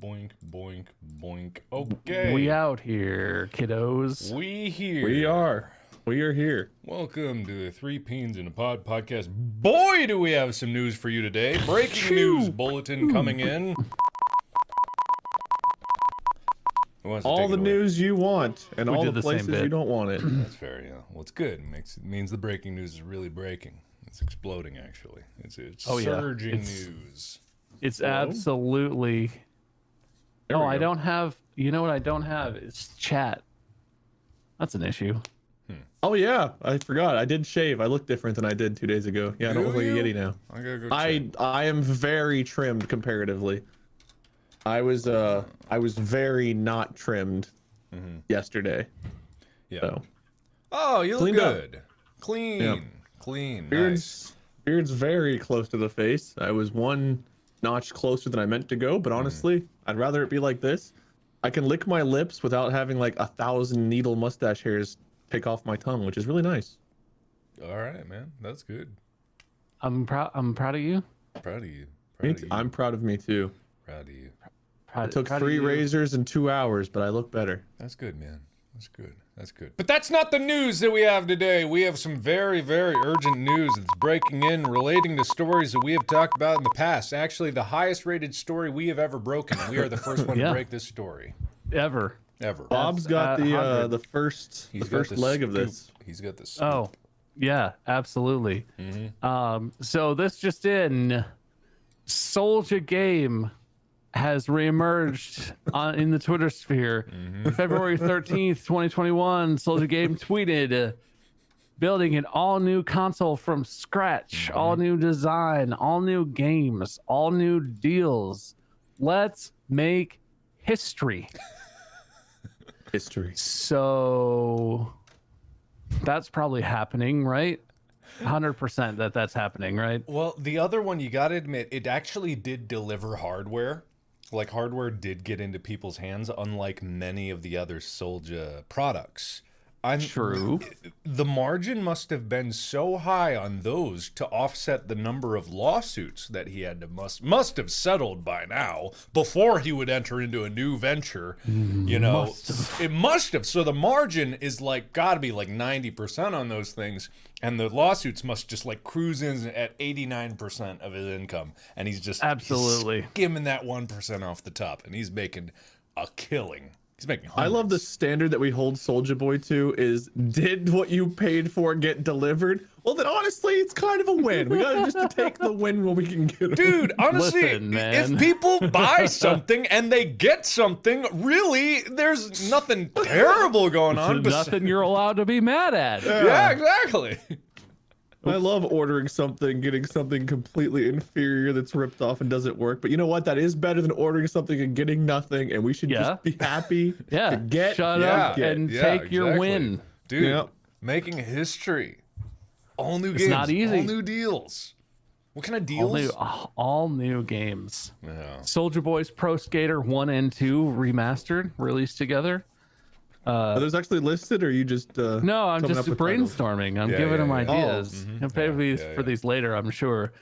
Boink, boink, boink. Okay. We out here, kiddos. We here. We are. We are here. Welcome to the Three Peens in a Pod podcast. Boy, do we have some news for you today. Breaking news bulletin coming in. Who wants to All the news you want and We all the the places you don't want it. That's fair, yeah. Well, it's good. It makes it means the breaking news is really breaking. It's exploding, actually. It's it's Oh, yeah. surging It's- news. It's Hello? absolutely. There oh, I don't have. You know what I don't have? It's chat. That's an issue. Hmm. Oh yeah, I forgot. I did shave. I look different than I did two days ago. Yeah, I don't Do look like a you? yeti now. I gotta go. I check. I am very trimmed comparatively. I was uh I was very not trimmed mm-hmm. yesterday. yeah. So Oh, you look Cleaned up. good. Clean. Yeah. Clean. beard's beard's very close to the face. I was one notch closer than I meant to go, but hmm. honestly, I'd rather it be like this. I can lick my lips without having like a thousand needle mustache hairs pick off my tongue, which is really nice. Nice. All right, man. That's good. I'm proud. I'm proud of you. Proud of you. Proud too. of you. I'm proud of me too. proud of you. Proud, It took three razors in two hours, but I look better. That's good, man. That's good. That's good. But that's not the news that we have today. We have some very, very urgent news that's breaking in relating to stories that we have talked about in the past. Actually, the highest rated story we have ever broken. We are the first one Yeah. to break this story ever. ever. Bob's got the uh, the first He's the first the leg of this. He's got the scoop. Oh, yeah, absolutely. Mm-hmm. Um, so this just in, Soulja Game has reemerged on, in the Twitter sphere. Mm-hmm. February 13th, 2021, Soulja Game tweeted, building an all new console from scratch, Mm-hmm. all new design, all new games, all new deals. Let's make history. History. So that's probably happening, right? 100% that that's happening, right? Well, the other one, you got to admit, it actually did deliver hardware. Like, hardware did get into people's hands, unlike many of the other Soulja products. I'm, True. The margin must have been so high on those to offset the number of lawsuits that he had to must must have settled by now before he would enter into a new venture. Mm-hmm. You know, Must it must have. So the margin is like got to be like 90% on those things. And the lawsuits must just like cruise in at 89% of his income. And he's just Absolutely. skimming that 1% off the top. And he's making a killing. He's making I love the standard that we hold Soulja Boy to is did what you paid for get delivered? Well then honestly it's kind of a win. We gotta just take the win when we can get it. Dude, honestly, Listen, if people buy something and they get something, really, there's nothing terrible going on. bes- Nothing you're allowed to be mad at. Yeah, exactly. I love ordering something, getting something completely inferior that's ripped off and doesn't work. But you know what? That is better than ordering something and getting nothing. And we should Yeah. just be happy Yeah. to get Shut Yeah, up and yeah, take your exactly. win. Dude, Yep. making history. All new It's games. not easy. All new deals. What kind of deals? All new, uh, all new games. Yeah. Soulja Boys Pro Skater 1 and 2 remastered, released together. Are those actually listed or are you just uh No, I'm just up titles? brainstorming. I'm Yeah, giving yeah, them yeah. ideas. He'll pay Yeah, for these yeah, for these later, I'm sure.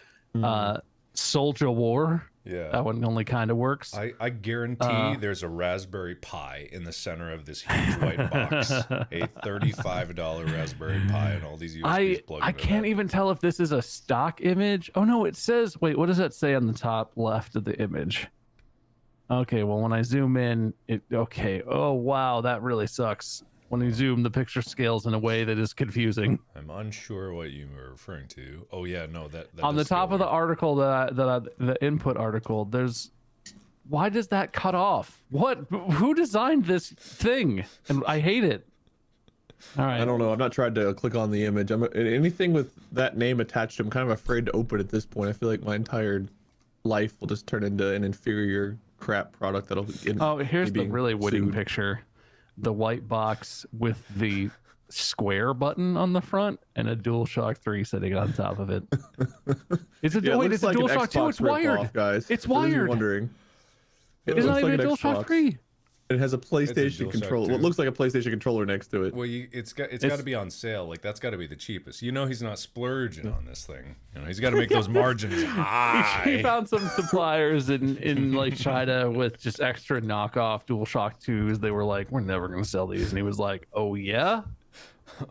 Uh, Soulja War. Yeah. That one only kind of works. I, I guarantee Uh. there's a Raspberry Pi in the center of this huge white box. a $35 Raspberry Pi and all these USBs I plugged I can't that. even tell if this is a stock image. Oh no, it says. Wait, what does that say on the top left of the image? Okay, well when I zoom in, it okay. Oh wow, that really sucks. When you zoom, the picture scales in a way that is confusing. I'm unsure what you were referring to. Oh yeah, no, that, that on the does feel top of the article that I, that I, the input article, there's why does that cut off? What? Who designed this thing? And I hate it. All right. I don't know. I've not tried to click on the image. I'm anything with that name attached. I'm kind of afraid to open at this point. I feel like my entire life will just turn into an inferior crap product that'll. Get Oh, here's the really wooden sued. picture. The white box with the square button on the front and a DualShock 3 sitting on top of it. It's a Yeah, it wait, it's a like an DualShock 2. Xbox It's wired. guys. It's For those of wired. Wondering. It It's not like even a DualShock 3. It has a PlayStation DualShock controller. 2. What looks like a PlayStation controller next to it. Well, you, it's got it's It's- got to be on sale. Like that's got to be the cheapest. You know, he's not splurging on this thing. You know, he's got to make those margins he high. found some suppliers in in like China with just extra knockoff DualShock 2s. They were like, "We're never gonna sell these," and he was like, "Oh yeah."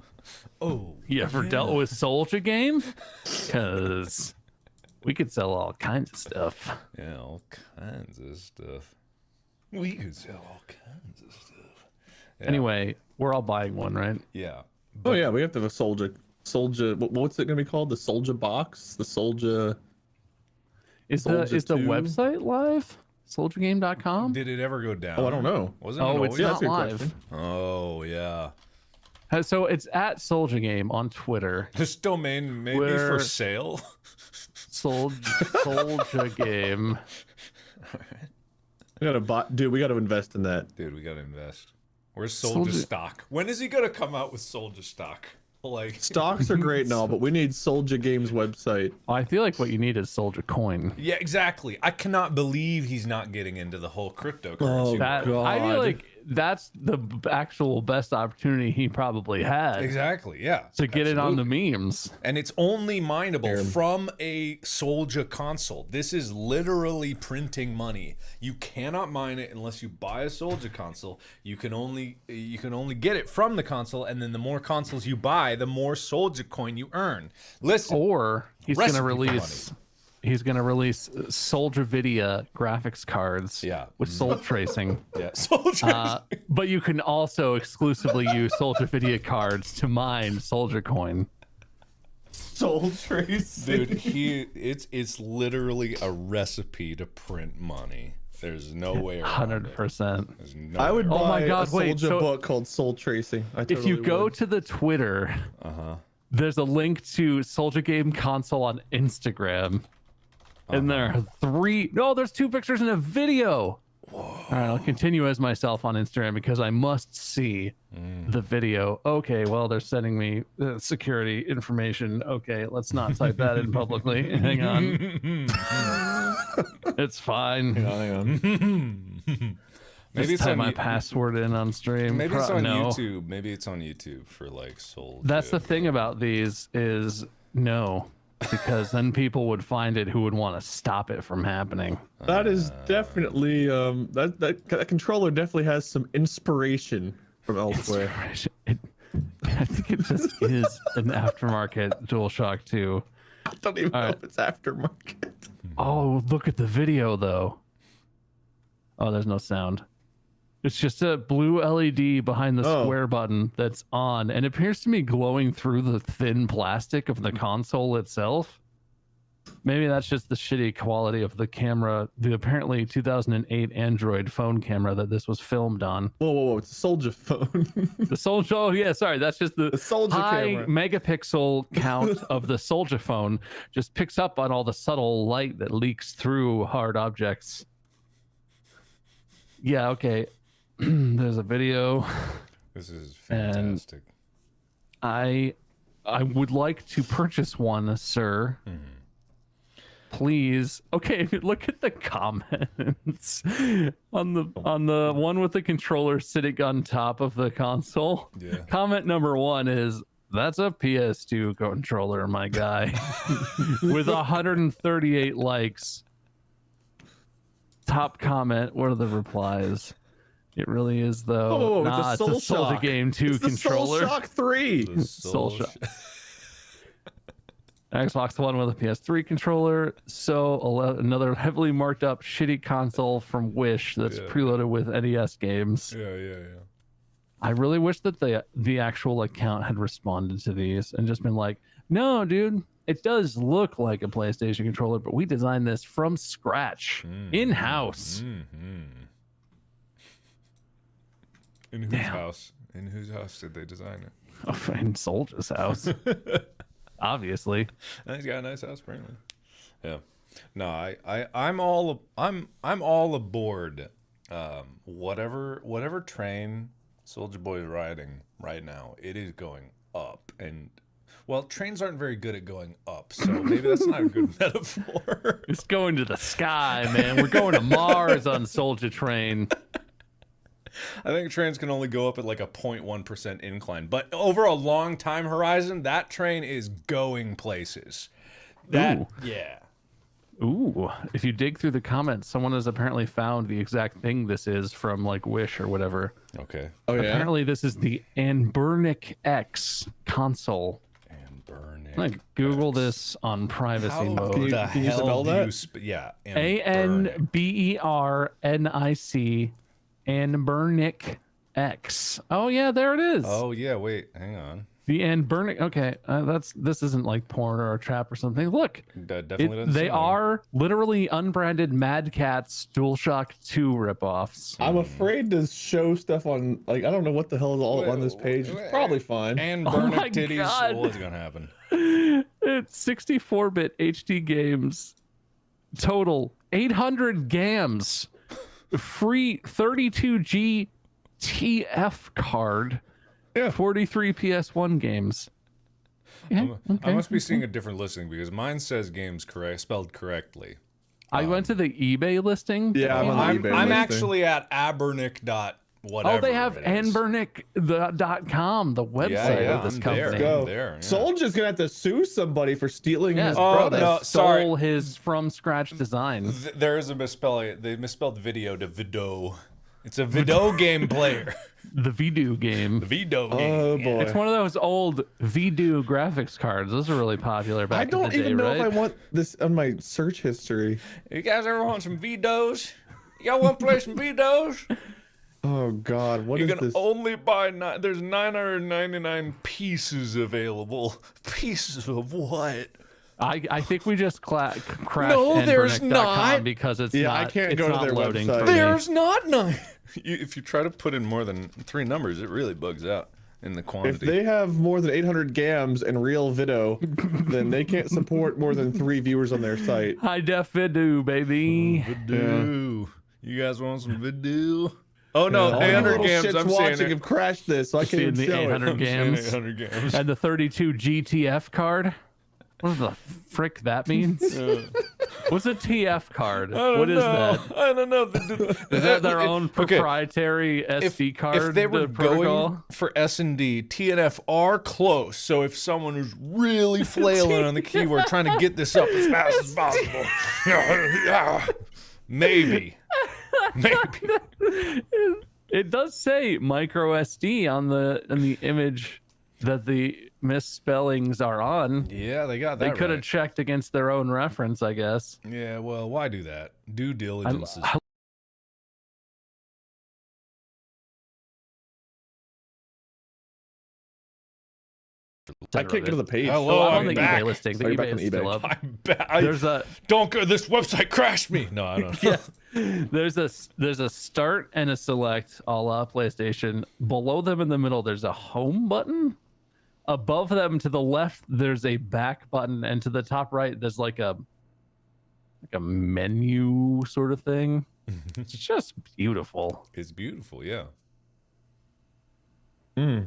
Oh, You ever dealt with Soulja Game? Because we could sell all kinds of stuff. yeah, all kinds of stuff. We could sell all kinds of stuff. Yeah. Anyway, we're all buying one, right? yeah. Oh yeah, we have to have a Soulja. Soulja. What's it gonna be called? The Soulja box. The Soulja. Is Soulja the is the website live? SouljaGame.com? Did it ever go down? Oh, I don't know. Wasn't Oh, it it's always? Yeah, not that's a good live. question. Oh yeah. Uh, So it's at Soulja Game on Twitter. This domain may be for sale. Soulja Soulja Game. We gotta buy, dude. We gotta invest in that. Dude, we gotta invest. Where's Soulja, Soulja- Stock? When is he gonna come out with Soulja Stock? Like Stocks are great and all, but we need Soulja Games website. I feel like what you need is Soulja Coin. Yeah, exactly. I cannot believe he's not getting into the whole cryptocurrency. Oh, That world. I feel God. like that's the actual best opportunity he probably had Exactly. Yeah. to get it on the memes. And it's only mineable Fair. from a Soulja console. This is literally printing money. You cannot mine it unless you buy a Soulja console. You can only you can only get it from the console, and then the more consoles you buy, the more Soulja coin you earn. Listen, Or he's going to for release he's going to release Soulja Vidia graphics cards Yeah. with soul tracing. yeah, Soulja. Uh, but you can also exclusively use Soulja Vidia cards to mine Soulja Coin. Soul Trace. Dude, he it's it's literally a recipe to print money. There's no way around Hundred it. percent. There's no I would buy Oh my God, a wait, Soulja so- book called Soul Tracing. I If you totally go would. to the Twitter, Uh-huh. there's a link to Soulja Game Console on Instagram. And there are three. No, there's two pictures in a video. All right, I'll continue as myself on Instagram because I must see Mm. the video. Okay, well, they're sending me uh, security information. Okay, let's not type that in publicly. Hang on. It's fine. Hang on, hang on. Maybe it's type my you- password in on stream. Maybe it's on no. YouTube. Maybe it's on YouTube for like soul. That's the thing about these is no, because then people would find it who would want to stop it from happening. That is definitely um that, that that controller definitely has some inspiration from elsewhere. It, I think it just is an aftermarket DualShock 2. I don't even know Alright. if it's aftermarket. Oh, look at the video though. Oh, there's no sound. It's just a blue LED behind the Oh. square button that's on, and it appears to be glowing through the thin plastic of the hmm. console itself. Maybe that's just the shitty quality of the camera, the apparently 2008 Android phone camera that this was filmed on. Whoa, whoa, whoa! It's a Soulja phone. The Soulja, oh yeah, sorry, that's just the, The Soulja high camera. megapixel count of the Soulja phone. Just picks up on all the subtle light that leaks through hard objects. Yeah, okay. There's a video. This is fantastic. I I would like to purchase one, sir. Mm-hmm. Please. Okay, look at the comments on the on the one with the controller sitting on top of the console. Yeah. Comment number one is that's a PS2 controller, my guy, with 138 likes. Top comment. What are the replies? It really is though. Oh, it's a nah, it's a Soul Soulja Shock. Game 2 it's the controller. Soul Shock Three. The Soul soul Shock. Xbox One with a PS3 controller. So another heavily marked up shitty console from Wish that's Yeah. preloaded with NES games. yeah, yeah, yeah. I really wish that the the actual account had responded to these and just been like, "No, dude, it does look like a PlayStation controller, but we designed this from scratch, Mm. in house." hmm In whose Damn. house? In whose house did they design it? in Soulja's house, obviously. He's got a nice house, apparently. Yeah. No, I, I, I'm all, I'm, I'm all aboard. Um, whatever, whatever train Soulja Boy is riding right now, it is going up. And well, trains aren't very good at going up, so maybe that's not a good metaphor. It's going to the sky, man. We're going to Mars on Soulja Train. I think trains can only go up at like a 0.1% incline, but over a long time horizon, that train is going places. That Ooh. yeah. Ooh, if you dig through the comments, someone has apparently found the exact thing this is from like Wish or whatever. Okay. Oh yeah. Apparently, this is the Anbernic X console. And burn it. I'm Google this on privacy How mode. Can you- the can you hell spell do that? you sp- yeah. Anbernic. N B E R N I C Anbernic X. Oh yeah, there it is. Oh yeah, wait, hang on. The Anbernic. Okay, uh, that's this isn't like porn or a trap or something. Look, That definitely doesn't they seem like- are literally unbranded Mad Catz DualShock 2 ripoffs. I'm afraid to show stuff on like I don't know what the hell is all on this page. It's probably fine. And Oh burn my titties. God. What's gonna happen? It's 64-bit HD games. Total 800 gams. Free 32G TF card. Yeah. 43 PS1 games. Yeah, I'm- I must be seeing a different listing because mine says games correct spelled correctly. I went um, to the eBay listing. Yeah, I'm on the I'm, eBay I'm listing. actually at abernick dot whatever. Oh, they have it is. anbernic.com, the website Yeah, yeah, of this I'm company. there. Go. there, yeah. Soulja's gonna have to sue somebody for stealing Yeah, his Oh, product. no. stole sorry. his from scratch design. Th- There is a misspelling. They misspelled video to video. It's a video game player. The Vidu game. The video oh, game. Oh boy. It's one of those old Vidu graphics cards. Those are really popular back I don't the day, even know right? if I want this on my search history. You guys ever want some videos? Y'all want to play some videos? Oh God, what You is can this? only buy nine. There's 999 pieces available. Pieces of what? I, I think we just cla- crashed No, there's not. because it's Yeah, not. I can't go to their loading website. for me. There's not nine. You, if you try to put in more than three numbers, it really bugs out in the quantity. If they have more than 800 gams and real video, then they can't support more than three viewers on their site. High def Vidu, baby. Video. You guys want some video? Oh no, All you 800 little gams. I'm watching saying it. have crashed this, so I can't Seeing even the show 800 it. I'm gams. 800 gams. And the 32 GTF card. What the frick that means? What's a TF card? What is know. that? I don't know. The- the- Is that their own Okay, proprietary SD card? If they were protocol? going for S and D, TNF are close. So if someone who's really flailing on the keyboard trying to get this up as fast as possible, yeah, maybe, maybe. It does say micro SD on the on the image that the misspellings are on. Yeah, they got that. They could have checked against their own reference, I guess. Yeah, well, why do that? Due I, diligence is I- I can't go to the page. Hello, Oh, I'm I'm on back. eBay listing. The Oh, eBay back on is still eBay. up. I'm back. I, There's a don't go. This website crashed me. No, I don't. yeah. There's a there's a start and a select all la PlayStation. Below them in the middle, there's a home button. Above them to the left, there's a back button, and to the top right, there's like a like a menu sort of thing. It's just beautiful. It's beautiful. Yeah. Hmm.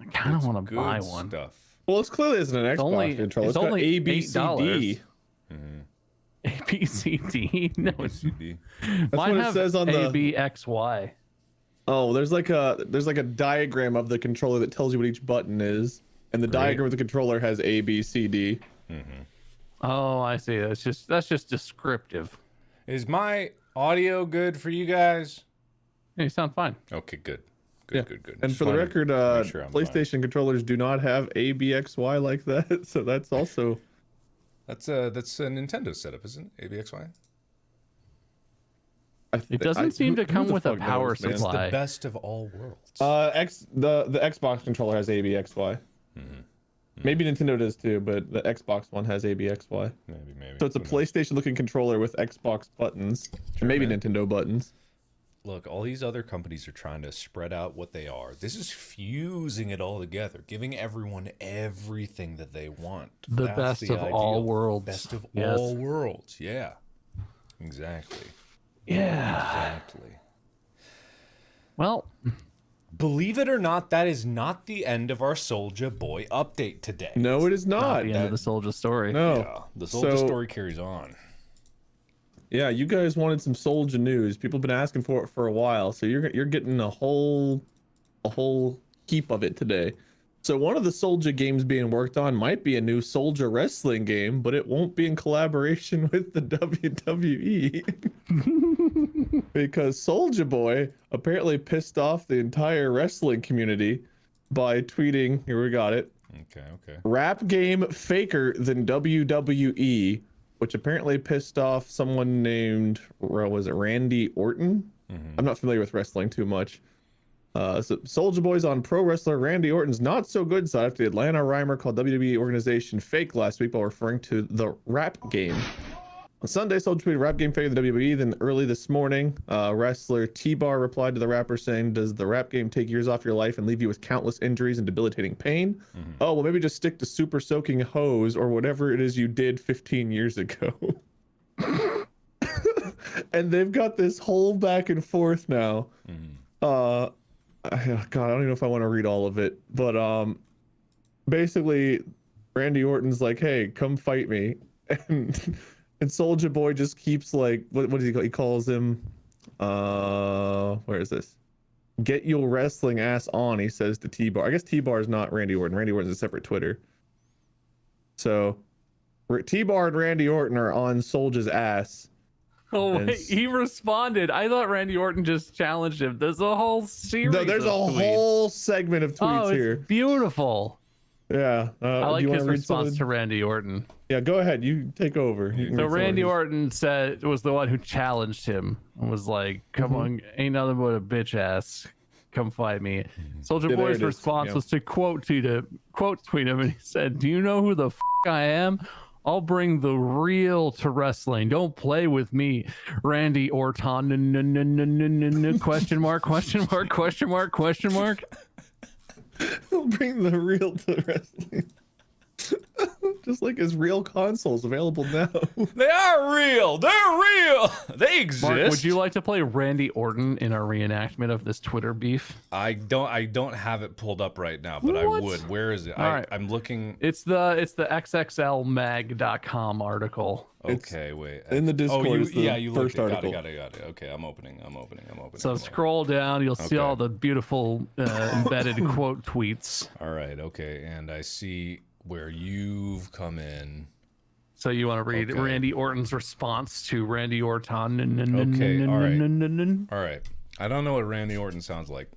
I kind of want to good buy one. Stuff. Well, it's clearly isn't an Xbox only- controller. it's It's, only mm-hmm. A, B, C, D. $8. A B C D. No, it's CD. That's mine what it says on A the. B X Y. Oh, there's like a there's like a diagram of the controller that tells you what each button is, and the Great. diagram of the controller has A, B, C, D. Mm-hmm. Oh, I see. That's just that's just descriptive. Is my audio good for you guys? Yeah, you sound fine. Okay, good. Good, Yeah. good, good. And Just for the record, uh, sure I'm fine. PlayStation controllers do not have A, B, X, Y like that, so that's also. That's uh that's a Nintendo setup, isn't it? ABXY? I It doesn't I- seem who- to come with a power knows, man? It's the best of all worlds. Uh, X the the Xbox controller has A, B, X, Y. Mm-hmm. Maybe Nintendo does too, but the Xbox one has A, B, X, Y. maybe, maybe. So it's a PlayStation-looking controller with Xbox buttons, and maybe man. Nintendo buttons. Look, all these other companies are trying to spread out what they are. This is fusing it all together, giving everyone everything that they want. The That's best of ideal. all worlds. Best of Yes. all worlds. Yeah. Exactly. Yeah. Exactly. Well, Believe it or not, that is not the end of our Soulja Boy update today. No, it is not not. the end of the Soulja story. No. Yeah, the Soulja So- story carries on. Yeah, you guys wanted some Soulja news. People have been asking for it for a while, so you're you're getting a whole a whole heap of it today. So one of the Soulja games being worked on might be a new Soulja wrestling game, but it won't be in collaboration with the WWE. because Soulja Boy apparently pissed off the entire wrestling community by tweeting, here we got it. Okay, okay. Rap game faker than WWE, which apparently pissed off someone named was it Randy Orton? I'm not familiar with wrestling too much. Uh, so Soulja Boy's on pro wrestler Randy Orton's not so good side after the Atlanta rhymer called WWE organization fake last week while referring to the rap game. On Sunday, Soulja tweeted rap game fake the WWE. Then early this morning, uh, wrestler T-Bar replied to the rapper saying, "Does the rap game take years off your life and leave you with countless injuries and debilitating pain? Oh, well, maybe just stick to super soaking hose or whatever it is you did 15 years ago." and they've got this whole back and forth now. Uh, I- God, I don't even know if I want to read all of it, but um, basically, Randy Orton's like, "Hey, come fight me," and and Soulja Boy just keeps like, what what does he call? He calls him, uh, where is this? Get your wrestling ass on, he says to T Bar. I guess T Bar is not Randy Orton. Randy Orton's a separate Twitter. So, T Bar and Randy Orton are on Soulja's ass. Oh, wait, he responded. I thought Randy Orton just challenged him. There's a whole series. No, there's a tweets. whole segment of tweets Oh, it's here. beautiful. Yeah. Uh, I like his read some of response to Randy Orton. Yeah, go ahead. You take over. You So read some of Randy. Orton said was the one who challenged him and was like, "Come Mm-hmm. on, ain't nothing but a bitch ass. Come fight me." Soulja Yeah, Boy's response Yeah. was to quote tweet him, quote tweet him, and he said, "Do you know who the f- I am? I'll bring the real to wrestling. Don't play with me, Randy Orton." Question mark? Question mark? Question mark? Question mark? He'll bring the real to wrestling. Just like his real consoles available now. They are real. They're real. They exist. Mark, would you like to play Randy Orton in a reenactment of this Twitter beef? I don't. I don't have it pulled up right now, but I would. Where is it? All I, right. I'm looking. It's the it's the xxlmag.com article. It's Okay, wait. in the Oh, Discord you, the yeah, you first looked it. article. Got it. Got it. Got it. Okay, I'm opening. I'm opening. I'm opening. So I'm opening. scroll down, you'll see all the beautiful uh, embedded quote tweets. All right. Okay, and I see where you've come in. So you want to read Okay. Randy Orton's response to Randy Orton? Okay, all right. All right. I don't know what Randy Orton sounds like.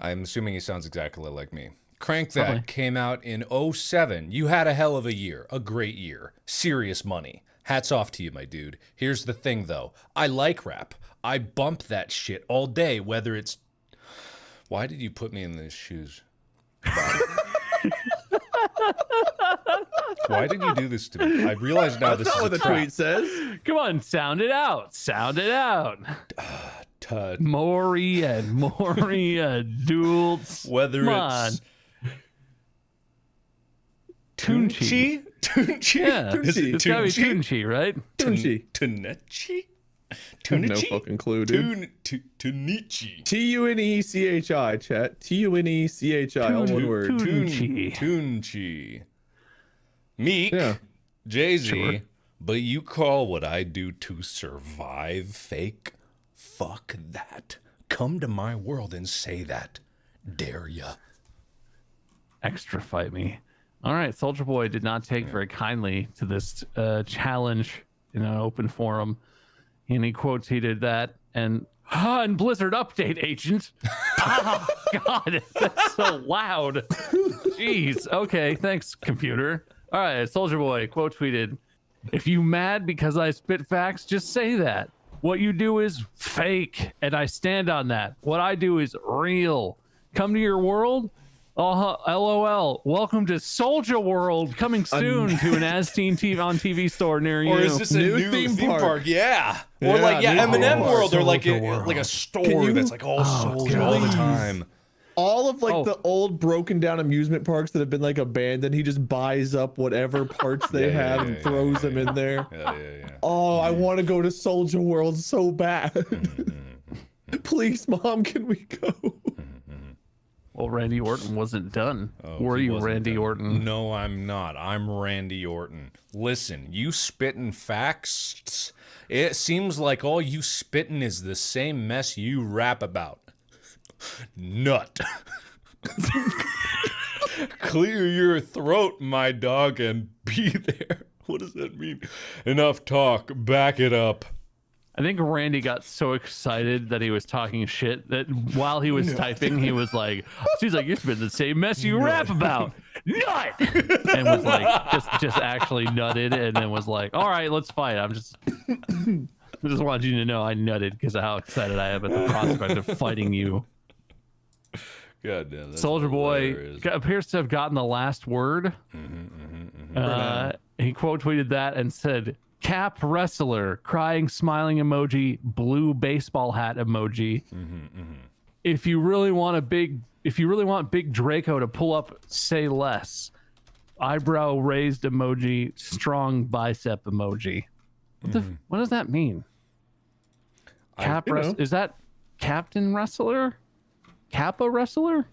I'm assuming he sounds exactly like me. Crank That Probably. came out in 07. You had a hell of a year, a great year. Serious money. Hats off to you, my dude. Here's the thing though. I like rap. I bump that shit all day, whether it's Why did you put me in these shoes? Why did you do this to me? I realize now this That's is not a what the trap. tweet says. Come on, sound it out. Sound it out. Tud. Maury and Maury Duels. Whether Come on. it's Tunchi. Tunchi? Tunchi? Yeah, Is it it's gotta be Tunchi? Tunchi, right? Tunchi. Tunechi? No Tunichi? fucking clue, dude. Tun- tu- Tunichi. T U N E C H I, chat. T U N E C H I, all one word. tun- Tun- Tunchi. Tunchi. Meek. Yeah. Jay Z. Sure. But you call what I do to survive fake? Fuck that. Come to my world and say that. Dare ya. extra fight me. All right, Soulja Boy did not take very kindly to this uh, challenge in an open forum, and he quote tweeted that and ah, and Blizzard update agent. oh God, that's so loud. Jeez. Okay, thanks, computer. All right, Soulja Boy quote tweeted, "If you mad because I spit facts, just say that. What you do is fake, and I stand on that. What I do is real. Come to your world." Uh, LOL. Welcome to Soulja World, coming soon to an Asteen TV on TV store near you. Or is this a new, New theme, theme park? park. Yeah. Or like, yeah, new Eminem theme park. World, or like a, World. like a store you- that's like all Soulja all the time. All of like Oh. the old broken down amusement parks that have been like abandoned, he just buys up whatever parts they Yeah, yeah, have yeah, and yeah, throws yeah, them in there. Yeah, yeah, yeah. Oh, I want to go to Soulja World so bad. Mm-hmm. Please, mom, can we go? Well, Randy Orton wasn't done. Oh, Were you Randy done. Orton? No, I'm not. I'm Randy Orton. Listen, you spitting facts. It seems like all you spitting is the same mess you rap about. Nut. Clear your throat, my dog, and be there. What does that mean? Enough talk. Back it up. I think Randy got so excited that he was talking shit that while he was typing, he was like, "She's like you spit the same mess you rap about, nut," and was like, just just actually nutted, and then was like, "All right, let's fight." I'm just, I just wanted you to know I nutted because of how excited I am at the prospect of fighting you. God damn. that's Soulja Boy hilarious. g- appears to have gotten the last word. Mm-hmm, mm-hmm, mm-hmm. Uh, he quote tweeted that and said, "Cap wrestler, crying, smiling emoji, blue baseball hat emoji. Mm-hmm, mm-hmm. If you really want a big, if you really want Big Draco to pull up, say less. Eyebrow raised emoji, strong bicep emoji. What, the, f- mm-hmm. what does that mean? Cap is that Captain Wrestler? Kappa Wrestler?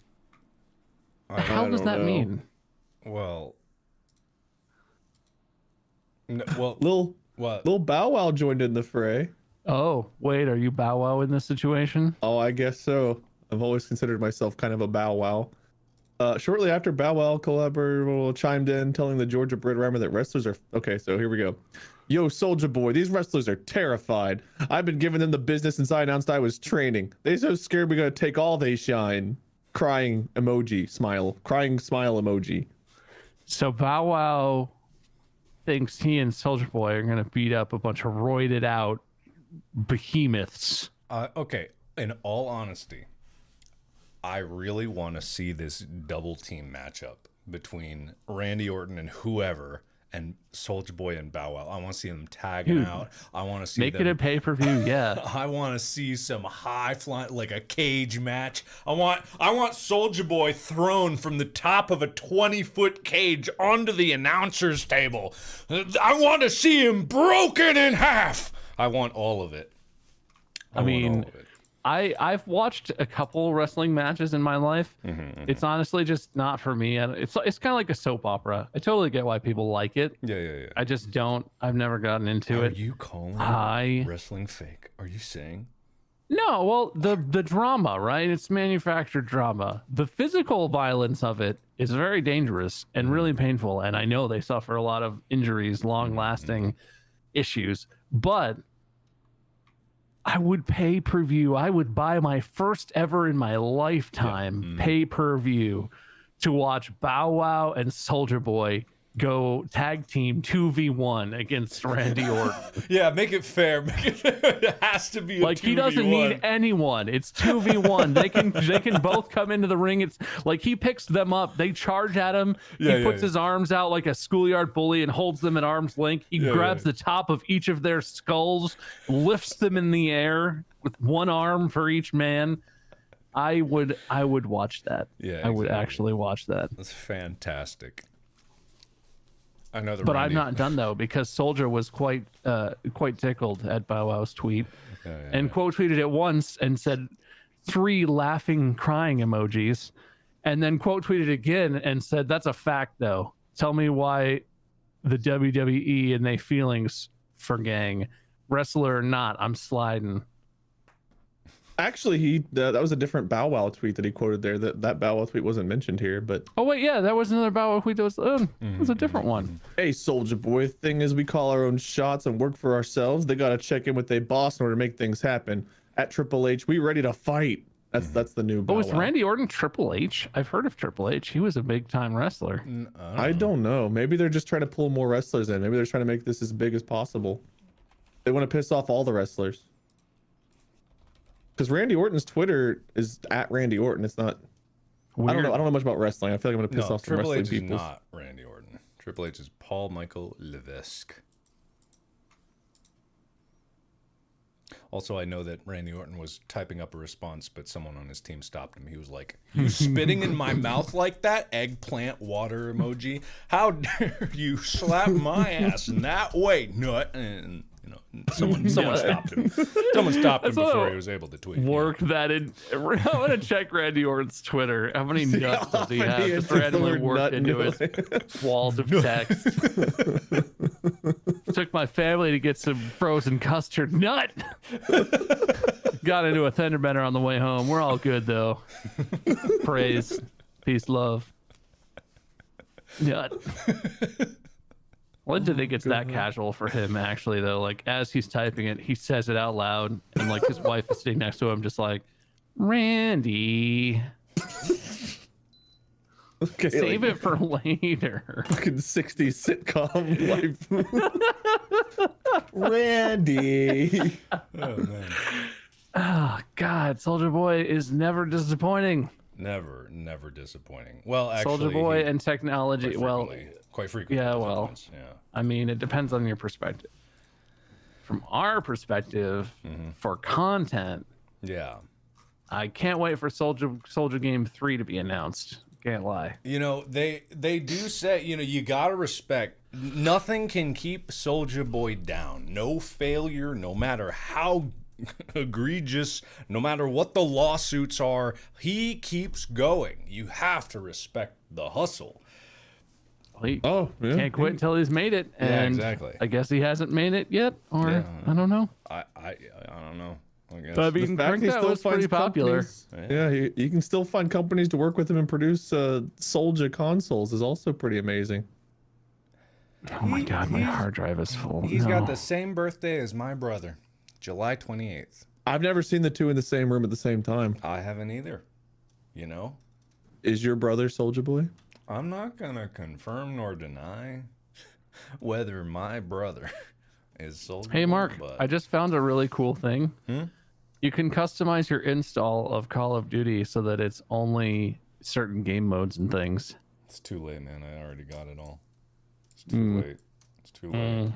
The hell I does that know. mean? Well. No, well, Lil what? Lil Bow Wow joined in the fray. Oh, wait, are you Bow Wow in this situation? Oh, I guess so. I've always considered myself kind of a Bow Wow. Uh, shortly after Bow Wow collabor chimed in, telling the Georgia Bred Rhymer that wrestlers are okay. So here we go. Yo, Soulja Boy, these wrestlers are terrified. I've been giving them the business since I announced I was training. They so scared we're gonna take all they shine. Crying emoji, smile, crying smile emoji. So Bow Wow thinks he and Soulja Boy are gonna beat up a bunch of roided out behemoths. Uh, okay, in all honesty, I really want to see this double team matchup between Randy Orton and whoever and Soulja Boy and Bow Wow. I want to see them tagging Dude, out. I want to see Make them. it a pay per view, yeah. I want to see some high flying, like a cage match. I want, I want Soulja Boy thrown from the top of a twenty foot cage onto the announcer's table. I want to see him broken in half. I want all of it. I want mean, all of it. I I've watched a couple wrestling matches in my life. Mm-hmm, mm-hmm. It's honestly just not for me. And It's it's kind of like a soap opera. I totally get why people like it. yeah, yeah, yeah. I just don't. I've never gotten into Are it. you calling I wrestling fake? Are you saying? No, well, the the drama, right? It's manufactured drama. The physical violence of it is very dangerous and really mm. painful, and I know they suffer a lot of injuries, mm-hmm, mm-hmm. long-lasting issues. But I would pay per view. I would buy my first ever in my lifetime mm-hmm. pay per view to watch Bow Wow and Soulja Boy go tag team 2v1 against Randy Orton. Yeah, make it fair. Make it fair. It has to be a like he doesn't need anyone. It's two v one. They can they can both come into the ring. It's like he picks them up. They charge at him. Yeah, he puts yeah. his arms out like a schoolyard bully and holds them at arm's length. He grabs the top of each of their skulls, lifts them in the air with one arm for each man. I would I would watch that. Yeah, I would actually watch that. That's fantastic. Another. But Randy. I'm not done though because Soulja was quite uh quite tickled at Bow Wow's tweet. Yeah, yeah, and quote tweeted it once and said three laughing crying emojis and then quote tweeted again and said that's a fact though tell me why the wwe and they feelings for gang wrestler or not i'm sliding Actually, he uh, that was a different Bow Wow tweet that he quoted there. That that Bow Wow tweet wasn't mentioned here, but oh wait yeah that was another bow Wow tweet that was uh, it was a different one Hey, Soulja Boy, thing is we call our own shots and work for ourselves. They gotta check in with their boss in order to make things happen. At Triple H, we ready to fight. That's that's the new. oh Bow is Wow. randy orton triple h i've heard of triple h he was a big time wrestler N- I don't I don't know. Maybe they're just trying to pull more wrestlers in. Maybe they're trying to make this as big as possible. They want to piss off all the wrestlers. Because Randy Orton's Twitter is at Randy Orton. It's not. I don't know. I don't know much about wrestling. I feel like I'm gonna piss No, off some Triple wrestling H is people. not Randy Orton. Triple H is Paul Michael Levesque. Also, I know that Randy Orton was typing up a response, but someone on his team stopped him. He was like, "You spitting in my mouth like that? Eggplant water emoji? How dare you slap my ass in that way, nut?" And you know, someone someone stopped him. Someone stopped him before he was able to tweet. work that in. I'm gonna check Randy Orton's Twitter. How many nuts does he have? Just randomly worked into his walls of text. Took my family to get some frozen custard nut. Got into a fender bender on the way home. We're all good though. Praise, peace, love. Nut. When did think it's that casual for him actually though? Like as he's typing it, he says it out loud, and like his wife is sitting next to him, just like, Randy, Okay, save like, it for later. Fucking 60s sitcom life. Randy. Oh man. Oh God, Soulja Boy is never disappointing. Never, never disappointing. Well, actually, Soulja Boy he- and technology. Well, frequently- quite frequently. yeah, well. yeah. I mean, it depends on your perspective. From our perspective, Mm-hmm. for content, Yeah. I can't wait for Soulja Soulja Game Three to be announced. Can't lie. You know, they they do say, you know, you got to respect nothing can keep Soulja Boy down. No failure, no matter how egregious, no matter what the lawsuits are, he keeps going. You have to respect the hustle. He Oh, yeah. can't quit until he's made it. Yeah, And exactly. I guess he hasn't made it yet, or Yeah. I don't know. I I I don't know. I guess. I The fact he still was finds pretty popular. companies- Yeah, you, you can still find companies to work with him and produce uh, Soulja consoles is also pretty amazing. Oh my God, my hard drive is full. He's No. got the same birthday as my brother, July 28th. I've never seen the two in the same room at the same time. I haven't either. You know? Is your brother Soulja Boy? I'm not gonna confirm nor deny whether my brother is sold. Hey Mark, but I just found a really cool thing. Hmm? You can customize your install of Call of Duty so that it's only certain game modes and things. it's too late, man. I already got it all. It's too Mm. late. It's too late. Mm.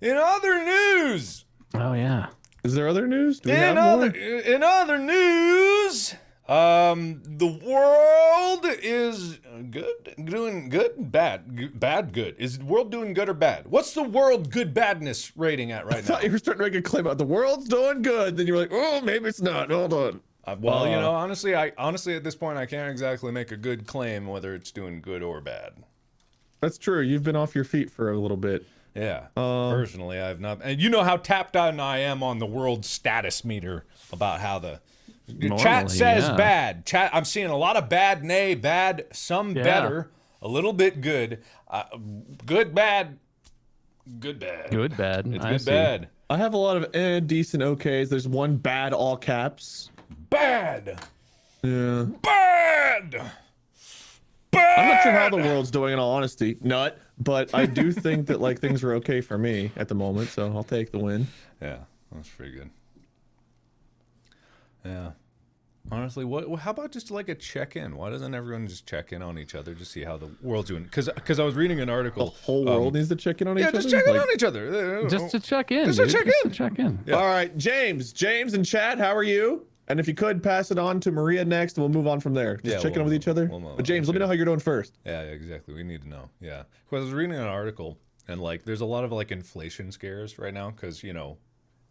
In other news, Oh yeah. Is there other news? Do we in have other more? in other news, um, the world is good, doing good, bad, G- bad, good. Is the world doing good or bad? What's the world good badness rating at I right now? thought you were starting to make a claim about the world's doing good. Then you were like, oh, maybe it's not. Hold on. Uh, well, you Uh, know, honestly, I honestly at this point I can't exactly make a good claim whether it's doing good or bad. That's true. You've been off your feet for a little bit. Yeah. Um, Personally, I've not, and you know how tapped on I am on the world status meter about how the the chat says yeah. bad. Chat, I'm seeing a lot of bad, nay, bad, some Yeah. better, a little bit good, uh, good, bad, good, bad. Good bad. It's I good, see. bad, I have a lot of eh, decent okays. There's one bad all caps. bad, Yeah. bad, bad. I'm not sure how the world's doing in all honesty. Nut. But I do think that like things are okay for me at the moment, so I'll take the win. Yeah, that's pretty good. Yeah. Honestly, what? How about just like a check-in? Why doesn't everyone just check in on each other to see how the world's doing? Because because I was reading an article. The article. whole world needs to check in on Um, Yeah, each other. Yeah, just other. check in Like- on each other. Uh, Just to check in. Just to dude. check Just in. to check in. Yeah. All right, James, James and Chad, how are you? And if you could pass it on to Maria next, and we'll move on from there. Just Yeah, checking we'll- in with each other. we'll move but James, let me know how you're doing first. Yeah, yeah, exactly. We need to know. Yeah, because I was reading an article, and like, there's a lot of like inflation scares right now, because you know,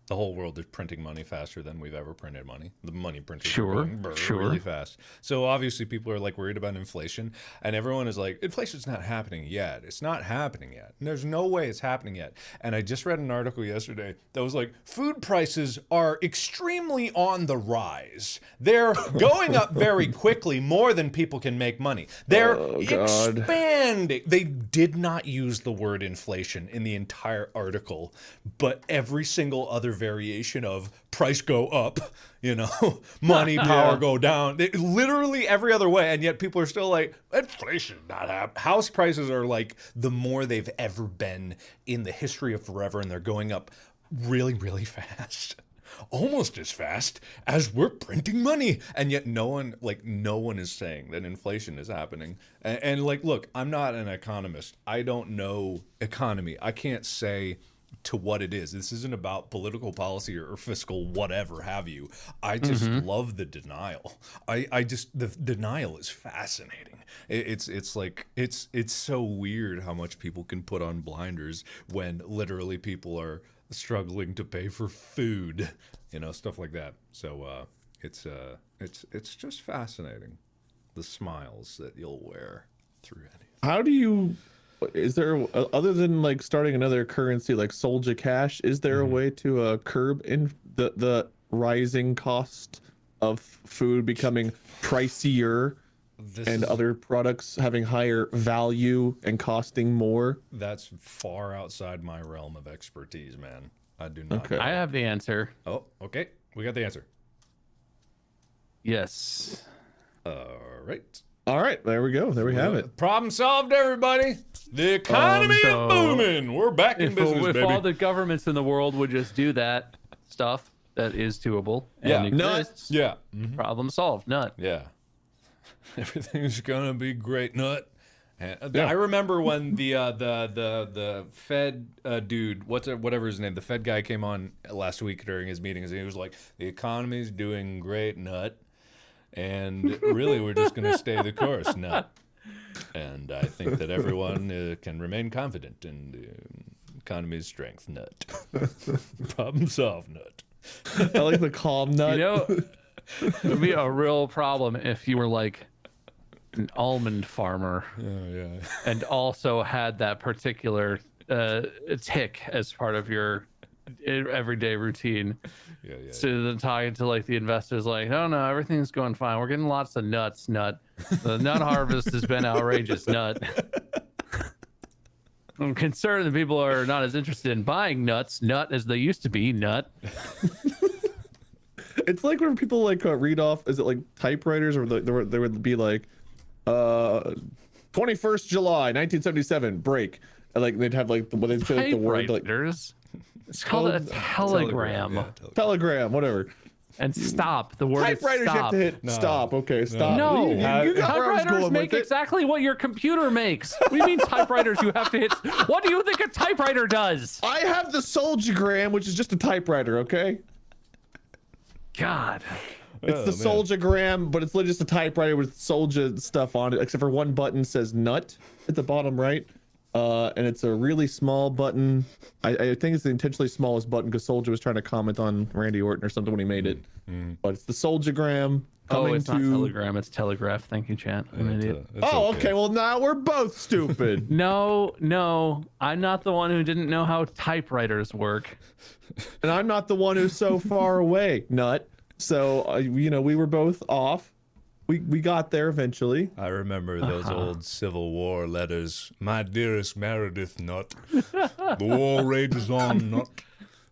the whole world is printing money faster than we've ever printed money. The money printing Sure, sure. really fast. So obviously, people are like worried about inflation, and everyone is like, inflation's not happening yet. It's not happening yet. And there's no way it's happening yet. And I just read an article yesterday that was like, food prices are extremely on the rise. They're going up very quickly, more than people can make money. They're Oh, expanding. They did not use the word inflation in the entire article, but every single other variation of price go up, you know, money power Yeah. go down. They, literally every other way, and yet people are still like inflation not happening. House prices are like the more they've ever been in the history of forever, and they're going up really, really fast. Almost as fast as we're printing money, and yet no one, like no one, is saying that inflation is happening. And, and like, look, I'm not an economist. I don't know economy. I can't say to what it is. This isn't about political policy or, or fiscal whatever have you. I just love the denial. I, I just the denial is fascinating. It, it's it's like it's it's so weird how much people can put on blinders when literally people are struggling to pay for food, you know, stuff like that. So uh it's uh it's it's just fascinating the smiles that you'll wear through any How do you is there uh, other than like starting another currency like Soulja Cash? Is there Mm-hmm. a way to uh, curb in the the rising cost of food becoming pricier This and is- other products having higher value and costing more? that's far outside my realm of expertise, man. I do not. Okay. I have the answer. Oh, okay. We got the answer. Yes. All right. All right, there we go. There we have it. Problem solved, everybody. The economy so is booming. We're back in If, business, if baby. all the governments in the world would just do that stuff that is doable Yeah. and Nut. exists, yeah. mhm, problem solved. Nut. Yeah. Everything's gonna be great, nut. And, uh, Yeah. I remember when the uh, the the the Fed uh, dude, what's it, whatever his name, the Fed guy came on last week during his meetings, and he was like, "The economy's doing great, nut." And really, we're just gonna stay the course, nut. And I think that everyone uh, can remain confident in the economy's strength, nut. Problem solved, nut. I like the calm nut. You know, it would be a real problem if you were like an almond farmer Oh yeah. and also had that particular uh, tick as part of your everyday routine. Yeah, yeah. So then talking to like the investors, like, no, no, everything's going fine. We're getting lots of nuts. Nut. The nut harvest has been outrageous. Nut. I'm concerned that people are not as interested in buying nuts. Nut as they used to be. Nut. It's like when people like uh, read off. Is it like typewriters or like, there, would- there would be like, uh, 21st July 1977 break. And like they'd have like the, what they'd say like, the word like. It's called a telegram. yeah, telegram. telegram, whatever. And stop. The word is Typewriters you have stop. to hit No. stop. Okay, stop. No, You- you- you got where I was typewriters make exactly what your computer makes. What do you mean typewriters? You have to hit. What do you think a typewriter does? I have the Souljagram, which is just a typewriter. Okay, God. it's Oh, the man. Souljagram, but it's literally just a typewriter with Soulja stuff on it, except for one button says nut at the bottom right. Uh, and it's a really small button. I, I think it's the intentionally smallest button because Soulja was trying to comment on Randy Orton or something when he made it. But it's the Souljagram Oh, it's to. not Telegram. It's Telegraph. Thank you, chat. I'm an idiot. uh, it's oh, okay. Well, now we're both stupid. No, no, I'm not the one who didn't know how typewriters work. and I'm not the one who's so far away, nut. So uh, you know, we were both off. We we got there eventually. I remember those Uh-huh. old Civil War letters. My dearest Meredith Nut. the war rages on, Nut.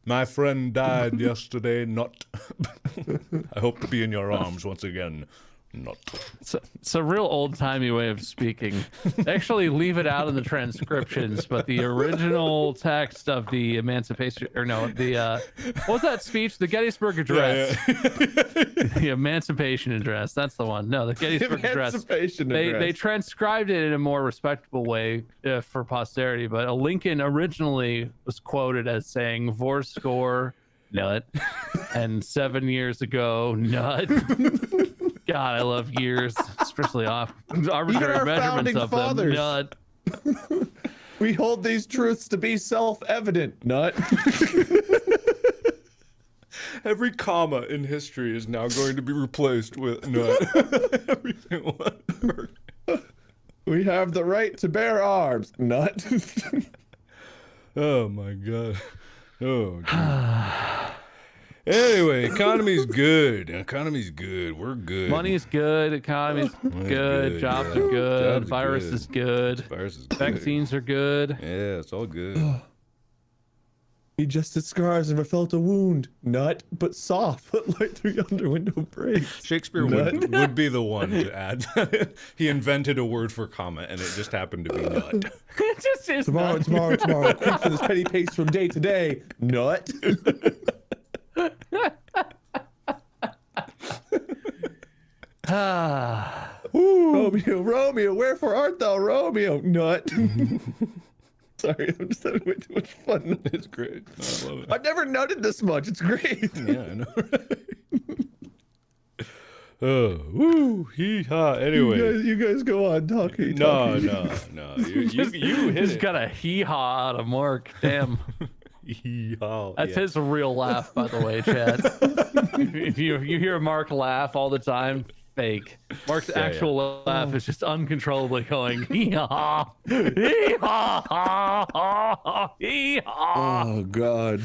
My friend died yesterday, Nut. I hope to be in your arms once again, It's a, it's a real old timey way of speaking. They Actually, leave it out in the transcriptions, but the original text of the Emancipation, or no, the uh, what was that speech? The Gettysburg Address. the Emancipation Address. That's the one. No, the Gettysburg Address. Emancipation They address. they transcribed it in a more respectable way uh, for posterity, but uh, Lincoln originally was quoted as saying "vor score nut," and seven years ago nut. God, I love gears, especially off arbitrary measurements of fathers. them. Nut. we hold these truths to be self-evident, nut. Every comma in history is now going to be replaced with Nut. Every single one. we have the right to bear arms, nut. Oh my god. Oh. geez. Anyway, economy's good. Economy's good. We're good. Money's good, economy's good, good, jobs yeah. are good, Jobs virus good. is good, Virus is good. vaccines are good. Yeah, it's all good. he just had scars, never felt a wound, nut, but soft. Let light through yonder window break. Shakespeare would, would be the one to add. he invented a word for comma, and it just happened to be nut. it just is Tomorrow, not- tomorrow, tomorrow. Quick for this petty pace from day to day, nut. Ah. Romeo, Romeo, wherefore art thou, Romeo? Nut. Sorry, I'm just having way too much fun. It's great. I love it. I've never nutted this much. It's great. Yeah, I know. Right? oh, woo, hee haw. You Anyway, guys, you guys go on talking. no, talking. no, no. You, you, you hit He's it. got a hee haw out of Mark. Damn. That's yeah. his real laugh, by the way, Chad. if you if you hear Mark laugh all the time, fake. Mark's Yeah, yeah. actual laugh is just uncontrollably going hee-haw, hee-haw, hee-haw. Oh god.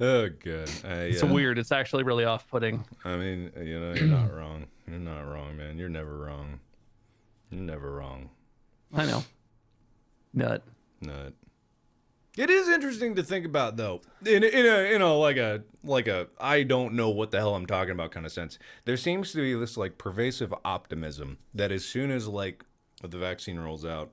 Oh, good. I, It's uh, weird. It's actually really off-putting. I mean, you know, you're not wrong. You're not wrong, man. You're never wrong. You're never wrong. I know. Nut. Nut. It is interesting to think about, though, in a, in a in a like a like a I don't know what the hell I'm talking about kind of sense. There seems to be this like pervasive optimism that as soon as like the vaccine rolls out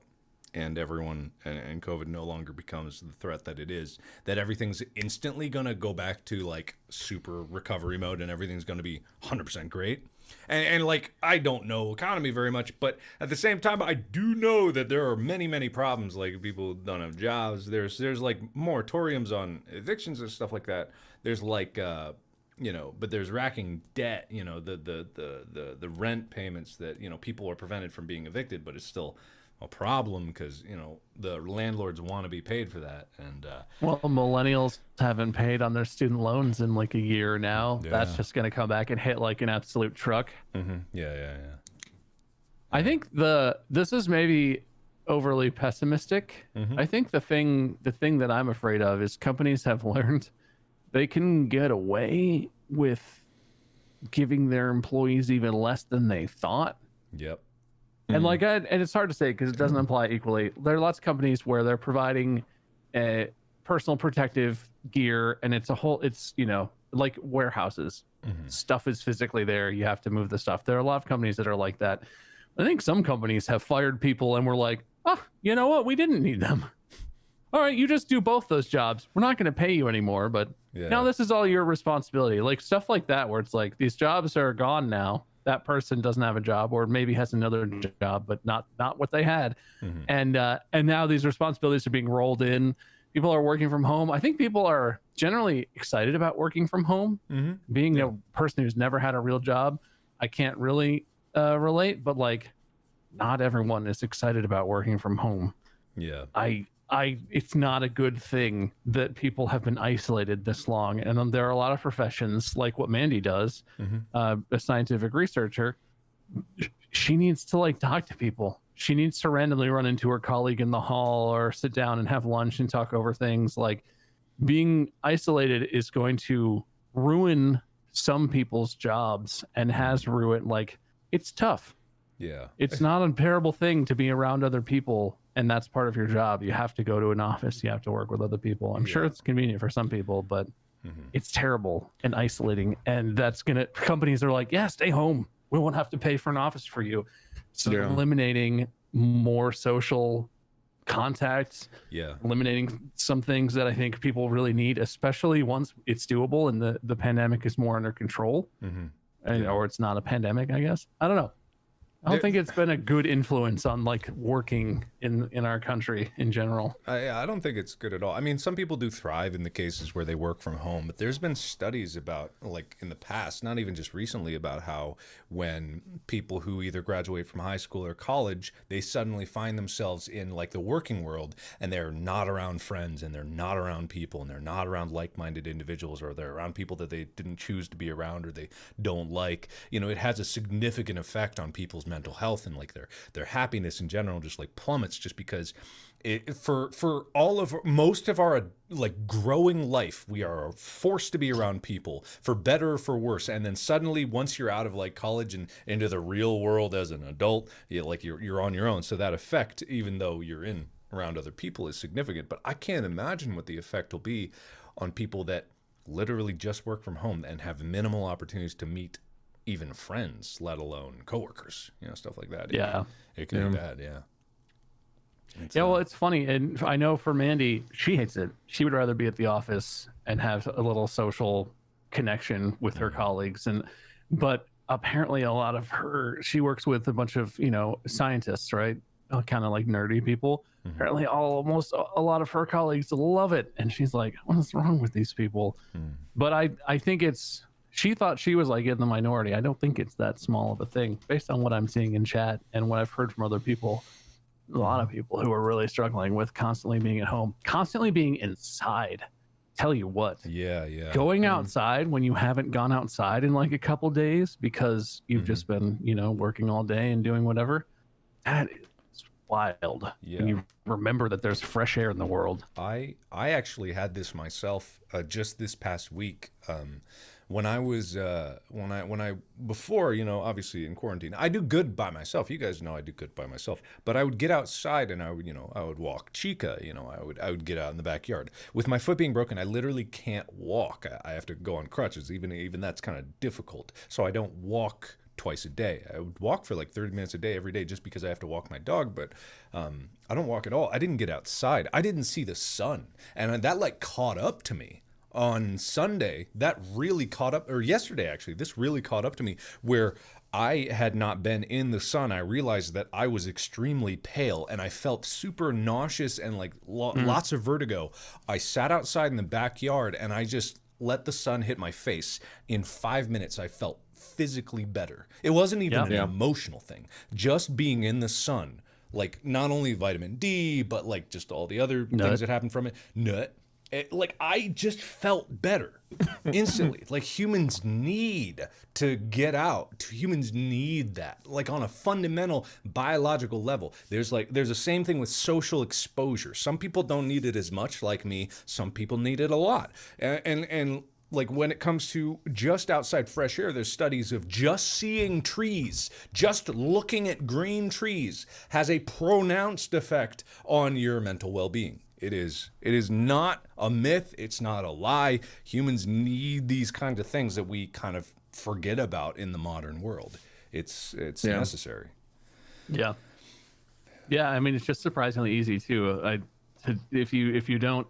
and everyone and, and COVID no longer becomes the threat that it is, that everything's instantly gonna go back to like super recovery mode and everything's gonna be 100% great. And, and like I don't know economy very much, but at the same time, I do know that there are many, many problems. Like people don't have jobs. There's there's like moratoriums on evictions and stuff like that. There's like uh, you know, but there's racking debt. You know, the the the the the rent payments that you know people are prevented from being evicted, but it's still a problem because you know the landlords want to be paid for that. And uh, Well, millennials haven't paid on their student loans in like a year now. That's just going to come back and hit like an absolute truck. yeah, yeah, yeah. I think the this is maybe overly pessimistic. I think the thing the thing that I'm afraid of is companies have learned they can get away with giving their employees even less than they thought. Yep. And hmm. like, I, and it's hard to say because it doesn't apply equally. There are lots of companies where they're providing uh, personal protective gear, and it's a whole, it's you know, like warehouses. Mm-hmm. Stuff is physically there. You have to move the stuff. There are a lot of companies that are like that. I think some companies have fired people and were like, oh, you know what? We didn't need them. All right, you just do both those jobs. We're not going to pay you anymore, but Yeah. now this is all your responsibility. Like stuff like that, where it's like these jobs are gone now. That person doesn't have a job, or maybe has another job, but not not what they had. Mhm. And uh, and now these responsibilities are being rolled in. People are working from home. I think people are generally excited about working from home. Mm-hmm. Being a person who's never had a real job, I can't really uh, relate. But like, not everyone is excited about working from home. Yeah. I I it's not a good thing that people have been isolated this long. And there are a lot of professions like what Mandy does, Mhm. uh, a scientific researcher. She needs to like talk to people. She needs to randomly run into her colleague in the hall or sit down and have lunch and talk over things. Like being isolated is going to ruin some people's jobs and has ruined like it's tough Yeah. it's not a terrible thing to be around other people and that's part of your job you have to go to an office you have to work with other people i'm sure it's convenient for some people but Mhm. it's terrible and isolating and that's gonna companies are like yeah stay home we won't have to pay for an office for you so Yeah. eliminating more social contacts Yeah. eliminating some things that i think people really need especially once it's doable and the, the pandemic is more under control Mm-hmm. and, Yeah. or it's not a pandemic i guess i don't know i don't think it's been a good influence on like working in in our country in general I, I don't think it's good at all. I mean, some people do thrive in the cases where they work from home, but there's been studies about, like in the past, not even just recently, about how when people who either graduate from high school or college, they suddenly find themselves in like the working world and they're not around friends and they're not around people and they're not around like minded individuals or they're around people that they didn't choose to be around or they don't like. You know, it has a significant effect on people's mental health and like their their happiness in general just like plummets just because it, for for all of most of our like growing life we are forced to be around people for better or for worse. And then suddenly once you're out of like college and into the real world as an adult you like you're you're on your own. So that effect even though you're in around other people is significant. But I can't imagine what the effect will be on people that literally just work from home and have minimal opportunities to meet even friends let alone coworkers you know stuff like that Yeah. it can Yeah. be bad yeah It's, yeah uh, well it's funny and i know for mandy she hates it she would rather be at the office and have a little social connection with her colleagues and but apparently a lot of her she works with a bunch of you know scientists right kind of like nerdy people Mhm. apparently almost a lot of her colleagues love it and she's like what is wrong with these people Hmm. but i i think it's she thought she was like in the minority i don't think it's that small of a thing based on what i'm seeing in chat and what i've heard from other people a lot of people who are really struggling with constantly being at home constantly being inside tell you what, Yeah, yeah. going outside when you haven't gone outside in like a couple days because you've Mhm. just been, you know, working all day and doing whatever, that is wild. Yeah. When you remember that there's fresh air in the world. I I actually had this myself uh, just this past week. Um, when I was uh, when I when I before you know obviously in quarantine I do good by myself. You guys know I do good by myself. But I would get outside and I would you know I would walk chica. You know I would I would get out in the backyard. With my foot being broken, I literally can't walk. I, I have to go on crutches. Even even that's kind of difficult. So I don't walk twice a day. I would walk for like 30 minutes a day every day just because I have to walk my dog, but um, I don't walk at all. I didn't get outside. I didn't see the sun. And that like caught up to me on Sunday. That really caught up, or yesterday actually, this really caught up to me where I had not been in the sun. I realized that I was extremely pale and I felt super nauseous and like lo- mm. lots of vertigo. I sat outside in the backyard and I just let the sun hit my face. In five minutes, I felt physically better. It wasn't even Yeah. an Yeah. emotional thing. Just being in the sun, like not only vitamin D, but like just all the other Nut. things that happen from it. Nut. It, like I just felt better instantly. like humans need to get out. Humans need that. Like on a fundamental biological level. There's like there's the same thing with social exposure. Some people don't need it as much like me. Some people need it a lot. And and, and like when it comes to just outside fresh air, there's studies of just seeing trees, just looking at green trees has a pronounced effect on your mental well-being. It is it is not a myth, it's not a lie. Humans need these kinds of things that we kind of forget about in the modern world. It's it's Yeah. necessary. Yeah. Yeah, I mean it's just surprisingly easy too. Uh, I to, if you if you don't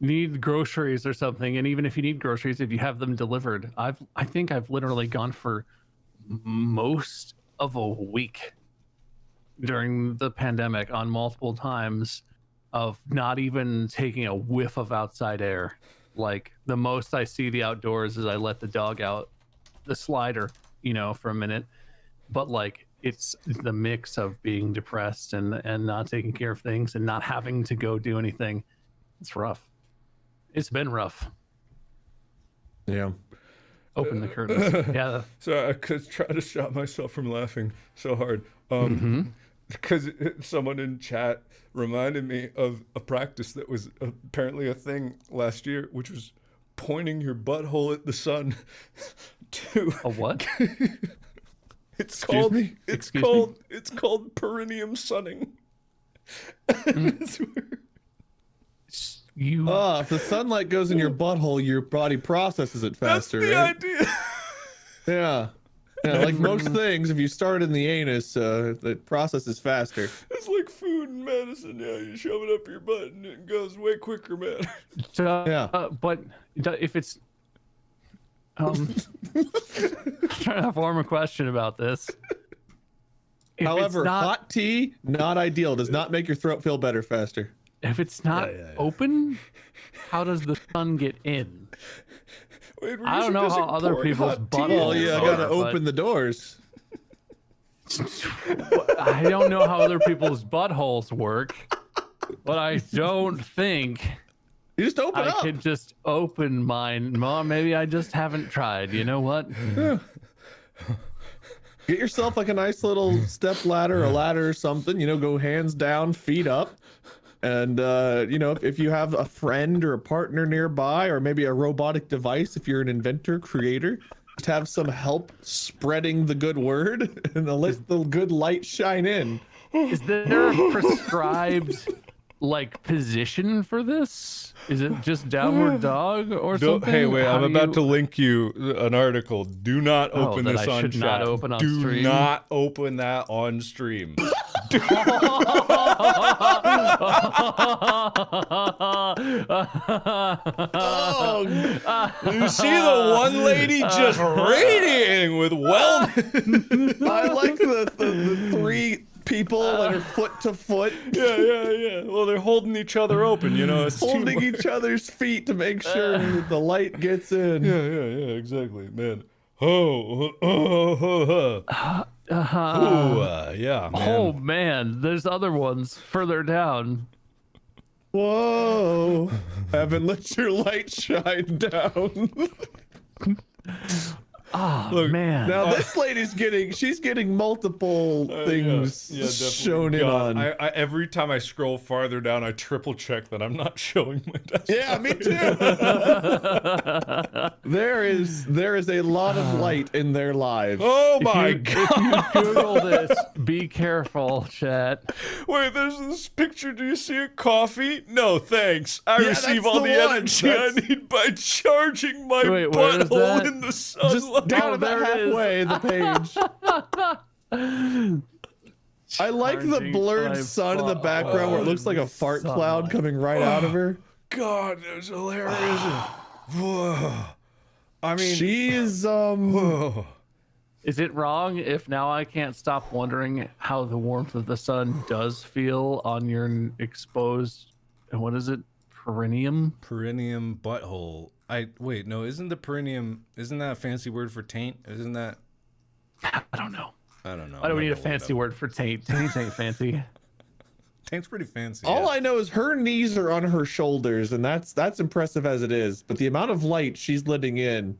need groceries or something and even if you need groceries if you have them delivered, I've I think I've literally gone for most of a week during the pandemic on multiple times of not even taking a whiff of outside air. Like the most I see the outdoors is I let the dog out the slider, you know, for a minute. But like it's the mix of being depressed and and not taking care of things and not having to go do anything. It's rough. It's been rough. Yeah. Open the curtains. Yeah. So I could try to stop myself from laughing so hard. Um, because someone in chat reminded me of a practice that was apparently a thing last year, which was pointing your butthole at the sun to A what? it's called me? it's Excuse me? called it's called perineum sunning. It's weird. You Ah, if the sunlight goes in your butthole, your body processes it faster. That's faster, the right? idea. Yeah. Yeah, like most things, if you start in the anus, uh, the process is faster. It's like food and medicine. Yeah, you shove it up your butt and it goes way quicker, man. uh, Yeah. uh, but if it's um I'm trying to form a question about this. If However, not, hot tea, not ideal. Does not make your throat feel better faster. if it's not yeah, yeah. open, how does the sun get in? Wait, we're I don't know just how other people's hot buttholes Well, yeah, I gotta but- open the doors. I don't know how other people's buttholes work, but I don't think You just open I up. could just open mine. Well, maybe I just haven't tried. You know what? Get yourself like a nice little step ladder, a ladder or something. You know, go hands down, feet up. And uh, you know, if, if you have a friend or a partner nearby, or maybe a robotic device, if you're an inventor, creator, to have some help spreading the good word and let the good light shine in. Is there a prescribed like position for this? Is it just downward dog or Don't- something? hey, wait! How I'm about you- to link you an article. Do not Oh, open that this I on should chat. not open on Do stream? not open that on stream. Oh, you see the one lady just radiating with wellness. I like the, the, the three people that are foot to foot, yeah, yeah, yeah. Well, they're holding each other open. You know, it's holding each other's feet to make sure that the light gets in. Yeah, yeah, yeah. Exactly, man. Oh, oh, oh, oh, Uh-huh. oh, uh, yeah, man. Oh man, there's other ones further down. Whoa! Haven't let your light shine down. Oh Look, man. now oh. this lady's getting she's getting multiple uh, things shown in on. I, I, every time I scroll farther down, I triple check that I'm not showing my desktop. yeah, me too. there is there is a lot of uh, light in their lives. Oh my if you- god! Google this. Be careful, chat. Wait, there's this picture. Do you see it? Coffee? No, thanks. I Yeah, receive all the the, energy That's- I need by charging my Wait, butthole in the sunlight. Just down Oh, there it is. halfway the page. I like the blurred sun in the background where it looks like a fart cloud coming right out of her. God, that was hilarious. Whoa. I mean, She's um. Is it wrong if now I can't stop wondering how the warmth of the sun does feel on your n- exposed what is it? Perineum? perineum butthole. I wait, no, isn't the perineum? Isn't that a fancy word for taint? Isn't that? I don't know. I don't know. I don't I'm need a not gonna look it fancy word for taint. Taint ain't fancy. Taint's pretty fancy. all yeah. I know is her knees are on her shoulders, and that's that's impressive as it is. But the amount of light she's letting in,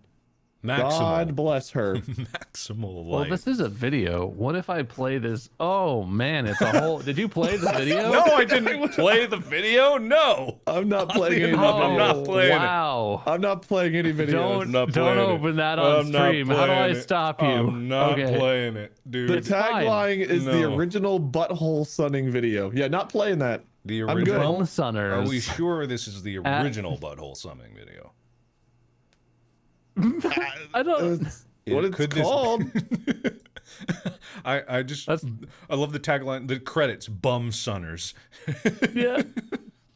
maximal, God bless her. maximal Well, this is a video. What if I play this? Oh man, it's a whole. Did you play the video? no, I didn't play the video. No, I'm not playing any. Oh, I'm not playing it. Oh, wow. I'm not playing any videos. Don't not don't playing it. open that on I'm stream. How do I playing it. stop you? I'm not okay. playing it, dude. the tagline is the original butthole sunning video. Yeah, not playing that. the I'm good. original. Bum Sunners. Are we sure this is the At- original butthole summing video? I don't. It's what It- it's could this- called. I I just That's- I love the tagline. The credits: bum sunners. yeah.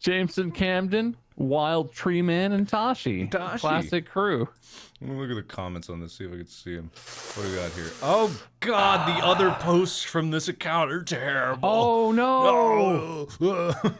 Jameson Camden, Wild Tree Man, and Tashi. Tashi. Classic crew. Let me look at the comments on this, see if I can see them. What do we got here? Oh God, the other posts from this account are terrible. Oh no! no,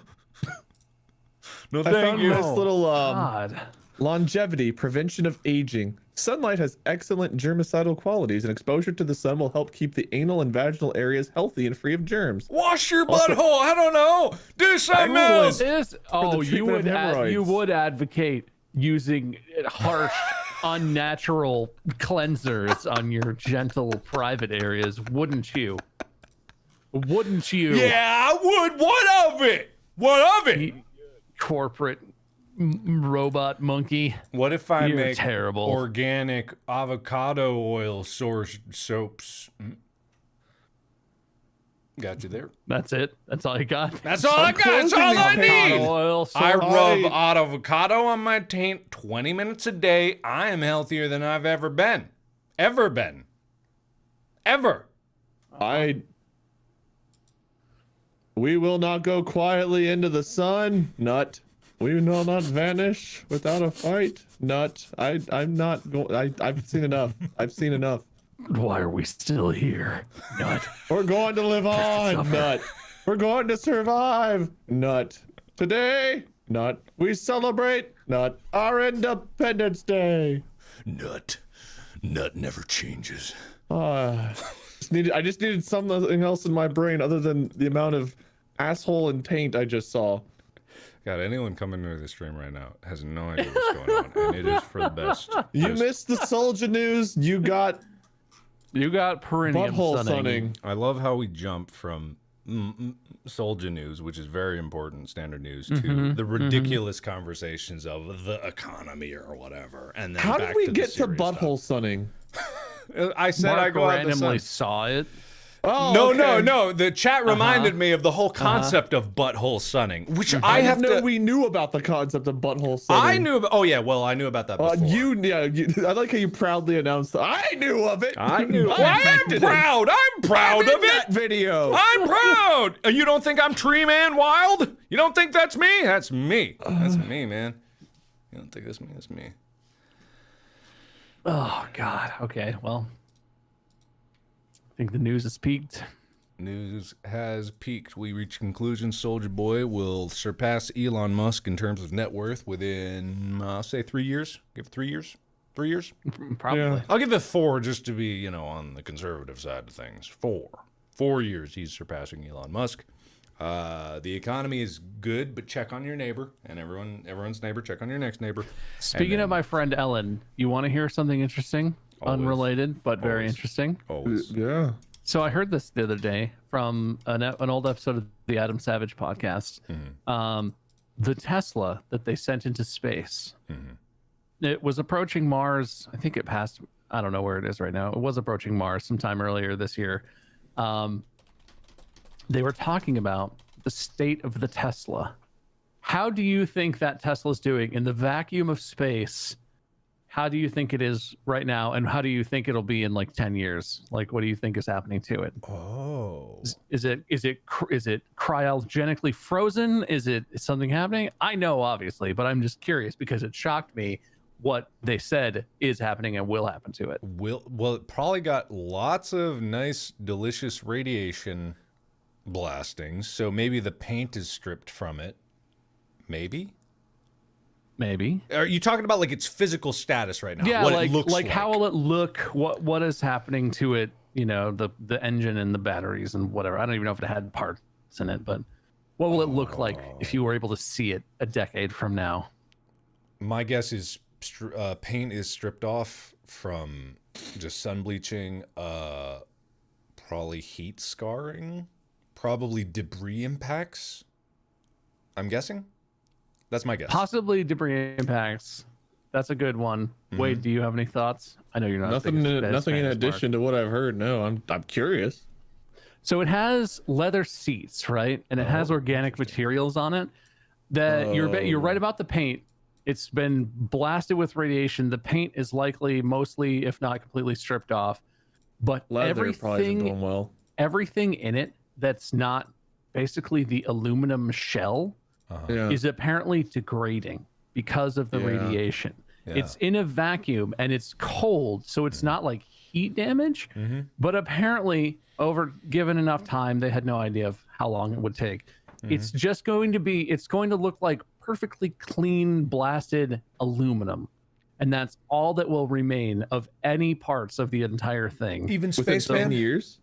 no, I thank found you. this little um, God. Longevity prevention of aging. Sunlight has excellent germicidal qualities, and exposure to the sun will help keep the anal and vaginal areas healthy and free of germs. Wash your Also- butthole. I don't know. Do something Excellent. else. This oh, you would ad, you would advocate using harsh, unnatural cleansers on your gentle private areas, wouldn't you? Wouldn't you? Yeah, I would. What of it? What of it? you corporate m- robot monkey. What if I You're make terrible. organic avocado oil source soaps? Mm. Got you there. That's it. That's all you got. That's all I got. That's all I these pages. need. Oil I rub I- avocado on my taint 20 minutes a day. I am healthier than I've ever been. Ever been. Ever. I. We will not go quietly into the sun. Nut. We will not vanish without a fight. Nut. I. I'm not going. I. I've seen enough. I've seen enough. Why are we still here? Nut. We're going to live on. suffer. Nut. We're going to survive. Nut. Today. Nut. We celebrate. Nut. Our Independence Day. Nut. Nut never changes. Uh, just needed, I just needed something else in my brain other than the amount of asshole and taint I just saw. God, anyone coming into the stream right now has no idea what's going on, and it is for the best. You Just- missed the Soulja news. You got You got perineum butthole sunning. sunning. I love how we jump from mm, mm, Soulja news, which is very important, standard news, to the ridiculous conversations of the economy or whatever, and then How back did we to get to serious butthole sunning? I said Mark I go out the randomly sun. saw it. Oh, No, no, okay. no. The chat uh-huh. reminded me of the whole uh-huh. concept of butthole sunning, which mm-hmm. I, I have didn't to. we knew about the concept of butthole sunning. I knew. About, oh yeah, well I knew about that Uh, you, yeah, you, I like how you proudly announced. I knew of it. I knew. I Well, I am invented it. proud. I'm proud I'm in of it. that video. I'm proud. And you don't think I'm Tree Man Wild? You don't think that's me? That's me. That's me, man. You don't think that's me? That's me. Oh God. Okay. Well, I think the news has peaked. News has peaked. We reach conclusion. Soulja Boy will surpass Elon Musk in terms of net worth within, uh, say, three years. Give it three years. Three years. Probably. Yeah. I'll give it four just to be, you know, on the conservative side of things. Four. Four years he's surpassing Elon Musk. Uh, the economy is good, but check on your neighbor, and everyone, everyone's neighbor. Check on your next neighbor. Speaking then- of my friend Elon, you want to hear something interesting? Always. Unrelated, but very interesting. Always. Yeah. So I heard this the other day from an, an old episode of the Adam Savage podcast. Um, the Tesla that they sent into space, it was approaching Mars. I think it passed. I don't know where it is right now. It was approaching Mars sometime earlier this year. Um, they were talking about the state of the Tesla. How do you think that Tesla's doing in the vacuum of space? How do you think it is right now, and how do you think it'll be in like ten years? Like, what do you think is happening to it? Oh. Is, is it is it it cryogenically frozen? Is it is something happening? I know, obviously, but I'm just curious because it shocked me what they said is happening and will happen to it. Will well, it probably got lots of nice, delicious radiation blastings. So maybe the paint is stripped from it. Maybe. Maybe. Are you talking about like its physical status right now? yeah, what like it looks like how will it look? What what is happening to it? You know, the the engine and the batteries and whatever. I don't even know if it had parts in it, but what will it look like if you were able to see it a decade from now? My guess is uh, paint is stripped off from just sun bleaching, uh, probably heat scarring, probably debris impacts. I'm guessing. That's my guess. Possibly debris impacts. That's a good one. Mm-hmm. Wade, do you have any thoughts? I know you're not. Nothing. big In, as- as nothing in fan as Mark. addition to what I've heard. No, I'm. I'm curious. So it has leather seats, right? And it Oh, has organic materials on it. That you're you're right about the paint. It's been blasted with radiation. The paint is likely mostly, if not completely, stripped off. But Leather probably isn't everything doing well. everything in it that's not basically the aluminum shell Uh-huh. Yeah. is apparently degrading because of the Yeah. radiation. Yeah. It's in a vacuum and it's cold, so it's not like heat damage. Mhm. But apparently, over given enough time, they had no idea of how long it would take. It's just going to be. It's going to look like perfectly clean, blasted aluminum, and that's all that will remain of any parts of the entire thing. Even Within Spaceman. ten years.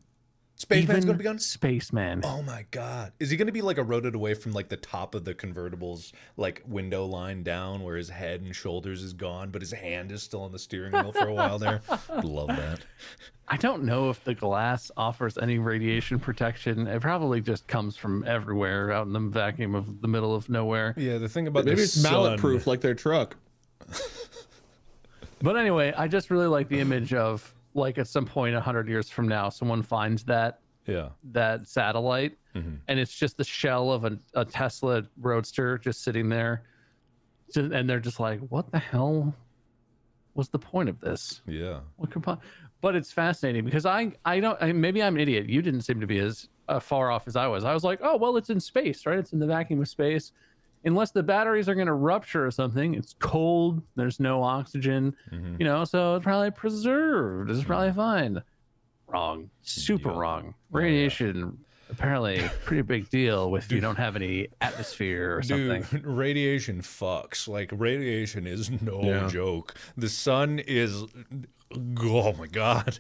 Spaceman's Even gonna be gone. Spaceman. Oh my god. Is he gonna be like eroded away from like the top of the convertible's like window line down where his head and shoulders is gone, but his hand is still on the steering wheel for a while there? Love that. I don't know if the glass offers any radiation protection. It probably just comes from everywhere out in the vacuum of the middle of nowhere. Yeah, the thing about Maybe the it's mallet proof like their truck. But anyway, I just really like the image of like at some point a hundred years from now, someone finds that Yeah. that satellite, Mhm. and it's just the shell of a, a Tesla Roadster just sitting there, and they're just like, "What the hell was the point of this?" Yeah. What But it's fascinating because I I don't I, maybe I'm an idiot. You didn't seem to be as uh, far off as I was. I was like, oh well, it's in space, right? It's in the vacuum of space. Unless the batteries are going to rupture or something, it's cold. There's no oxygen, Mhm. you know, so it's probably preserved. It's probably fine. Wrong, super Yeah. wrong. Oh, yeah. Radiation apparently pretty big deal with you don't have any atmosphere or something. Dude, radiation fucks. Like radiation is no Yeah. joke. The sun is oh my god.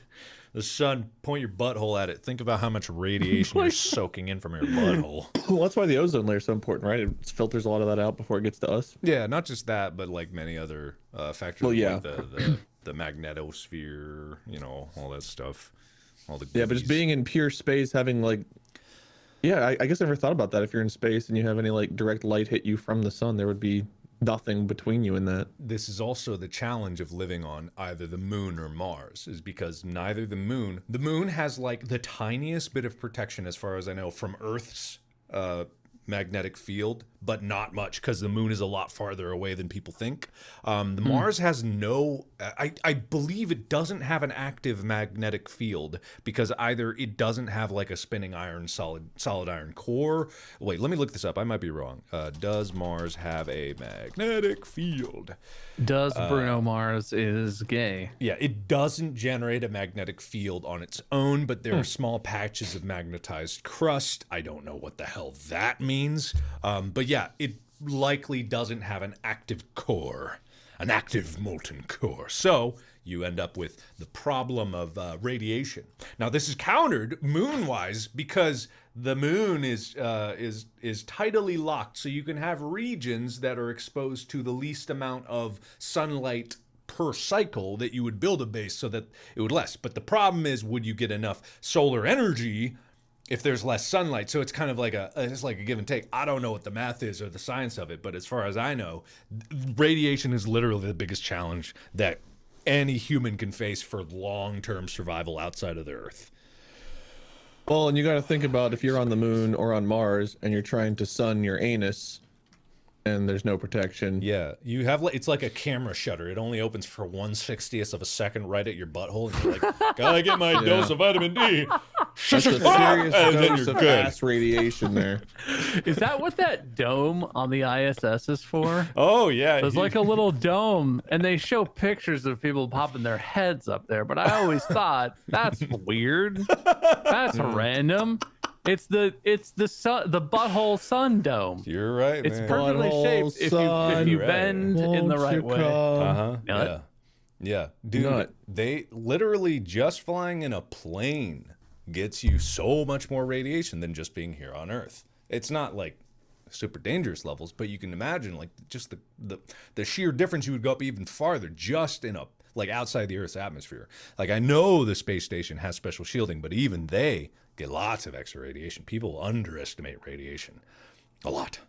The sun, point your butthole at it. Think about how much radiation you're soaking in from your butthole. Well, that's why the ozone layer is so important, right? It filters a lot of that out before it gets to us. Yeah, not just that, but like many other uh, factors. Well, like yeah. the, the the magnetosphere, you know, all that stuff. All the Yeah, but just being in pure space, having like, yeah, I, I guess I never thought about that. If you're in space and you have any like direct light hit you from the sun, there would be nothing between you and that. this is also the challenge of living on either the moon or Mars, is because neither the moon, the moon has like the tiniest bit of protection, as far as I know, from Earth's uh, magnetic field, but not much because the moon is a lot farther away than people think. Um, the Mars has no, I, I believe it doesn't have an active magnetic field because either it doesn't have like a spinning iron solid solid iron core. Wait, let me look this up. I might be wrong. Uh, does Mars have a magnetic field? Does Uh, Bruno Mars is gay? Yeah, it doesn't generate a magnetic field on its own, but there are small patches of magnetized crust. I don't know what the hell that means. Um, but yeah, it likely doesn't have an active core, an active molten core. So you end up with the problem of uh, radiation. Now, this is countered moon-wise because the moon is uh, is is tidally locked, so you can have regions that are exposed to the least amount of sunlight per cycle that you would build a base so that it would less. But the problem is, would you get enough solar energy if there's less sunlight. So it's kind of like a uh, it's like a give and take. I don't know what the math is or the science of it, but as far as I know, radiation is literally the biggest challenge that any human can face for long-term survival outside of the earth. Well, and you got to think about if you're on the moon or on Mars and you're trying to sun your anus and there's no protection. Yeah, you have like it's like a camera shutter. It only opens for one sixtieth of a second right at your butthole, and you're like, "Gotta get my dose of vitamin D." That's a serious and then dose you're of good. ass radiation there. Is that what that dome on the ISS is for? Oh yeah, it's like a little dome, and they show pictures of people popping their heads up there. But I always thought that's weird. That's random. It's the it's the sun the butthole sun dome. You're right, It's man. perfectly Butthole shaped if you if you sun. bend in the right way. Uh huh. Yeah. Yeah, dude. Nut. They literally just flying in a plane gets you so much more radiation than just being here on Earth. It's not like super dangerous levels, but you can imagine like just the the, the sheer difference. You would go up even farther just in a like outside the Earth's atmosphere. Like I know the space station has special shielding, but even they get lots of extra radiation. People underestimate radiation a lot.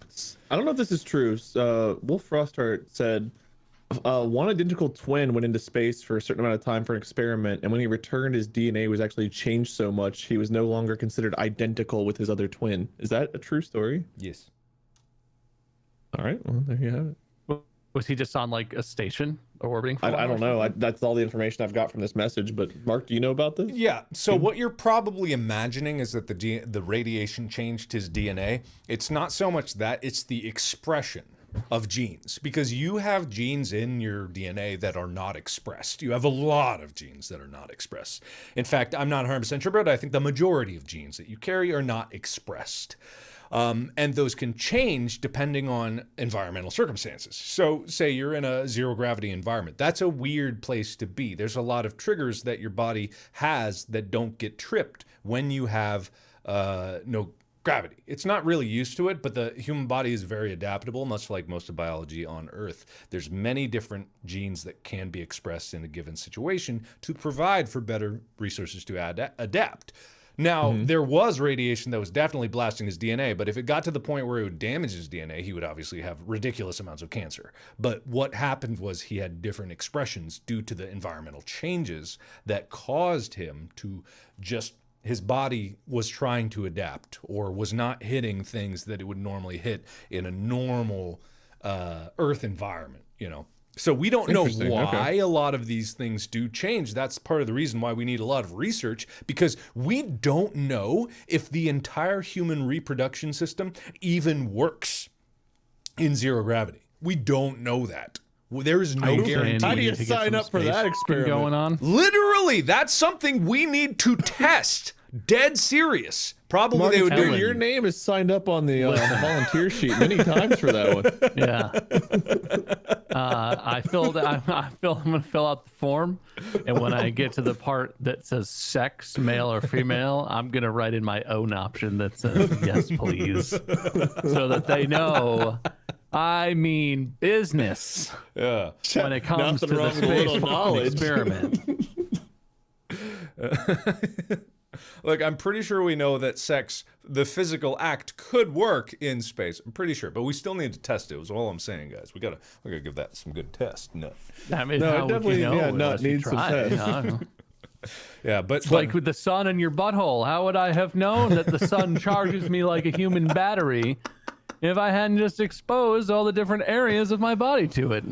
I don't know if this is true. Uh, Wolf Frosthart said uh, one identical twin went into space for a certain amount of time for an experiment, and when he returned, his DNA was actually changed so much he was no longer considered identical with his other twin. Is that a true story? Yes. All right, well there you have it. Was he just on like a station orbiting? For I, a I don't know. I, that's all the information I've got from this message. But Mark, do you know about this? Yeah. So what you're probably imagining is that the D- the radiation changed his DNA. It's not so much that; it's the expression of genes because you have genes in your DNA that are not expressed. You have a lot of genes that are not expressed. In fact, I'm not 100% sure, but I think the majority of genes that you carry are not expressed. Um, and those can change depending on environmental circumstances. So, say you're in a zero gravity environment, that's a weird place to be. There's a lot of triggers that your body has that don't get tripped when you have uh, no gravity. It's not really used to it, but the human body is very adaptable, much like most of biology on Earth. There's many different genes that can be expressed in a given situation to provide for better resources to ad- adapt. Now, mm-hmm. there was radiation that was definitely blasting his DNA, but if it got to the point where it would damage his DNA, he would obviously have ridiculous amounts of cancer. But what happened was he had different expressions due to the environmental changes that caused him to just his body was trying to adapt or was not hitting things that it would normally hit in a normal uh, earth environment, you know. So we don't know why okay. a lot of these things do change. That's part of the reason why we need a lot of research because we don't know if the entire human reproduction system even works in zero gravity. We don't know that. Well, There is no Are guarantee. How do you need to get sign up for that thing experiment? going on? Literally, that's something we need to test. Dead serious. Probably Mark, they would do. Your name is signed up on the, uh, the volunteer sheet many times for that one. Yeah. uh, I filled. I, I fill. I'm gonna fill out the form, and when I get to the part that says sex, male or female, I'm gonna write in my own option that says yes, please, so that they know I mean business Yeah. when it comes to the wrong with a little space knowledge. experiment. Look, I'm pretty sure we know that sex, the physical act, could work in space. I'm pretty sure, but we still need to test it. Was all I'm saying, guys. We gotta, we gotta give that some good test. No. I mean, No, it how would definitely- you know yeah, no, it unless needs some try? test. You know? Yeah, but, It's but like with the sun in your butthole. How would I have known that the sun charges me like a human battery if I hadn't just exposed all the different areas of my body to it?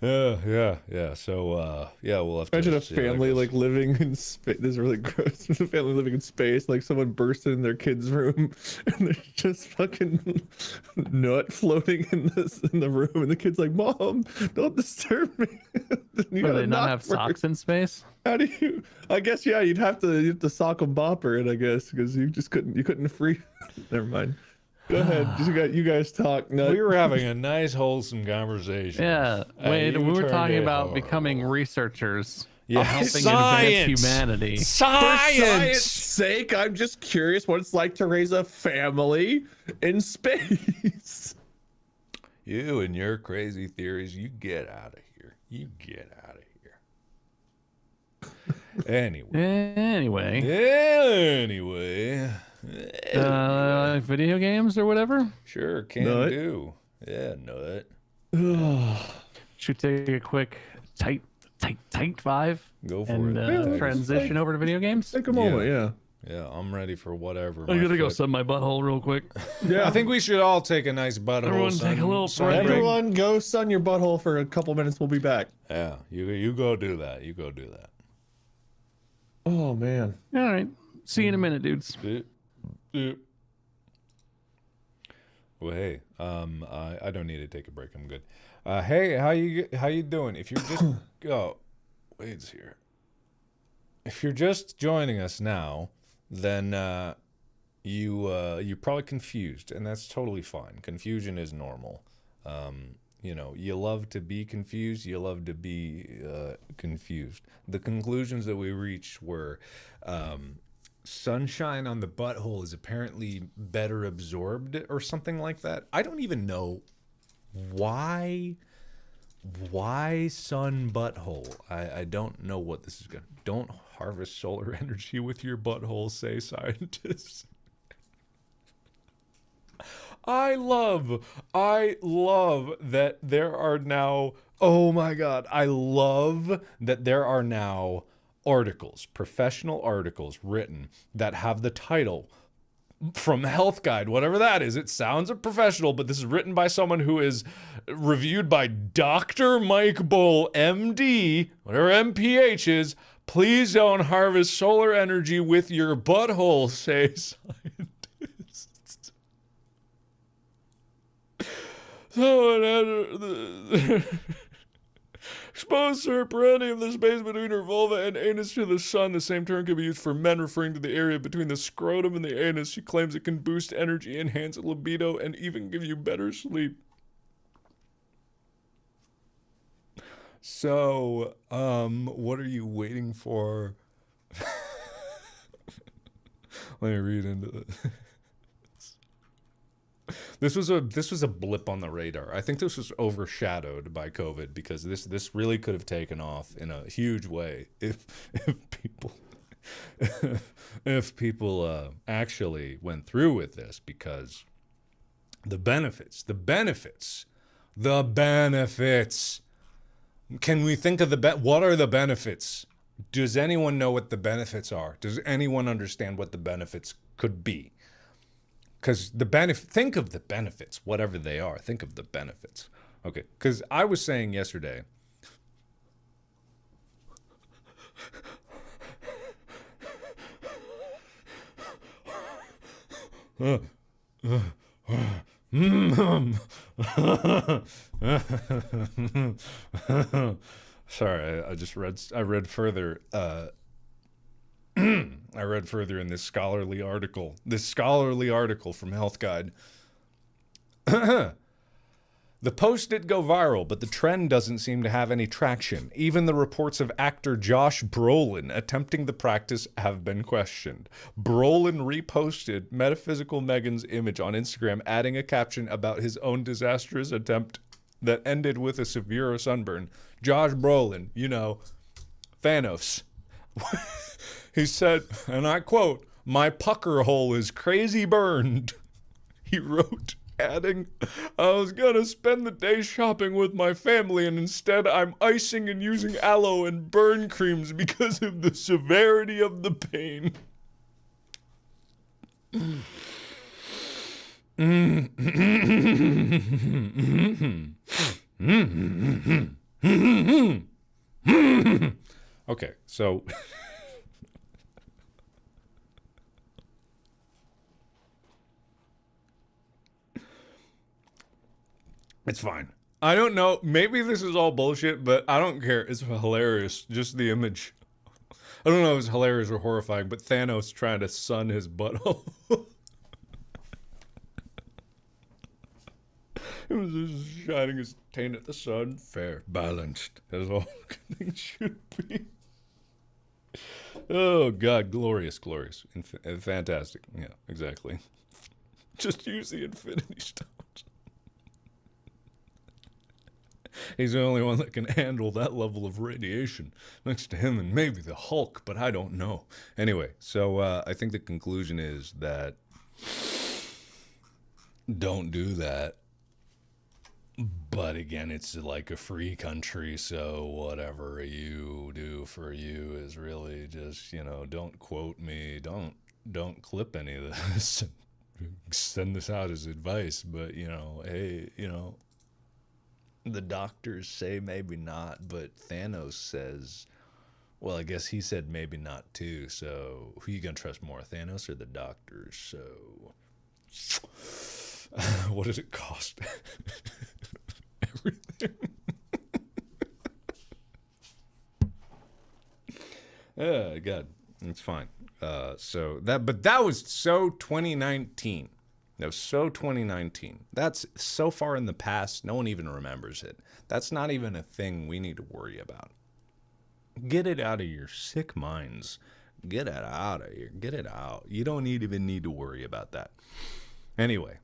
Yeah, yeah, yeah. So, uh, yeah, we'll have to Imagine a see how that family goes. like living in space. This is really gross. a family living in space, like someone burst in their kid's room, and there's just fucking nut floating in this in the room, and the kid's like, "Mom, don't disturb me." You Do they not have first. socks in space? How do you? I guess yeah, you'd have to you have to sock a bopper and I guess because you just couldn't you couldn't free. Never mind. Go ahead. You got you guys talk. Nut. we were having a nice, wholesome conversation. Yeah. Uh, Wait, we were talking about horrible. becoming researchers. Yeah, helping advance humanity. Science. For science sake, I'm just curious what it's like to raise a family in space. You and your crazy theories, you get out of here. You get out of here. Anyway. Anyway, Anyway. Uh, video games or whatever. Sure, can Nut. do. Yeah, nut. Should we take a quick tight, tight, tight five Go for and it. uh, Thanks. transition over to video games? Take a moment, yeah. Yeah, I'm ready for whatever. I'm my gonna go foot- sub my butthole real quick. Yeah. I think we should all take a nice butthole. Everyone sun- take a little break. break. Everyone go sun your butthole for a couple minutes. We'll be back. Yeah, you you go do that. You go do that. Oh man. All right. See you in a minute, dudes. Doop, doop. Well, hey, um, I, I don't need to take a break. I'm good. Uh, hey, how you how you doing? If you're just oh, Wade's here. If you're just joining us now, then uh, you uh, you're probably confused, and that's totally fine. Confusion is normal. Um, you know, you love to be confused. You love to be uh, confused. The conclusions that we reached were. Um, sunshine on the butthole is apparently better absorbed or something like that. I don't even know why why sun butthole. I, I don't know what this is gonna don't harvest solar energy with your butthole, say scientists. I love, I love that there are now, oh my God, I love that there are now articles, professional articles written that have the title from Health Guide, whatever that is. It sounds professional, but this is written by someone who is reviewed by Dr. Mike Bull, MD, whatever MPH is. Please don't harvest solar energy with your butthole, say scientists. So, Expose her perineum, the space between her vulva and anus to the sun. The same term can be used for men, referring to the area between the scrotum and the anus. She claims it can boost energy, enhance libido, and even give you better sleep. So, um, what are you waiting for? Let me read into this. This was a this was a blip on the radar. I think this was overshadowed by COVID because this this really could have taken off in a huge way if if people if people uh, actually went through with this because the benefits the benefits the benefits. Can we think of the be- what are the benefits? Does anyone know what the benefits are? Does anyone understand what the benefits could be because the benefit think of the benefits whatever they are think of the benefits. Okay because i was saying yesterday sorry I, I just read i read further uh I read further in this scholarly article, this scholarly article from Health Guide. the post did go viral, but the trend doesn't seem to have any traction. Even the reports of actor Josh Brolin attempting the practice have been questioned. Brolin reposted Metaphysical Megan's image on Instagram, adding a caption about his own disastrous attempt that ended with a severe sunburn. Josh Brolin, you know, Thanos. He said, and I quote, My pucker hole is crazy burned. He wrote, adding, I was gonna spend the day shopping with my family, and instead I'm icing and using aloe and burn creams because of the severity of the pain. Okay, so. It's fine. I don't know. Maybe this is all bullshit, but I don't care. It's hilarious. Just the image. I don't know if it's hilarious or horrifying, but Thanos trying to sun his butthole. it was just shining his taint at the sun. Fair, balanced, as all things should be. oh God, glorious, glorious, fantastic. Yeah, exactly. Just use the Infinity Stones. He's the only one that can handle that level of radiation. Next to him and maybe the Hulk, but I don't know. Anyway, so uh, I think the conclusion is that don't do that. But again, it's like a free country, so whatever you do for you is really just, you know, don't quote me, don't don't clip any of this. Send this out as advice, but you know, hey, you know, the doctors say maybe not, but Thanos says, well, I guess he said maybe not too. So who you gonna trust more, Thanos or the doctors? So what did it cost? Everything. yeah, God, it's fine. Uh, so that, but that was so 2019. Was so 2019. That's so far in the past, no one even remembers it. That's not even a thing we need to worry about. Get it out of your sick minds. Get it out of here. Get it out. You don't need, even need to worry about that. Anyway,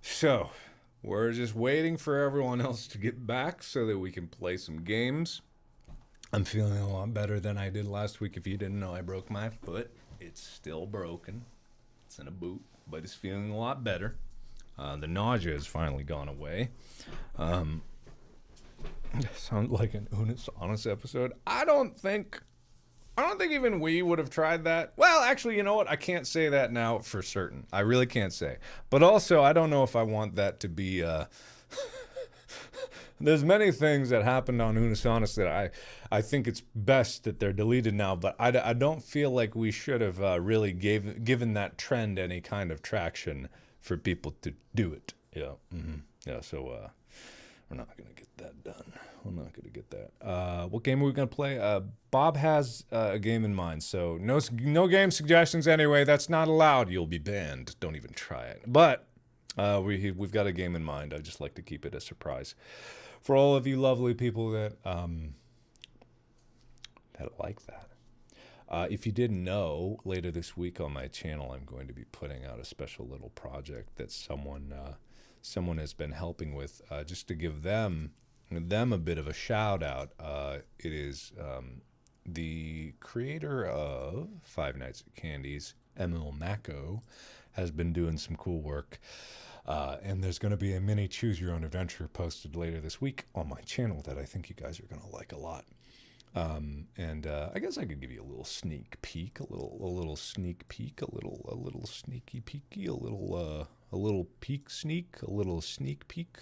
so we're just waiting for everyone else to get back so that we can play some games. I'm feeling a lot better than I did last week. If you didn't know, I broke my foot. It's still broken. It's in a boot, but it's feeling a lot better. Uh, the nausea has finally gone away. Um, sounds like an Unis Honest episode. I don't think. I don't think even we would have tried that. Well, actually, you know what? I can't say that now for certain. I really can't say. But also, I don't know if I want that to be. Uh, there's many things that happened on Unis Honest that I, I think it's best that they're deleted now. But I, I don't feel like we should have uh, really gave given that trend any kind of traction for people to do it. Yeah, mm-hmm. yeah. So uh, we're not gonna get that done. We're not gonna get that. Uh, what game are we gonna play? Uh, Bob has uh, a game in mind, so no no game suggestions anyway. That's not allowed. You'll be banned. Don't even try it. But uh, we we've got a game in mind. I just like to keep it a surprise for all of you lovely people that um, that like that. Uh, if you didn't know, later this week on my channel, I'm going to be putting out a special little project that someone uh, someone has been helping with, uh, just to give them them a bit of a shout out. Uh, it is um, the creator of Five Nights at Candy's, Emil Macko, has been doing some cool work. Uh, and there's going to be a mini choose your own adventure posted later this week on my channel that I think you guys are going to like a lot. Um, and uh, I guess I could give you a little sneak peek, a little, a little sneak peek, a little, a little sneaky peeky, a little, uh, a little peek sneak, a little sneak peek,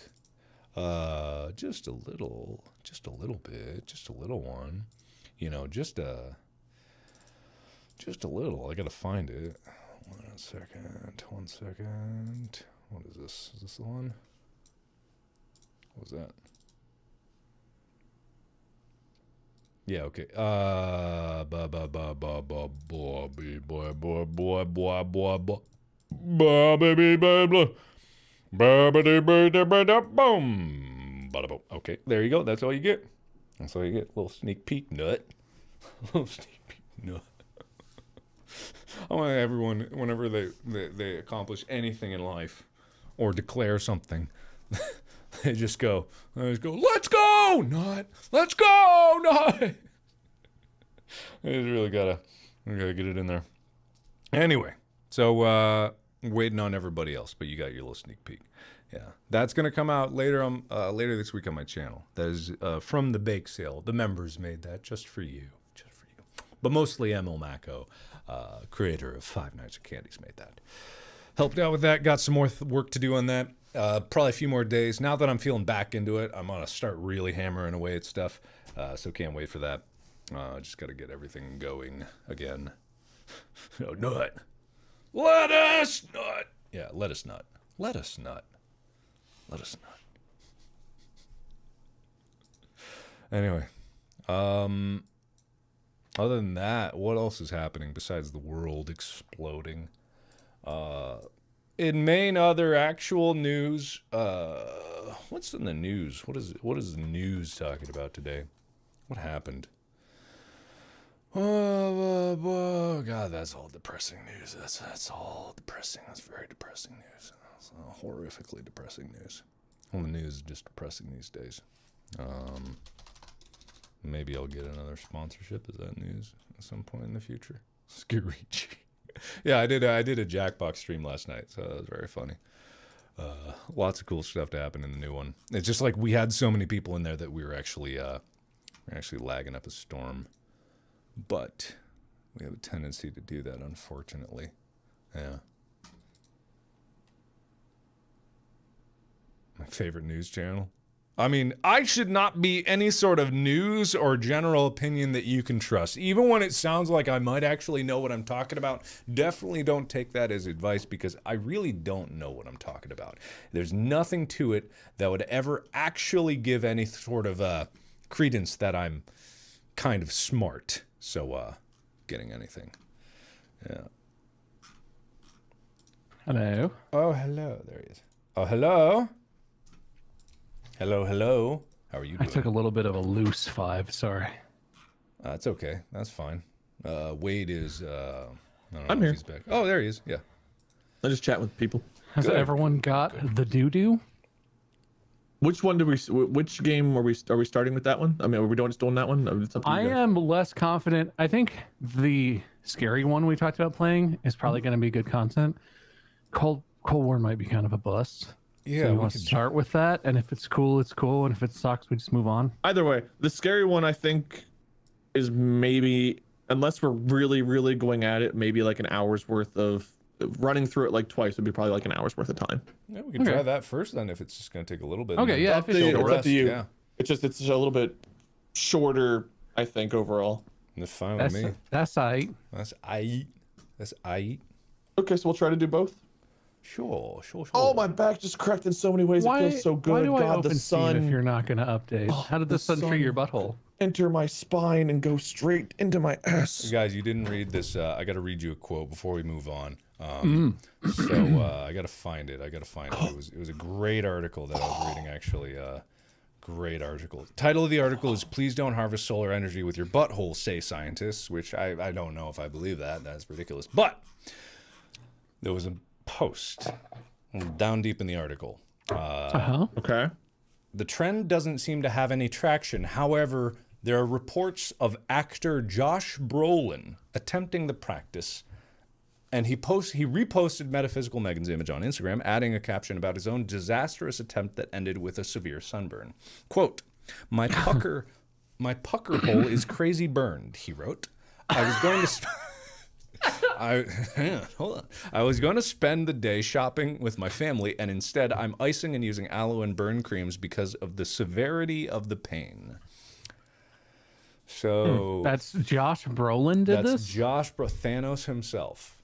uh, just a little, just a little bit, just a little one, you know, just a, just a little. I gotta find it. One second, one second. What is this? Is this the one? What was that? Yeah, okay. Uh, ba ba ba ba ba Bobby boy boy boy boy boy boy Bobby baby baby Bobby boom. Okay, there you go. That's all you get. That's all you get. Little sneak peek nut. Little sneak peek nut. I want everyone, whenever they, they they accomplish anything in life, or declare something, they just go, they just go, let's go, not, let's go, not. I really gotta, we gotta get it in there. Anyway, so uh, waiting on everybody else, but you got your little sneak peek. Yeah, that's gonna come out later on uh, later this week on my channel. That is uh, from the bake sale. The members made that just for you, just for you. But mostly Emil Macko, uh, creator of Five Nights at Candy's, made that. Helped out with that. Got some more work to do on that. Uh, probably a few more days. Now that I'm feeling back into it, I'm gonna start really hammering away at stuff. Uh, so can't wait for that. Uh, just got to get everything going again. oh, nut. Let us nut. Yeah, let us nut. Let us nut. Let us nut. Anyway, um, other than that, what else is happening besides the world exploding? Uh, in main other actual news, uh, what's in the news? What is what is the news talking about today? What happened? Oh God, that's all depressing news. That's that's all depressing. That's very depressing news. That's horrifically depressing news. Well, the news is just depressing these days. Um, maybe I'll get another sponsorship. Is that news at some point in the future? Screechy. yeah, I did. I did a Jackbox stream last night, so that was very funny. Uh, lots of cool stuff to happen in the new one. It's just like we had so many people in there that we were actually uh, we we're actually lagging up a storm, but we have a tendency to do that, unfortunately. Yeah. My favorite news channel. I mean, I should not be any sort of news or general opinion that you can trust. Even when it sounds like I might actually know what I'm talking about, definitely don't take that as advice because I really don't know what I'm talking about. There's nothing to it that would ever actually give any sort of uh, credence that I'm kind of smart. So, uh, getting anything. Yeah. Hello. Oh, hello. There he is. Oh, hello. Hello, hello. How are you I took a little bit of a loose five. Sorry. Uh, it's okay. That's fine. Uh, Wade is. Uh, I don't know I'm if here. He's back. Oh, there he is. Yeah. I just chat with people. Has Good. everyone got the doo doo? Which one do we? Which game are we? Are we starting with that one? I mean, are we doing just doing that one? It's up to I am less confident. I think the scary one we talked about playing is probably going to be good content. Cold Cold War might be kind of a bust. Yeah. so we we want to start with that, and if it's cool, it's cool, and if it sucks, we just move on. Either way, the scary one I think is maybe unless we're really, really going at it, maybe like an hour's worth of running through it like twice would be probably like an hour's worth of time. yeah, we can Okay. try that first then if it's just going to take a little bit. Okay, yeah, Up if to it's it's up to you. Yeah. It's just it's just a little bit shorter, I think overall. That's fine That's with me. that's I. That's I eat. That's I eat. Okay, so we'll try to do both. Sure, sure, sure. Oh, my back just cracked in so many ways. Why, it feels so good. why do I God, open the Steam sun if you're not going to update? Oh, How did the the sun treat your butthole? enter my spine and go straight into my ass. You Guys, you didn't read this. Uh, I got to read you a quote before we move on. Um, So uh, I got to find it. I got to find it. It was it was a great article that I was reading actually. Uh, great article. Title of the article is "Please don't harvest solar energy with your butthole," say scientists. Which I I don't know if I believe that. That's ridiculous. But there was a post down deep in the article. Uh huh. Okay. The trend doesn't seem to have any traction. However, there are reports of actor Josh Brolin attempting the practice, and he post he reposted Metaphysical Megan's image on Instagram, adding a caption about his own disastrous attempt that ended with a severe sunburn. Quote: "My pucker, my pucker hole is crazy burned." He wrote. I was going to. Sp- I hang hold on. I was going to spend the day shopping with my family, and instead, I'm icing and using aloe and burn creams because of the severity of the pain. So hmm, That's Josh Brolin did that's this. Josh Bro Thanos himself.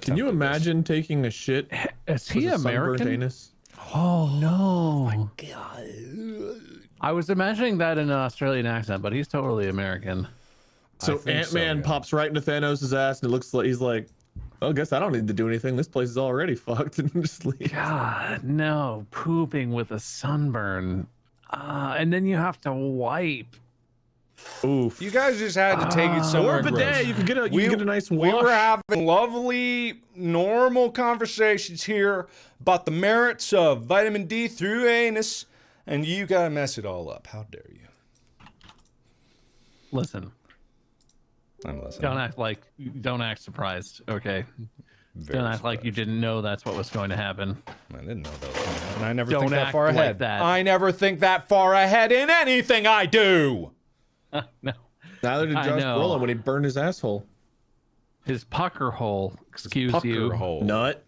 Can you attempted this. imagine taking a shit? Is he with a sunburnt American? anus? Oh no! Oh I was imagining that in an Australian accent, but he's totally American. So think Ant so, Man yeah. pops right into Thanos' ass, and it looks like he's like, "Well, I guess I don't need to do anything. This place is already fucked," and just leave. God, no, pooping with a sunburn, uh, and then you have to wipe. Oof. You guys just had to take it or somewhere. a bidet. gross. You could get a you we, could get a nice we wash. were having lovely, normal conversations here about the merits of vitamin D through anus, and you gotta mess it all up. How dare you? Listen, I'm listening. don't act like don't act surprised. Okay, Very don't act like you didn't know that's what was going to happen. I didn't know that was. I never Don't think that act far like ahead. that. I never think that far ahead in anything I do. no, Neither did Josh. Brolin when he burned his asshole. his pucker hole. Excuse Pucker you. hole. Nut.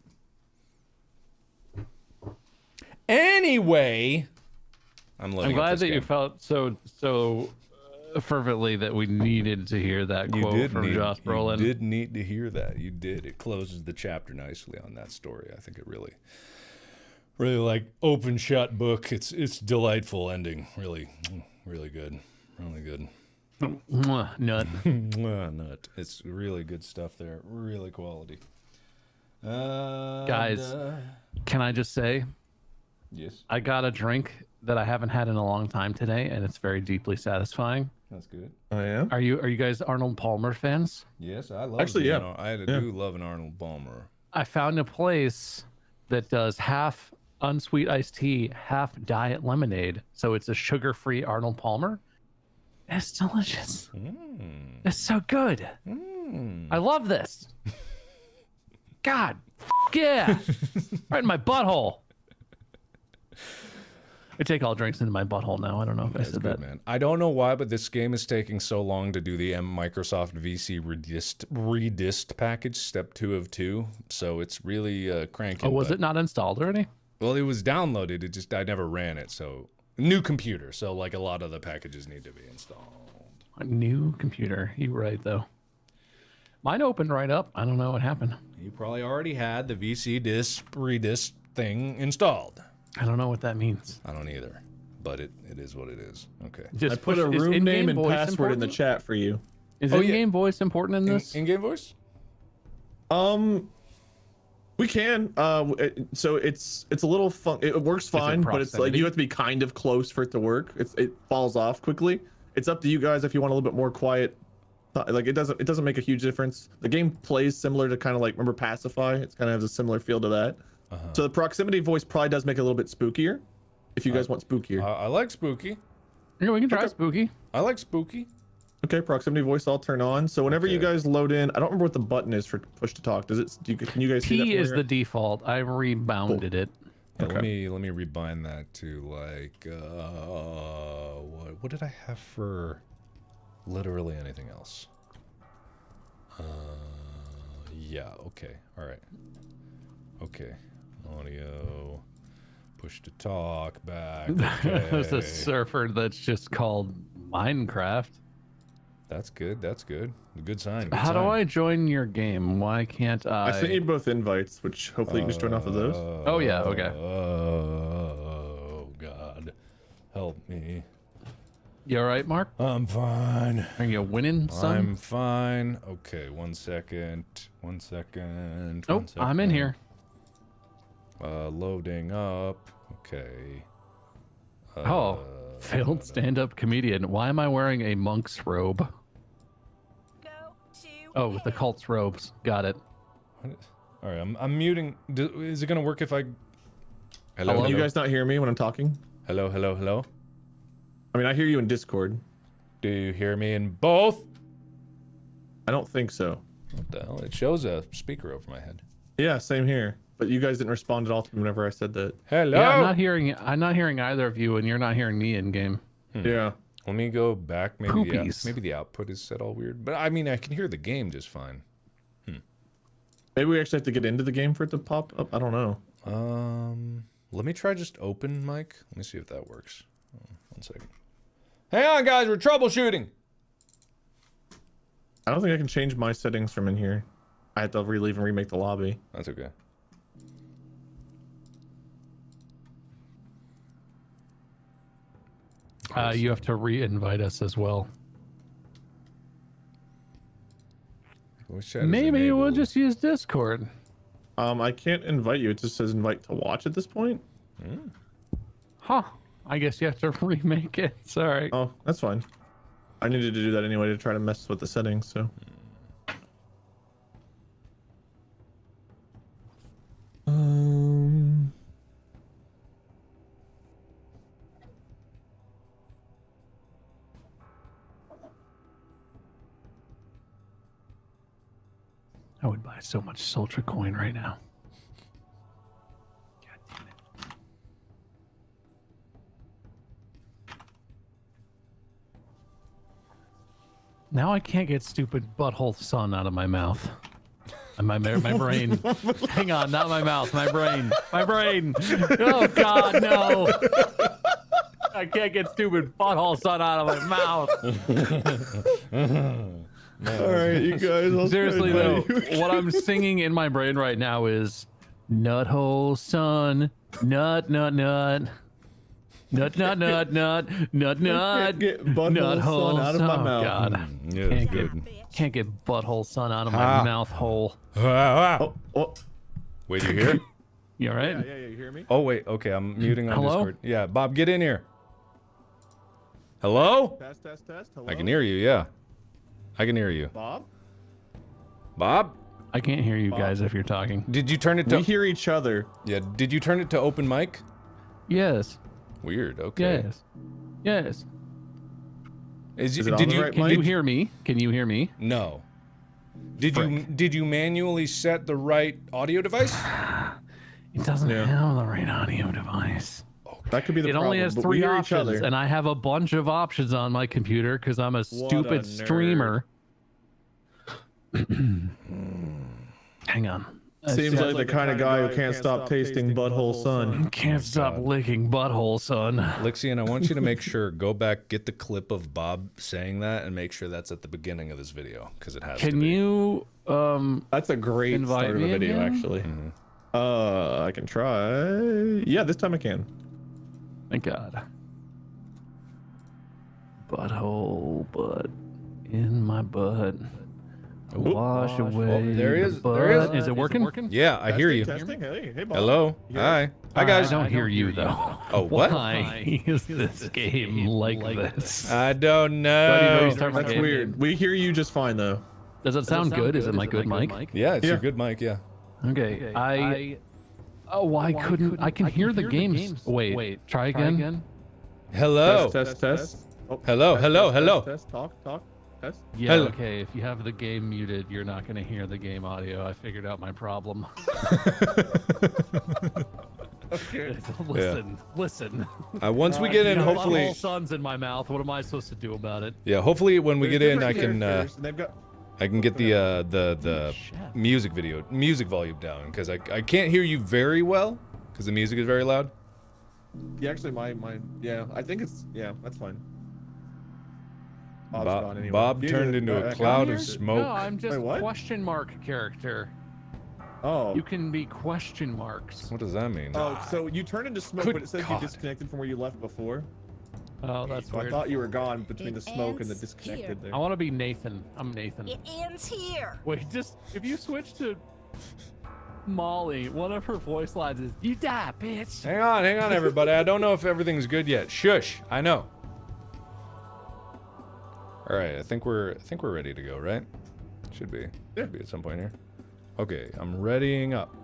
Anyway, I'm, I'm glad this that you felt so so uh, fervently that we needed to hear that You quote from need, Josh Brolin. You did need to hear that. You did. It closes the chapter nicely on that story. I think it really, really like open shut book. It's it's delightful ending. Really, really good. Really good. Mwah, Nut. Mwah, Nut. It's really good stuff there. Really quality. Uh, Guys. uh, Can I just say, yes. I got a drink that I haven't had in a long time today, and it's very deeply satisfying. That's good. I am. Are you are you guys Arnold Palmer fans? Yes, I love. Actually, the yeah. Arnold- I Yeah. do love an Arnold Palmer. I found a place that does half unsweet iced tea, half diet lemonade. So it's a sugar-free Arnold Palmer. It's delicious. Mm. It's so good. Mm. I love this. God, f- yeah, right in my butthole. I take all drinks into my butthole now. I don't know if I That's said good, that. man. I don't know why, but this game is taking so long to do the M Microsoft VC redist redist package, step two of two. So it's really uh, cranking. Oh, was it not installed already? Well, it was downloaded. It just I never ran it. So new computer. So like a lot of the packages need to be installed. A new computer. You right though. Mine opened right up. I don't know what happened. You probably already had the VC disc redist thing installed. I don't know what that means. I don't either, but it, it is what it is. Okay. Just I put push- a room name and voice password in the chat for you. Is Oh, in-game voice important in In, this? in-game voice? Um, we can. Uh, it- so it's it's a little fun. It works fine, but it's like you have to be kind of close for it to work. It's it falls off quickly. It's up to you guys if you want a little bit more quiet. Uh, Like it doesn't it doesn't make a huge difference. The game plays similar to kind of like remember Pacify. It's kind of has a similar feel to that. Uh-huh. So the proximity voice probably does make it a little bit spookier. If you guys want spookier, I, I like spooky. Yeah, we can try Okay. spooky. I like spooky. okay, proximity voice I'll turn on. So whenever you guys load in, I don't remember what the button is for push to talk. Does it? Do you, can you guys see that? P is the default. I rebounded it. Yeah, Okay. Let me let me rebind that to like uh what what did I have for literally anything else? Uh yeah, okay. All right. Okay. Audio push to talk back. There's a surfer that's just called Minecraft. That's good. That's good. A good sign. good How do. I join your game? Why can't I? I sent you both invites, which hopefully you can just join off of those. Oh, yeah, okay. Oh, oh god. Help me. You all right, Mark? I'm fine. Are you winning, son? I'm fine. Okay, one second. One second. oh, one I'm in here. Uh, loading up. Okay. Uh, Oh, failed stand-up comedian. Why am I wearing a monk's robe? Go to Oh, the cult's robes. Got it. what is- All right, I'm, I'm muting. Do, is it gonna work if I? Hello, Hello? hello, Can you guys not hear me when I'm talking? hello, hello, hello. I mean, I hear you in Discord. Do you hear me in both? I don't think so. What the hell? It shows a speaker over my head. Yeah, same here. But you guys didn't respond at all to me whenever I said that. Hello. Yeah, I'm not hearing. I'm not hearing either of you, and you're not hearing me in game. Yeah. Let me go back. Maybe the, out- Poopies. maybe the output is set all weird, but I mean I can hear the game just fine. Maybe we actually have to get into the game for it to pop up. I don't know. Um, let me try just open mic. Let me see if that works. Oh, one second. Hang on, guys. We're troubleshooting. I don't think I can change my settings from in here. I have to relieve and remake the lobby. That's okay. Uh, you have to re-invite us as well. Voice Maybe we'll just use Discord. Um, I can't invite you. It just says invite to watch at this point. Huh. I guess you have to remake it. Sorry. Oh, that's fine. I needed to do that anyway to try to mess with the settings. So. Um. I would buy so much Soulja coin right now. God damn it. Now I can't get stupid butthole sun out of my mouth. And my my my brain. Hang on, not my mouth, my brain. My brain. Oh God, no. I can't get stupid butthole sun out of my mouth. All right, you guys. I'll Seriously though, what I'm singing in my brain right now is nut hole sun, nut nut nut. Nut nut nut nut nut nut get butthole nut sun hole out of my mouth. God, hmm, Yeah, can't get good. can't get butthole sun out of my Ah. mouth hole. Ah, ah. Oh, oh, Wait, you hear? You all right? yeah, yeah, yeah. You hear me? oh wait, okay. I'm muting on Hello? Discord. Yeah, Bob, get in here. Hello? Test, test, test. Hello. I can hear you. Yeah, I can hear you. Bob. Bob, I can't hear you Bob. guys if you're talking. did you turn it to? We hear each other. yeah. Did you turn it to open mic? Yes. Weird. Okay. Yes. Yes. Is, Is it on did the you right Can mic? you hear me? Can you hear me? No. Did you did you manually set the right audio device? It doesn't Yeah. have the right audio device. That could be the it problem. only has but three we each options, other. and I have a bunch of options on my computer because I'm a a stupid nerd. streamer. Hang on. I Seems said- like the kind of guy who can't stop tasting butthole sun. can't stop God. licking butthole, son. Lixian, I want you to make sure go back, get the clip of Bob saying that, and make sure that's at the beginning of this video because it has to Can be. you um That's a great Invite start of a video, again? actually. Mm-hmm. Uh, I can try. Yeah, this time I can. Thank God. Butthole butt in my butt. Wash away. Oh, there the is- there is- butt. Is it working? Yeah, I hear you. Testing. Hey, hey, Hello. Hi. Hi guys. I don't hear you though. Oh what? Why is this game like this? I don't Why do you know know. you start That's Okay. weird. We hear you just fine though. Does it sound good? Is it my good mic? Yeah, it's Yeah. your good mic. Yeah. Okay. I. Oh, why couldn't I can hear the games? Wait, wait. Try again. Hello. Test, test, test. Oh, Hello, test, hello, test, hello. Test, test, talk, talk, test. Yeah. Hello. Okay. If you have the game muted, you're not going to hear the game audio. I figured out my problem. okay. listen, listen. Uh, once we get in, You got hopefully, butthole suns in my mouth. What am I supposed to do about it? yeah, hopefully when we There's get in, I can, uh, and they've got. I can get the, uh, the, the music video, music volume down because I, I can't hear you very well because the music is very loud. Yeah, actually, my, my, yeah, I think it's, yeah, that's fine. Bob's Bob, gone anyway. Bob You turned into to- a cloud of smoke. No, I'm just Wait, what? question mark character. Oh. You can be question marks. What does that mean? Oh, so you turned into smoke, Good but it says God. you disconnected from where you left before. Oh, that's So I thought you were gone between the smoke and the ends disconnected there. I want to be Nathan. I'm Nathan. It ends here. Wait, just if you switch to Molly, one of her voice lines is "You die, bitch." Hang on, hang on, everybody. I don't know if everything's good yet. Shush. I know. All right, I think we're I think we're ready to go, right? Should be. Yeah. Should be at some point here. Okay, I'm readying up.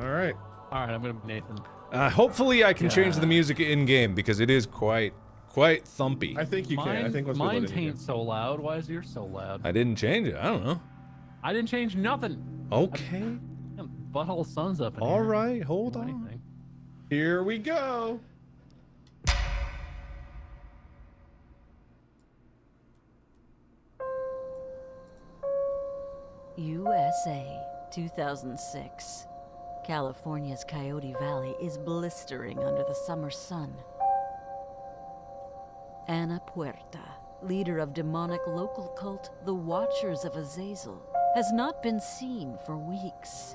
All right. All right, I'm gonna be Nathan. Uh, hopefully, I can change the music in game because it is quite quite thumpy. I think you mine can. I think once mine load it in tain't so loud. Why is yours so loud? I didn't change it. I don't know. I didn't change nothing. Okay. Butthole sun's up in All here. right. Hold on. anything. Here we go. USA 2006. California's Coyote Valley is blistering under the summer sun. Anna Puerta, leader of demonic local cult the Watchers of Azazel, has not been seen for weeks.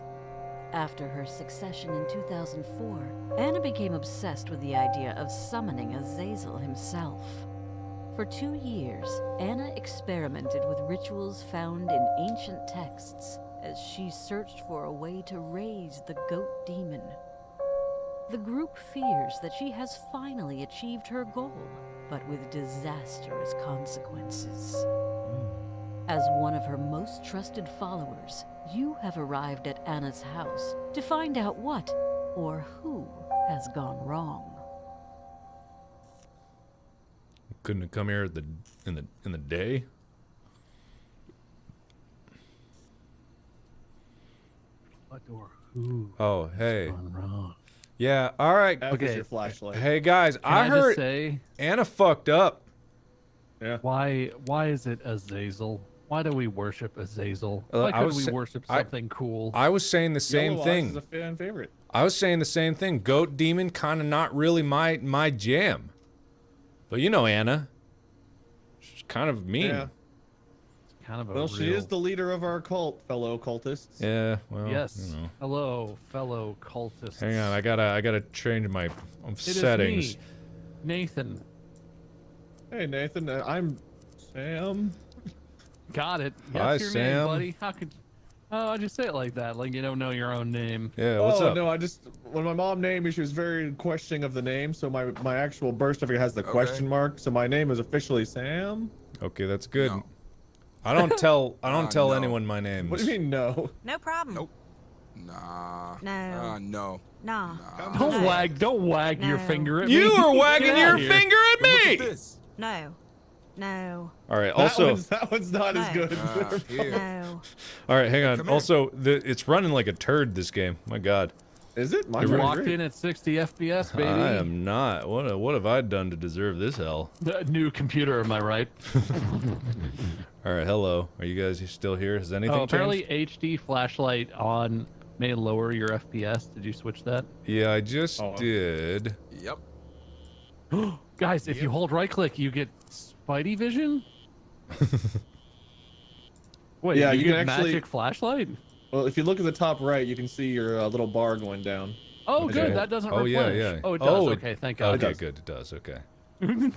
After her succession in 2004, Anna became obsessed with the idea of summoning Azazel himself. For two years, Anna experimented with rituals found in ancient texts as she searched for a way to raise the goat demon. The group fears that she has finally achieved her goal, but with disastrous consequences. As one of her most trusted followers, you have arrived at Anna's house to find out what or who has gone wrong. Couldn't have come here the in the in the day. What or who Oh, hey. gone wrong? Yeah. All right. That Okay. your flashlight. Hey guys, Can I I, heard just say Anna fucked up. Yeah. why? Why is it Azazel? Why do we worship Azazel? Uh, Why I couldn't was we sa- worship I- something cool? I was saying the same Yellow Eyes thing. is a fan favorite. I was saying the same thing. Goat demon kind of not really my my jam. But you know Anna. She's kind of mean. Yeah. Kind of a Well, she is the leader of our cult, fellow cultists. Yeah, well, Yes. you know. Hello, fellow cultists. Hang on, I gotta I gotta change my um, It is settings. me, Nathan. Hey, Nathan. Uh, I'm Sam. Got it. Hi, your Sam. name, buddy. How could Oh, I just say it like that, like you don't know your own name. Yeah, what's oh up? no, I just when my mom named me, she was very questioning of the name. So my my actual birth certificate has the Okay. question mark. So my name is officially Sam. Okay, that's good. No. I don't tell I don't Uh, tell no. anyone my name. What do you mean no? No problem. Nope. Nah. No. Uh, no. Nah. Nah. Don't No. wag, don't wag your finger at me. You are wagging your here. finger at Look me. at this. No. No. All right. That Also, one's, that one's not as good. Uh. No. all right. Hang on. Come. Also, the, it's running like a turd. This game. My God. is it? You Mine's really walked great. in at 60 FPS, baby. I am not. What what have I done to deserve this hell? The new computer, am I right? All right. Hello. Are you guys still here? Has anything Oh, apparently changed? HD flashlight on may lower your FPS. Did you switch that? Yeah, I just Oh. did. Yep. Guys, if you hold right click, you get Spidey vision. Wait, Yeah, you, you get can actually- magic flashlight. Well, if you look at the top right, you can see your uh, little bar going down. Oh, Okay. good. That doesn't Oh, yeah, replenish. yeah. Oh, it does. Oh, okay, thank God. Okay, does. good. It does. Okay.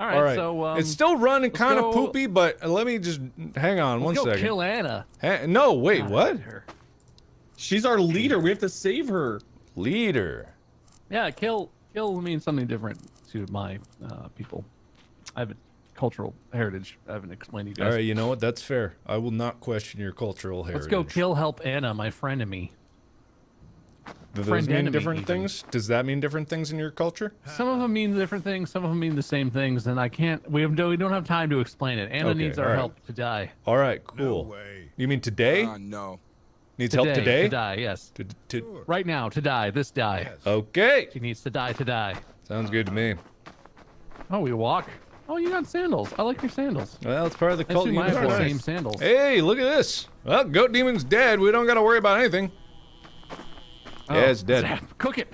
All right, All right. so um, it's still running kind of poopy, but let me just hang on one let's go second. kill Anna. Ha- no, wait. God, What? her. She's our leader. We have to save her. Leader. Yeah, kill kill means something different to my uh, people. I have a cultural heritage. I haven't explained to you guys. right. You know what? That's fair. I will not question your cultural heritage. Let's go kill help Anna, my friend and me. Do those mean enemy different even. things? Does that mean different things in your culture? Some of them mean different things. Some of them mean the same things, and I can't. We have we don't have time to explain it. Anna Okay, needs our all right. help to die. All right. Cool. way. You mean today? Uh, no. Needs Today, help today? To die, yes. To, to, Right now, to die. This die. okay. She needs to die to die. Sounds good to me. Oh, we walk. Oh, you got sandals. I like your sandals. Well, it's part of the I cult assume I have the same sandals. Hey, look at this. Well, Goat Demon's dead. We don't got to worry about anything. Oh, yeah, it's dead. Zap, cook it.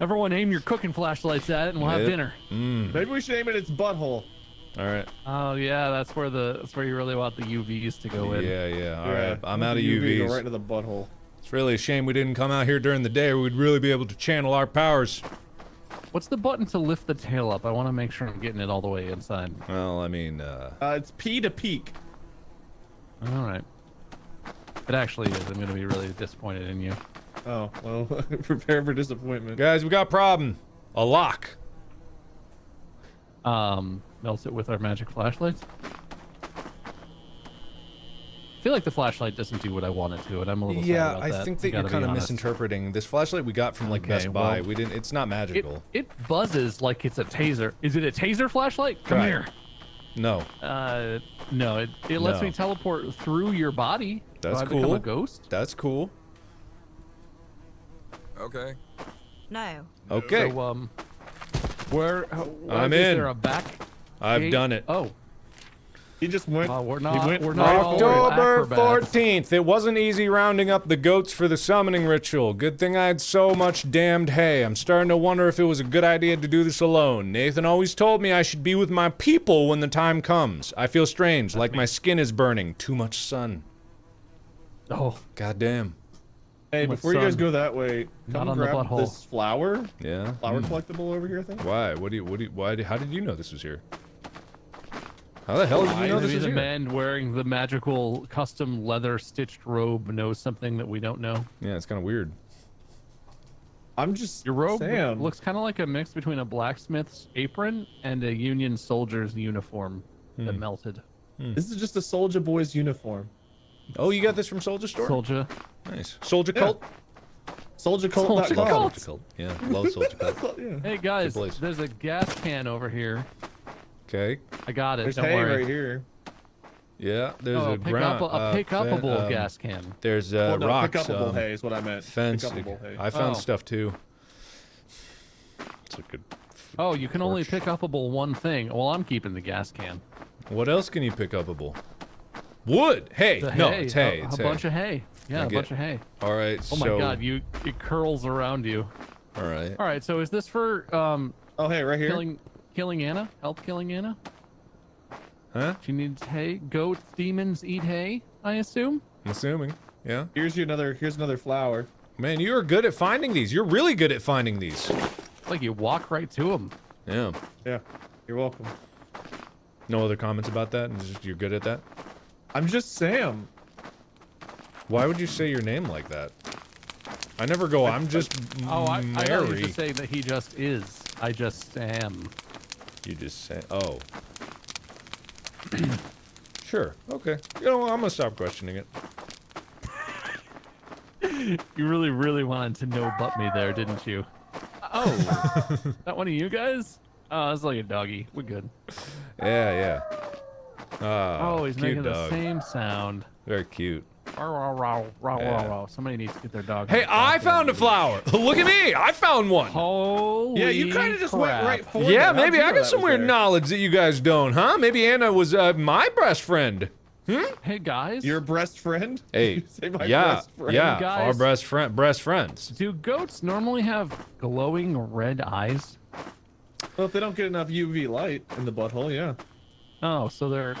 Everyone aim your cooking flashlights at it, and we'll have Yep. dinner. Maybe we should aim at its butthole. All right. Oh yeah, that's where the that's where you really want the UVs to go in. Yeah, yeah. All Yeah, right. I'm out of the UV go UVs. Right into the butthole. It's really a shame we didn't come out here during the day. We'd really be able to channel our powers. What's the button to lift the tail up? I want to make sure I'm getting it all the way inside. Well, I mean, uh, Uh, it's P to peak. All right. It actually is. I'm going to be really disappointed in you. Oh well, prepare for disappointment. guys, we got a problem. A lock. Um, melt it with our magic flashlights. I feel like the flashlight doesn't do what I want it to, and I'm a little sad Yeah, about I that. think that you're kind of misinterpreting this flashlight we got from like Okay, Best Buy. well- we didn't. It's not magical. it buzzes like it's a taser. Is it a taser flashlight? Come Right. here. no. Uh, no, it, it lets No. me teleport through your body. so That's I become cool. a ghost. That's cool. Okay. No. Okay. So, um, where? I'm is in. there a back? I've gate? done it. Oh, He just went. well, we're he not. went We're not October 14th. It wasn't easy rounding up the goats for the summoning ritual. Good thing I had so much damned hay. I'm starting to wonder if it was a good idea to do this alone. Nathan always told me I should be with my people when the time comes. I feel strange, like my skin is burning. Too much sun. Oh, Goddamn. Hey, My before you guys go that way, Not come on the grab this flower, Yeah. flower Hmm. collectible over here. I think. Why? What do you? What do you? Why? Did, how did you know this was here? How the hell did you know maybe this was the here? man wearing the magical custom leather stitched robe knows something that we don't know. Yeah, it's kind of weird. I'm just. Your robe Sam. looks kind of like a mix between a blacksmith's apron and a Union soldier's uniform that Hmm. melted. This is just a soldier boy's uniform. Oh, you got this from Soldier Store? Soldier. Nice. Soldier Yeah. Cult. Soldier Soldier Cult. Cult. Soldier Cult. Yeah, love Soldier Cult. yeah. Hey guys, there's a gas can over here. Okay. I got it. There's don't hay worry. right here. Yeah, there's Oh, a pick ground. up a, a uh, pick fe- upable um, gas can. There's uh, well, no, rocks. pick upable um, hay is what I meant. Fence. Pick hay. I found Oh. stuff too. It's a good. Oh, you can only torch. pick upable one thing. Well, I'm keeping the gas can. What else can you pick upable? Wood. Hay. The no, hay. it's hay. A, it's a hay. bunch of hay. Yeah, I a get- bunch of hay. All right. Oh my god, you it curls around you. All right. All right, so is this for um Oh, hey, right here. killing killing Anna? Help killing Anna? Huh? She needs hay. Goats, demons eat hay, I assume. I'm assuming. Yeah. Here's you another. Here's another flower. Man, you are good at finding these. You're really good at finding these. It's Like you walk right to them. Yeah. Yeah. You're welcome. No other comments about that? Just- You're good at that. I'm just Sam. Why would you say your name like that? I never go. I'm just Oh, I, I thought you were just saying that he just is. I just am. You just say, oh. sure. Okay. You know, I'm gonna stop questioning it. You really, really wanted to know butt me there, didn't you? Oh, that one of you guys? Oh, it's like a doggy. We're good. Yeah, yeah. Ah, Oh, he's making the same sound. Very cute. Row, row, row, row, Yeah. row, row. Somebody needs to get their dog. Hey, I the found a flower. Look at me. I found one. Holy Yeah, you kind of just went right for it. Yeah, How'd maybe I got some weird there? knowledge that you guys don't, huh? Maybe Anna was uh, my best friend. Hmm? Hey guys, Your breast friend? Hey, You say my yeah, best friend? yeah, our Guys. best friend, best friends. do goats normally have glowing red eyes? Well, if they don't get enough UV light in the butthole, yeah. Oh, so they're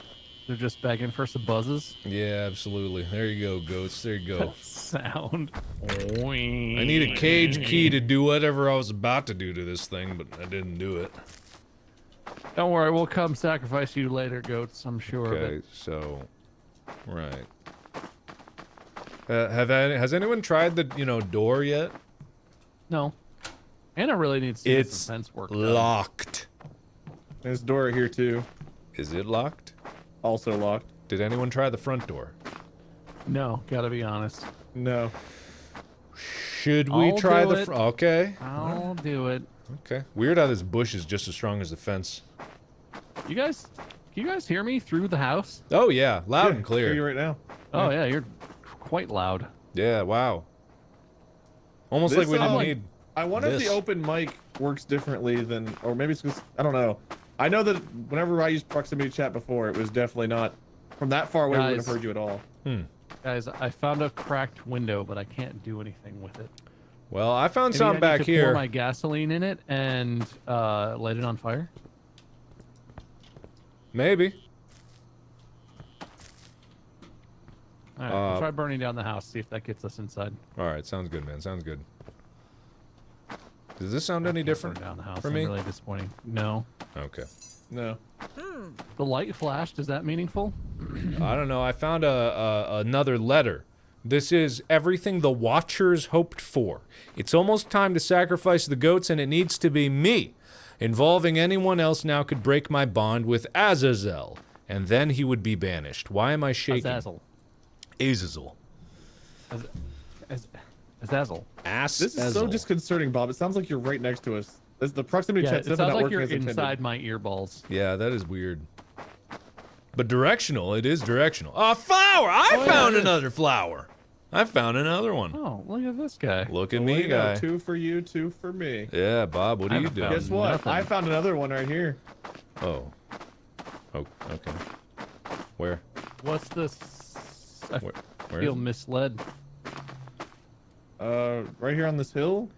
they're just begging for some buzzes. Yeah, absolutely. There you go, goats. There you go. Sound. I need a cage key to do whatever I was about to do to this thing, but I didn't do it. Don't worry, we'll come sacrifice you later, goats. I'm sure of Okay, it. so, right. Uh, have any, has anyone tried the you know door yet? No, Anna really needs to get It's some fence work. done. locked. There's a door here too. Is it locked? Also locked. Did anyone try the front door? No, gotta be honest. No. Should we I'll try do the it. fr- Okay. I'll do it. Okay. Weird how this bush is just as strong as the fence. You guys, can you guys hear me through the house? Oh yeah, loud Yeah, and clear. hear you right now. Oh yeah, you're quite loud. Yeah, wow. Almost This, like we didn't um, need. I wonder if the open mic works differently than, or maybe it's because I don't know. I know that whenever I used proximity chat before, it was definitely not from that far away. We wouldn't have heard you at all. Guys, I found a cracked window, but I can't do anything with it. Well, I found Maybe I some need back to here. Pour my gasoline in it and uh, light it on fire. Maybe. All right, Uh, I'll try burning down the house. See if that gets us inside. All right, sounds good, man. Sounds good. Does this sound any different down the house. for I'm me? Really disappointing. No. Okay. No. The light flashed. Is that meaningful? I don't know. I found a, a another letter. This is everything the Watchers hoped for. It's almost time to sacrifice the goats, and it needs to be me. Involving anyone else now could break my bond with Azazel, and then he would be banished. Why am I shaking? Azazel. Azazel. Az- Az- Azazel. Ass. This is so disconcerting, Bob. It sounds like you're right next to us. This, the proximity Yeah, chat's it sounds not like you're as intended. inside my earballs. Yeah, that is weird. But directional. It is directional. A flower. I Oh, found it is. another flower. I found another one. Oh, look at this guy. Look at Well, me, you know, guy. Two for you, two for me. Yeah, Bob. What I are you doing? Guess what? nothing. I found another one right here. Oh. Oh, okay. Where? What's this? I Where? Where? feel misled. Uh, right here on this hill.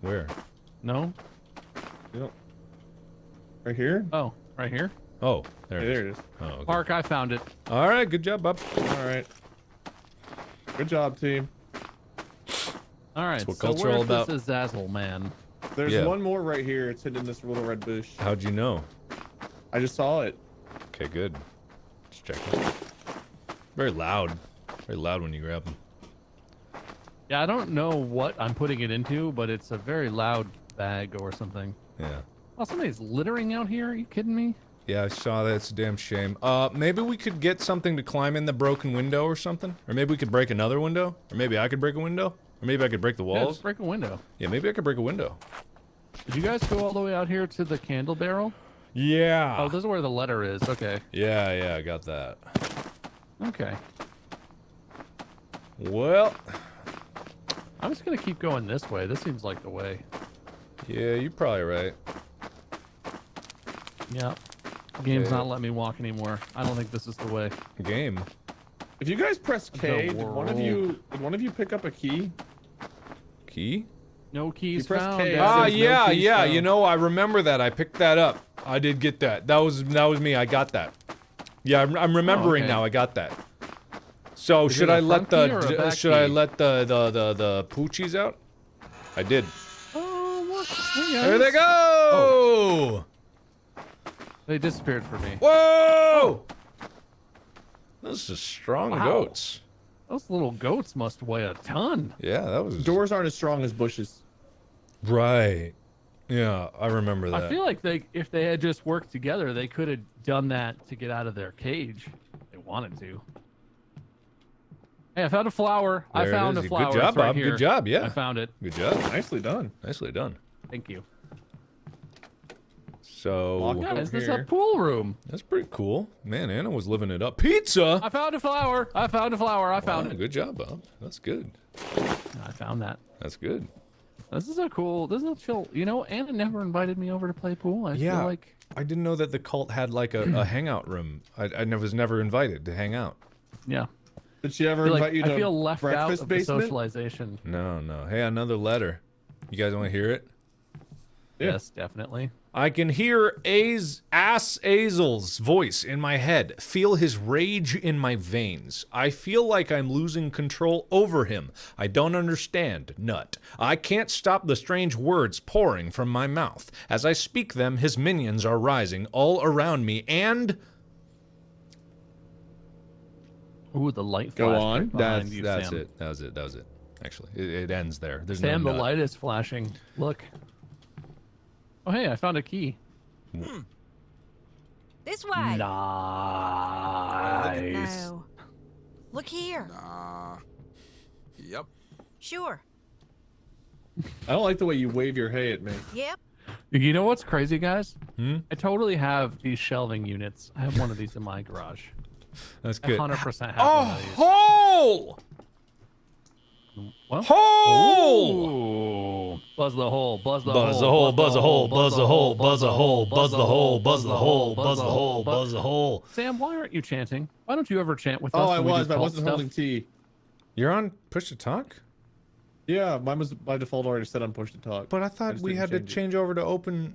Where? No? You know, right here. Oh, right here. Oh, there Hey, it is. there it is. Oh, okay. Park, I found it. All right, good job, Bob. All right. Good job, team. All right. what so cult's where's all about. this Azazel man? There's Yeah. one more right here. It's hidden in this little red bush. How'd you know? I just saw it. Okay, good. Just checking. Very loud. Very loud when you grab them. Yeah, I don't know what I'm putting it into, but it's a very loud bag or something. Yeah. Oh, somebody's littering out here. Are you kidding me? Yeah, I saw that. It's a damn shame. Uh, maybe we could get something to climb in the broken window or something? Or maybe we could break another window? Or maybe I could break a window? Or maybe I could break the Yeah, walls? just break a window. Yeah, maybe I could break a window. Did you guys go all the way out here to the candle barrel? Yeah. Oh, this is where the letter is. Okay. Yeah, yeah, I got that. Okay. Well, I'm just gonna keep going this way. This seems like the way. yeah, you're probably right. Yeah. Game's Okay. not letting me walk anymore. I don't think this is the way. Game. If you guys press K, did one of you did one of you pick up a key? Key? No keys press found. K. Ah, There's yeah, keys yeah. found. You know, I remember that. I picked that up. I did get that. That was that was me. I got that. Yeah, I'm, I'm remembering okay. now. I got that. So Is should it a I let front the key or a d- uh, back should I let the the the the poochies out? I did. Oh, look. Hey, There they guys. go. Oh. They disappeared for me. Whoa! Oh. Those are strong Wow. goats. Those little goats must weigh a ton. Yeah, that was Doors aren't as strong as bushes. right. Yeah, I remember that. I feel like they, if they had just worked together, they could have done that to get out of their cage. They wanted to. Hey, I found a flower. I There it found is. a Good job, right Bob. Good job, yeah. I found it. Good job. Nicely done. Nicely done. Thank you. So Lock it. Guys, this is a pool room. that's pretty cool. Man, Anna was living it up. Pizza. I found a flower. I found a flower. I found Wow, it. Good job, Bob. That's good. I found that. That's good. This is a cool. This is a chill. You know, Anna never invited me over to play pool. I Yeah. feel like I didn't know that the cult had like a, a hangout room. I, I was never invited to hang out. yeah. Did she ever I feel, like, invite you to I feel left out breakfast of the basement? socialization. No, no. Hey, another letter. You guys want to hear it? Yeah. Yes, definitely. I can hear Az- Ass Azel's voice in my head, feel his rage in my veins. I feel like I'm losing control over him. I don't understand, nut. I can't stop the strange words pouring from my mouth. As I speak them, his minions are rising all around me, and. Ooh, the light Go on. That's, you, that's Sam. it. That was it. That was it. Actually, it, it ends there. There's Sam, no the nut. light is flashing. Look. Oh, hey, I found a key. This way. Nice. No. Look here. Nah. Yep. Sure. I don't like the way you wave your hay at me. Yep. You know what's crazy, guys? Hmm? I totally have these shelving units. I have one of these in my garage. That's good. 100% have Oh, one of these. hole! Well, Hole! Ooh. Buzz the hole, buzz the Buzz the hole, buzz the hole, buzz the hole, buzz the hole, buzz the hole, buzz the hole, buzz the hole, buzz the hole. Sam, why aren't you chanting? Why don't you ever chant with oh, us? Oh, I when we do was, but I wasn't stuff? holding tea. You're on push to talk? Yeah, mine was by default already set on push to talk. But I I thought we didn't had to change it. change over to open.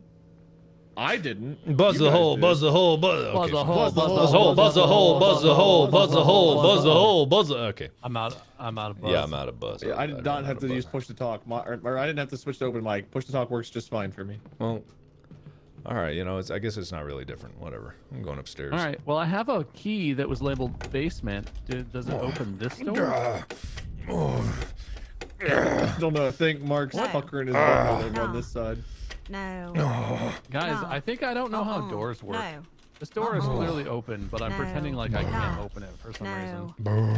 I didn't. Buzz the hole, buzz the hole, buzz. Buzz the hole, Buzz the buzz the Buzz hole, hole, buzz the hole, buzz the hole, buzz the hole, buzz the hole, buzz the. Okay. I'm out. I'm out of buzz. Yeah, I'm out of buzz. Yeah, I did not have to use push to talk. Or, or I didn't have to switch to open mic. Push to talk works just fine for me. Well, all right. You know, it's. I guess it's not really different. Whatever. I'm going upstairs. All right. Well, I have a key that was labeled basement. Does it open this door? I don't know. I think Mark's No. puckering his butt on this side. No. Guys, No. I think I don't know how Uh-uh. doors work. No. This door is Uh-uh. clearly open, but I'm No. pretending like I can't No. open it for some No. reason.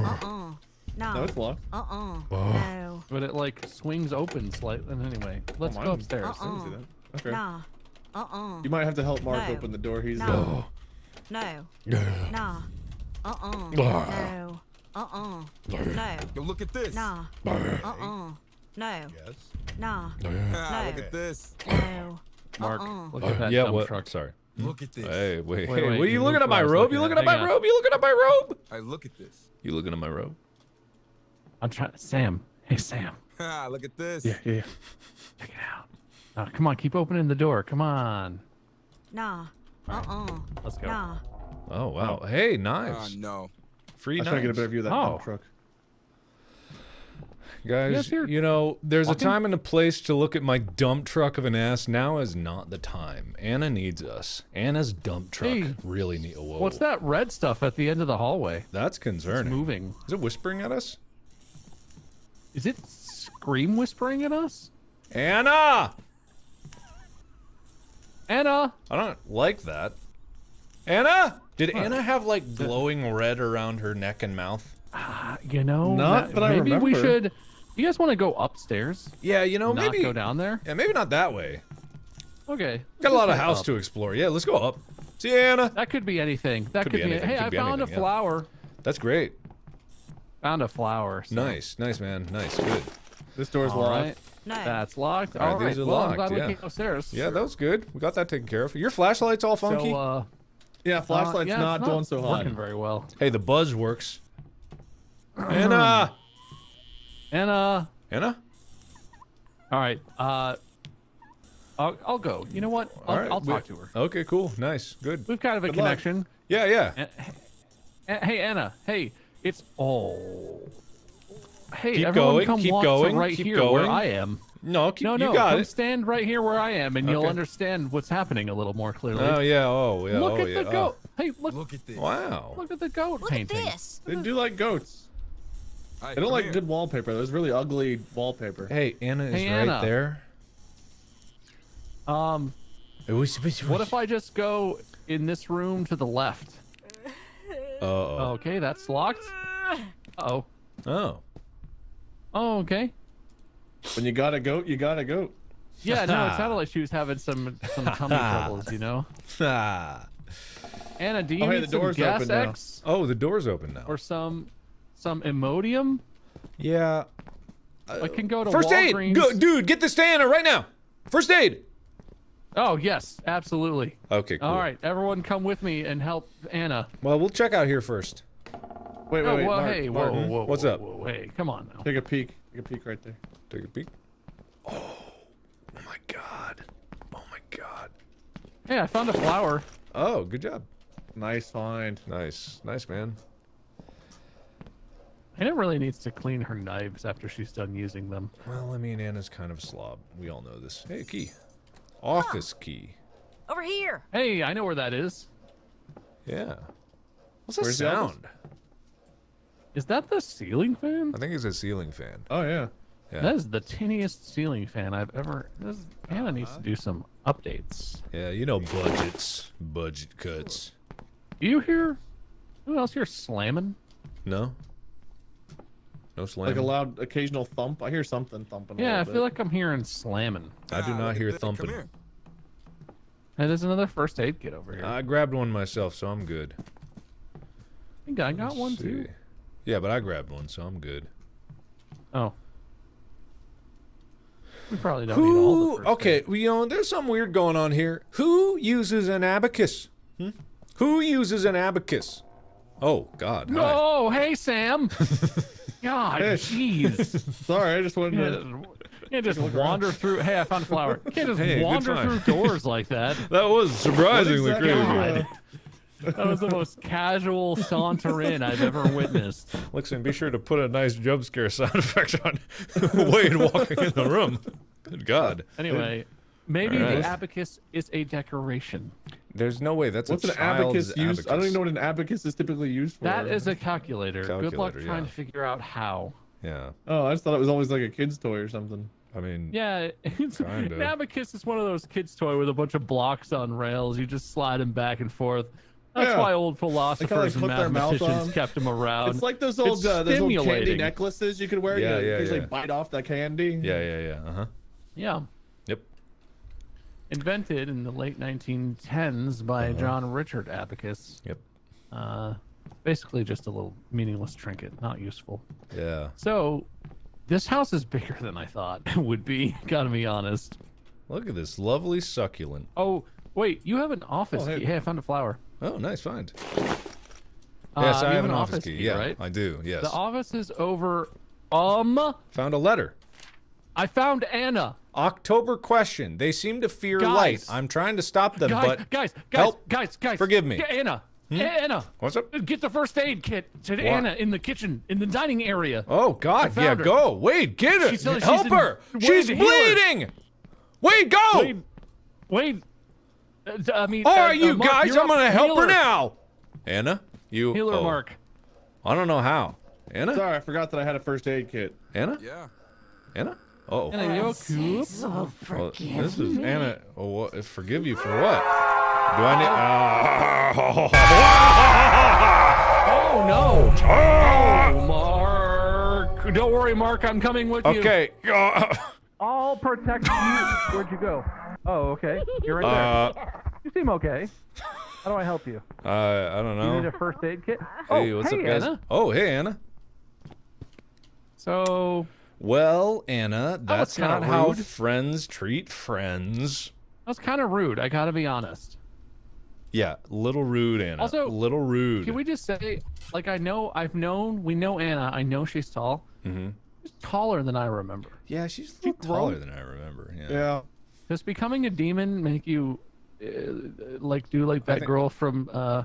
Uh-uh. No. No, it's locked. Uh-uh. No. But it like swings open slightly. Anyway, let's mine- go upstairs. I didn't see Uh-uh. Okay. Nah. Uh-uh. You might have to help Mark No. open the door. He's No. uh, No. Nah. Uh-uh. No. Uh-uh. No. Yo, look at this. Nah. Uh-uh. No. Yes. Nah. Ah, look at this. no. Mark, Uh-uh. look at that yeah. dump What? truck. Sorry. Look at this. Hey, wait. Wait, wait, what are you you looking at my what I was robe? You looking looking at. at my robe? You looking at my robe? I look at this. You looking at my robe? I'm trying. Sam. Hey, Sam. Ah, look at this. yeah, yeah. Check it out. Uh, come on, keep opening the door. Come on. Nah. Uh-uh. Let's go. Nah. Oh wow. Hey, Ah, knives. no. Free I'm trying to get a better view of that Oh. dump truck. Guys, Yes, you know, there's walking? a time and a place to look at my dump truck of an ass. Now is not the time. Anna needs us. Anna's dump truck Hey, really need. Whoa. What's that red stuff at the end of the hallway? That's It's concerning. moving. Is it whispering at us? Is it scream whispering at us? Anna! Anna! I don't like that. Anna? Did Anna have like glowing red around her neck and mouth? Uh, you know, Not that- that I maybe we should. You guys want to go upstairs? Yeah, you know, not maybe. go down there? Yeah, maybe not that way. Okay. Got a lot of house up. to explore. Yeah, let's go up. Sienna. That could be anything. That Could could, be be. anything, Hey, could I be found anything, a yeah. flower. That's great. Found a flower. so- Nice, nice, man. Nice, good. This door's All locked. right. No. That's locked. All right, All right. these are well, I'm locked, glad yeah. we came upstairs. Yeah, that was good. We got that taken care of. Your flashlight's all funky. So, uh, Yeah, uh, flashlight's yeah, it's not, doing so hot. working very well. hey, the buzz works. Anna. And uh, Anna. all right. Uh, I'll, I'll go. You know what? I'll, All right, I'll we- talk to her. Okay, cool, nice, good. We've kind of a Good luck. connection. Yeah, yeah. A- a- Hey, Anna. Hey, it's oh. Hey, Keep everyone, going, come keep walk going, to right keep here where. I am. No, keep, No, you no, got come it. stand right here where I am, and you'll understand what's happening a little more clearly. Oh yeah. Oh yeah. look oh, at yeah. the goat. Hey, look, Look at this. Oh. Wow. look at the goat Look painting. at this. They do like goats. All right, I don't like here. good wallpaper. There's really ugly wallpaper. Hey, Anna is Hey, right Anna. there. Um, what if I just go in this room to the left? Uh-oh. Okay, that's locked. Uh-oh. Oh. Oh, okay. When you got a goat, you got a goat. Yeah, no, it sounded like she was having some some tummy troubles, you know. Ah. Anna, do you Oh, hey, need the some door's gas open now. X Oh, the door's open now. or some some Imodium? Yeah. I can go to First aid! Go, dude, get this to right now. First aid. Oh yes, absolutely. Okay, cool. All right, everyone, come with me and help Anna. Well, we'll check out here first. Wait, wait, Oh, wait. well, Mark, hey, Mark, whoa, whoa, What's up? whoa, hey, come on now. Take a peek. Take a peek right there. Take a peek. Oh, oh my god. Oh my god. Hey, I found a flower. Oh, good job. Nice find. Nice, nice man. Anna really needs to clean her knives after she's done using them. Well, I mean, Anna's kind of a slob. We all know this. Hey, key. Office ah. key. Over here. Hey, I know where that is. Yeah. What's that Where's sound? Is that the ceiling fan? I think it's a ceiling fan. Oh yeah. Yeah. That is the tiniest ceiling fan I've ever. This, Anna needs to uh-huh. do some updates. Yeah, you know budgets, budget cuts. Do you hear? Who else here slamming? No. No slam. Like a loud occasional thump. I hear something thumping. Yeah, I feel bit. like I'm hearing slamming. I do Ah, not hear at this. Come thumping. here. Hey, there's another first aid kit over here. I grabbed one myself, so I'm good. I think I got one Let's too. see. Yeah, but I grabbed one, so I'm good. Oh. We probably don't need all the first Okay, aid. well, you know, there's something weird going on here. Who uses an abacus? Hmm? Who uses an abacus? Oh God. hi. No, hey Sam. God, Hey. jeez. Sorry, I just wanted to. can't just- you can't wander through. Hey, I found a flower. Can't just Hey, wander through doors like that. That was surprisingly What exactly- crazy. God. That was the most casual saunter in I've ever witnessed. Listen, be sure to put a nice jump scare sound effect on Wade walking in the room. Good God. Anyway, maybe Alright. the abacus is a decoration. There's no way that's What's a an abacus used? I don't even know what an abacus is typically used for. That is a calculator. calculator Good luck Calculator, trying yeah. to figure out how. Yeah. Oh, I just thought it was always like a kid's toy or something. I mean, Yeah, it's, Kinda. an abacus is one of those kids' toy with a bunch of blocks on rails. You just slide them back and forth. That's Yeah. why old philosophers and put their mouth mathematicians kept them around. It's like those old, uh, those old candy necklaces you could wear. Yeah, you yeah, occasionally yeah. bite off that candy. yeah, yeah, yeah. Uh huh. yeah. Invented in the late 1910s by Uh-huh. John Richard Abacus. Yep. Uh, basically just a little meaningless trinket, not useful. Yeah. So, this house is bigger than I thought it would be. Gotta be honest. Look at this lovely succulent. Oh, wait, you have an office Oh, hey. key. Hey, I found a flower. Oh, nice find. Uh, Yes, I have an office key. Yeah, right? I do. Yes. The office is over. Um, Found a letter. I found Anna. October question. They seem to fear Guys. light. I'm trying to stop them, Guys, but guys, guys, help. guys, guys. Forgive me. Hmm? Get Anna. Anna. what's up? Get the first aid kit to Anna in the kitchen, in the dining area. Oh God! Yeah, her. go. Wade, get her. She's still- she's Help in- her. She's heal her. bleeding. Wade, go. Wait, wait. Uh, d- I mean, All uh, right, you uh, Mark, guys. I'm gonna help Heal her now. Anna, you. Healer oh, Mark. I don't know how. Anna. Sorry, I forgot that I had a first aid kit. Anna. Yeah. Anna. Oh. Anna, you okay? So Well, this is me. Anna. Oh, what, forgive you for what? Do I need? Oh no! Oh, Mark! Don't worry, Mark. I'm coming with you. okay. Uh, I'll protect you. Where'd you go? Oh, okay. You're right there. uh, You seem okay. How do I help you? uh, I don't know. You need a first aid kit? Hey, oh, what's hey, up, guys? Anna. Oh, hey, Anna. So Well, Anna, that's kinda not how rude. friends treat friends. that's kind of rude. I gotta be honest. Yeah, little rude, Anna. Also, a little rude. Can we just say, like, I know, I've known, we know Anna. I know she's tall. Mm-hmm. She's taller than I remember. Yeah, she's a little grown? taller than I remember. Yeah. Yeah. Does becoming a demon make you, uh, like, do like that think- girl from uh,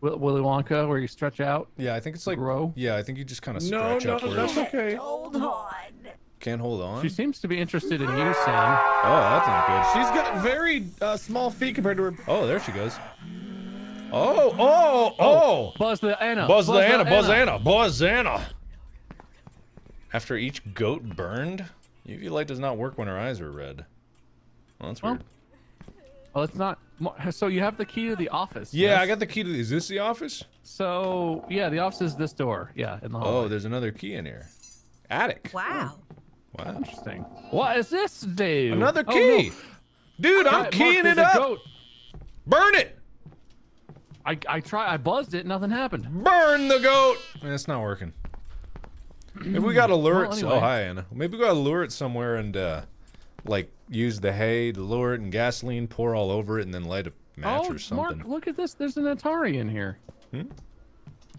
Will- Willy Wonka where you stretch out? Yeah, I think it's like Grow? Yeah, I think you just kind of No, stretch no, upwards. that's okay. Hold on. Can't hold on. She seems to be interested in you, Sam. Oh, that's not good. She's got very uh, small feet compared to her. Oh, there she goes. Oh, oh, oh! Buzz the Anna. Buzz the Anna, Buzz Anna, Buzz Anna. After each goat burned, UV light does not work when her eyes are red. Well, that's Well, weird. Well, it's not. mo- So you have the key to the office. Yeah, yes? I got the key to. The is this the office? So yeah, the office is this door. Yeah, in the Oh, there's another key in here. Attic. Wow. Wow. interesting. What is this do? Another Oh, key. no. Dude, I'm Mark, keying there's it a up. goat. Burn it. I I try. I buzzed it. Nothing happened. Burn the goat. It's not working. Maybe we gotta lure Well, it. anyway. Oh, hi, Anna. Maybe we gotta lure it somewhere and, uh, like, use the hay to lure it and gasoline, pour all over it, and then light a match oh, or something. Mark, look at this. There's an Atari in here.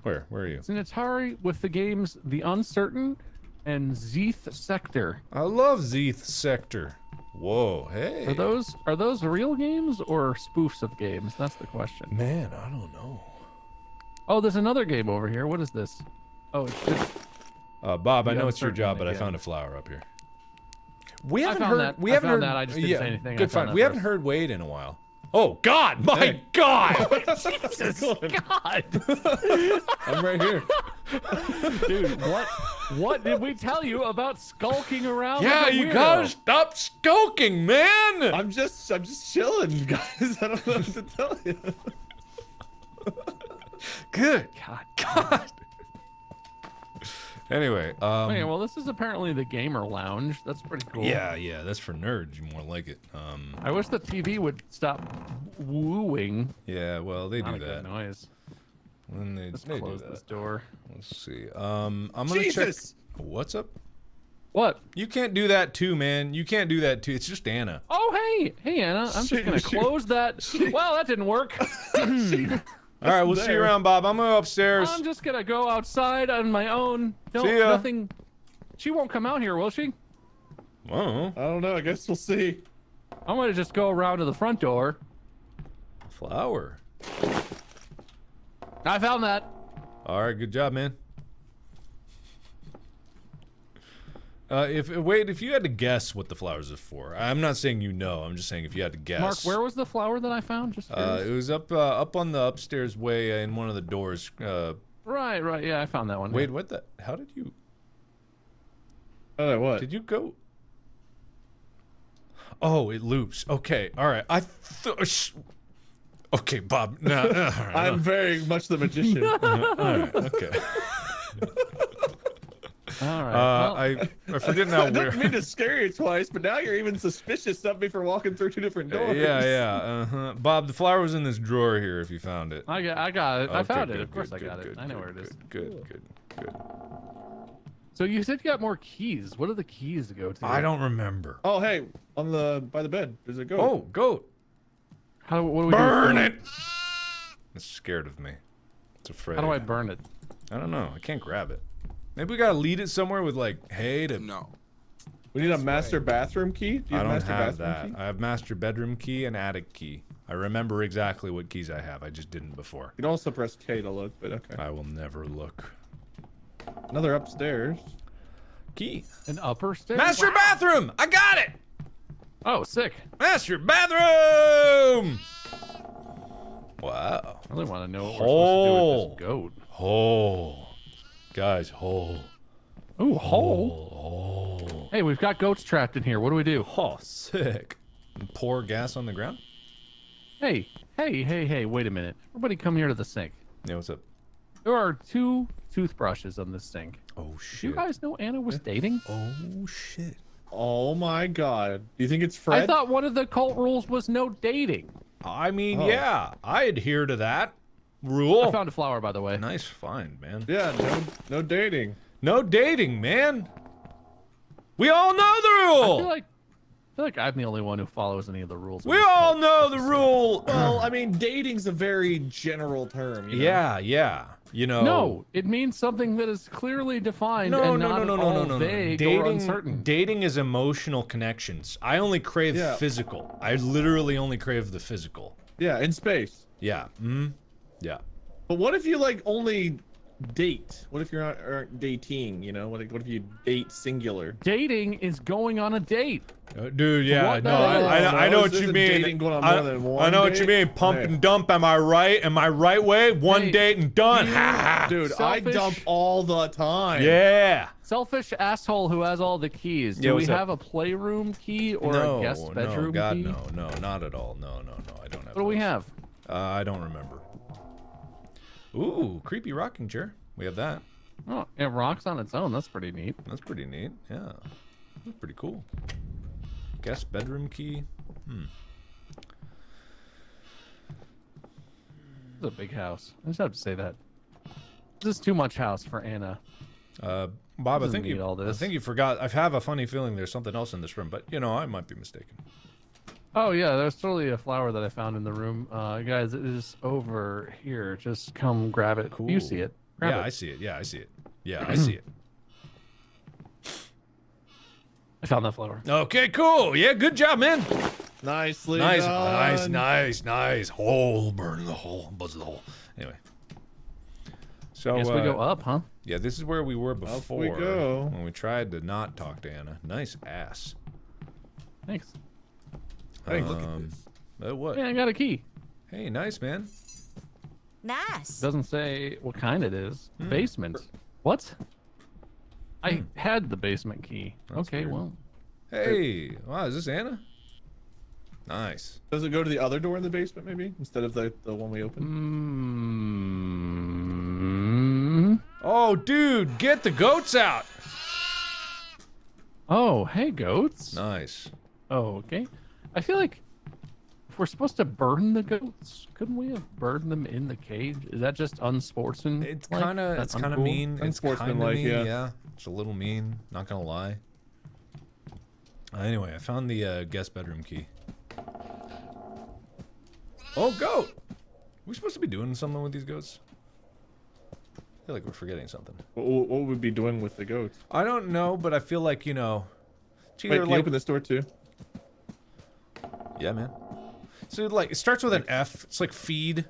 Where? Where are you? It's an Atari with the games The Uncertain and Zeeth Sector. I love Zeeth Sector. Whoa, hey. Are those are those real games or spoofs of games? That's the question. Man, I don't know. Oh, there's another game over here. What is this? Oh, it's just, Uh, Bob, I know it's your job, but I found a flower up here. We haven't found heard. that. We I haven't found heard. that. I just didn't yeah, say anything. Good find. fine. that We haven't heard Wade in a while. Oh God, my Hey. God! God, I'm right here. dude, what what did we tell you about skulking around? yeah, like a you weirdo? gotta stop skulking, man. I'm just I'm just chilling, guys. I don't know what to tell you. Good God. God. Anyway, um, Okay, well, this is apparently the gamer lounge. That's pretty cool. yeah, yeah, that's for nerds. You more like it. Um, I wish the TV would stop wooing. yeah, well, they Not do a good that. noise. When they, Let's they do close that. this door. Let's see. Um, I'm gonna Jesus! check. What's up? What? You can't do that too, man. You can't do that too. It's just Anna. Oh, hey, hey, Anna. I'm She- just gonna she- close that. Well, that didn't work. All right, we'll see you around, Bob. I'm gonna go upstairs. I'm just gonna go outside on my own. No, See ya. nothing. She won't come out here, will she? Whoa, I don't know. I guess we'll see. I'm gonna just go around to the front door. flower. I found that. All right, good job, man. Uh, if wait, if you had to guess what the flowers are for, I'm not saying you know. I'm just saying if you had to guess. Mark, where was the flower that I found? Just Uh, it was up uh, up on the upstairs way in one of the doors. Uh, right, right. Yeah, I found that one. wait, what the? How did you? Oh, what? Did you go? Oh, it loops. Okay, all right. I. Th- sh- okay, Bob. No, all right, I'm very much the magician. all right, okay. All right. Uh, well, I I forget now I didn't mean to scare you twice, but now you're even suspicious of me for walking through two different doors. Yeah, yeah. Uh-huh. Bob, the flower was in this drawer here. If you found it. I got, I got it. I Okay, found it. good, Of course, good, I got it. I know where it is. Good, good, good, good. So you said you got more keys. What are the keys to go to? I don't remember. Oh, hey, on the by the bed, there's a goat. Oh, goat! How? What do we Burn do? it! It's scared of me. It's afraid. How do I burn it? I don't know. I can't grab it. Maybe we gotta lead it somewhere with like hay, to. No. we need a master bathroom key. Do you I have don't master have bathroom that. key? I have master bedroom key and attic key. I remember exactly what keys I have. I just didn't before. You can also press K to look, but okay. I will never look. Another upstairs. Key. An upper stairs. Master bathroom. I got it. Oh, sick. Master bathroom. Wow. I really want to know what we're supposed to do with this goat. Hole. Guys, hole. Ooh, hole. Hole. Hey, we've got goats trapped in here. What do we do? Oh, sick. Pour gas on the ground? Hey, hey, hey, hey, wait a minute. Everybody come here to the sink. Yeah, what's up? There are two toothbrushes on this sink. Oh, Do you guys know Anna was dating? Oh, shit. Oh my god. Do you think it's Fred? I thought one of the cult rules was no dating. I mean, Oh. yeah, I adhere to that rule. I found a flower, by the way. nice find, man. Yeah, no, no dating. No dating, man. We all know the I rule. feel like I feel like I'm the only one who follows any of the rules. we all know the rule. Well, I mean, dating's a very general term. You know? yeah, yeah. You know. No, it means something that is clearly defined No, and no, not no, no, at no, all no, no, no. vague or Dating, uncertain. dating is emotional connections. I only crave Yeah. physical. I literally only crave the physical. Yeah, in space. Yeah. Mm. Yeah. But what if you like only date? What if you're not aren't dating? You know, what if, what if you date singular? Dating is going on a date. Uh, dude, yeah, What no, I. I, I know what you mean. dating going on I, I know what you mean. Pump Hey. and dump. Am I right? Am I right way? One Hey, date and done. you- Ha ha. Dude, I dump all the time. Yeah. Selfish asshole who has all the keys. Do Yeah, we what's up? have a playroom key or no, a guest bedroom no, God, key? no, no, not at all. No, no, no. I don't have. What do we have? Uh, I don't remember. Ooh, creepy rocking chair. We have that. Oh, it rocks on its own. That's pretty neat. That's pretty neat. Yeah, that's pretty cool. Guest bedroom key. Hmm. It's a big house. I just have to say that. This is too much house for Anna. Uh, Bob, I think you. all I think you forgot. I have a funny feeling there's something else in this room, but you know I might be mistaken. Oh yeah, there's totally a flower that I found in the room. Uh, guys, it is over here. Just come grab it. Cool. You see it? Grab yeah, it. I see it. Yeah, I see it. Yeah, I see it. I found that flower. Okay, cool. Yeah, good job, man. Nicely Nice, done. nice, nice, nice. Hole, burn the hole, buzz the hole. Anyway. So Guess we uh, go up, huh? Yeah, this is where we were before we go. when we tried to not talk to Anna. Nice ass. Thanks. Hey, look Um, at this. Uh, what? Yeah, I got a key. Hey, nice man. Nice. Doesn't say what kind it is. Hmm. Basement. What? I had the basement key. That's okay, weird. well. Hey, wow, is this Anna? Nice. Does it go to the other door in the basement, maybe instead of the the one we opened? Mm, Oh, dude, get the goats out. oh, hey, goats. Nice. Oh, okay. I feel like if we're supposed to burn the goats, couldn't we have burned them in the cage? Is that just unsportsman? It's kind of it's kind of mean. It's kind of Unsportsmanlike, mean. yeah. Yeah, it's a little mean. Not gonna lie. Uh, anyway, I found the uh, guest bedroom key. Oh, goat! we supposed to be doing something with these goats? I feel like we're forgetting something. What, what what would we be doing with the goats? I don't know, but I feel like you know. It's Wait, either can you open this door too? Yeah, man. So like it starts with an F. It's like feed.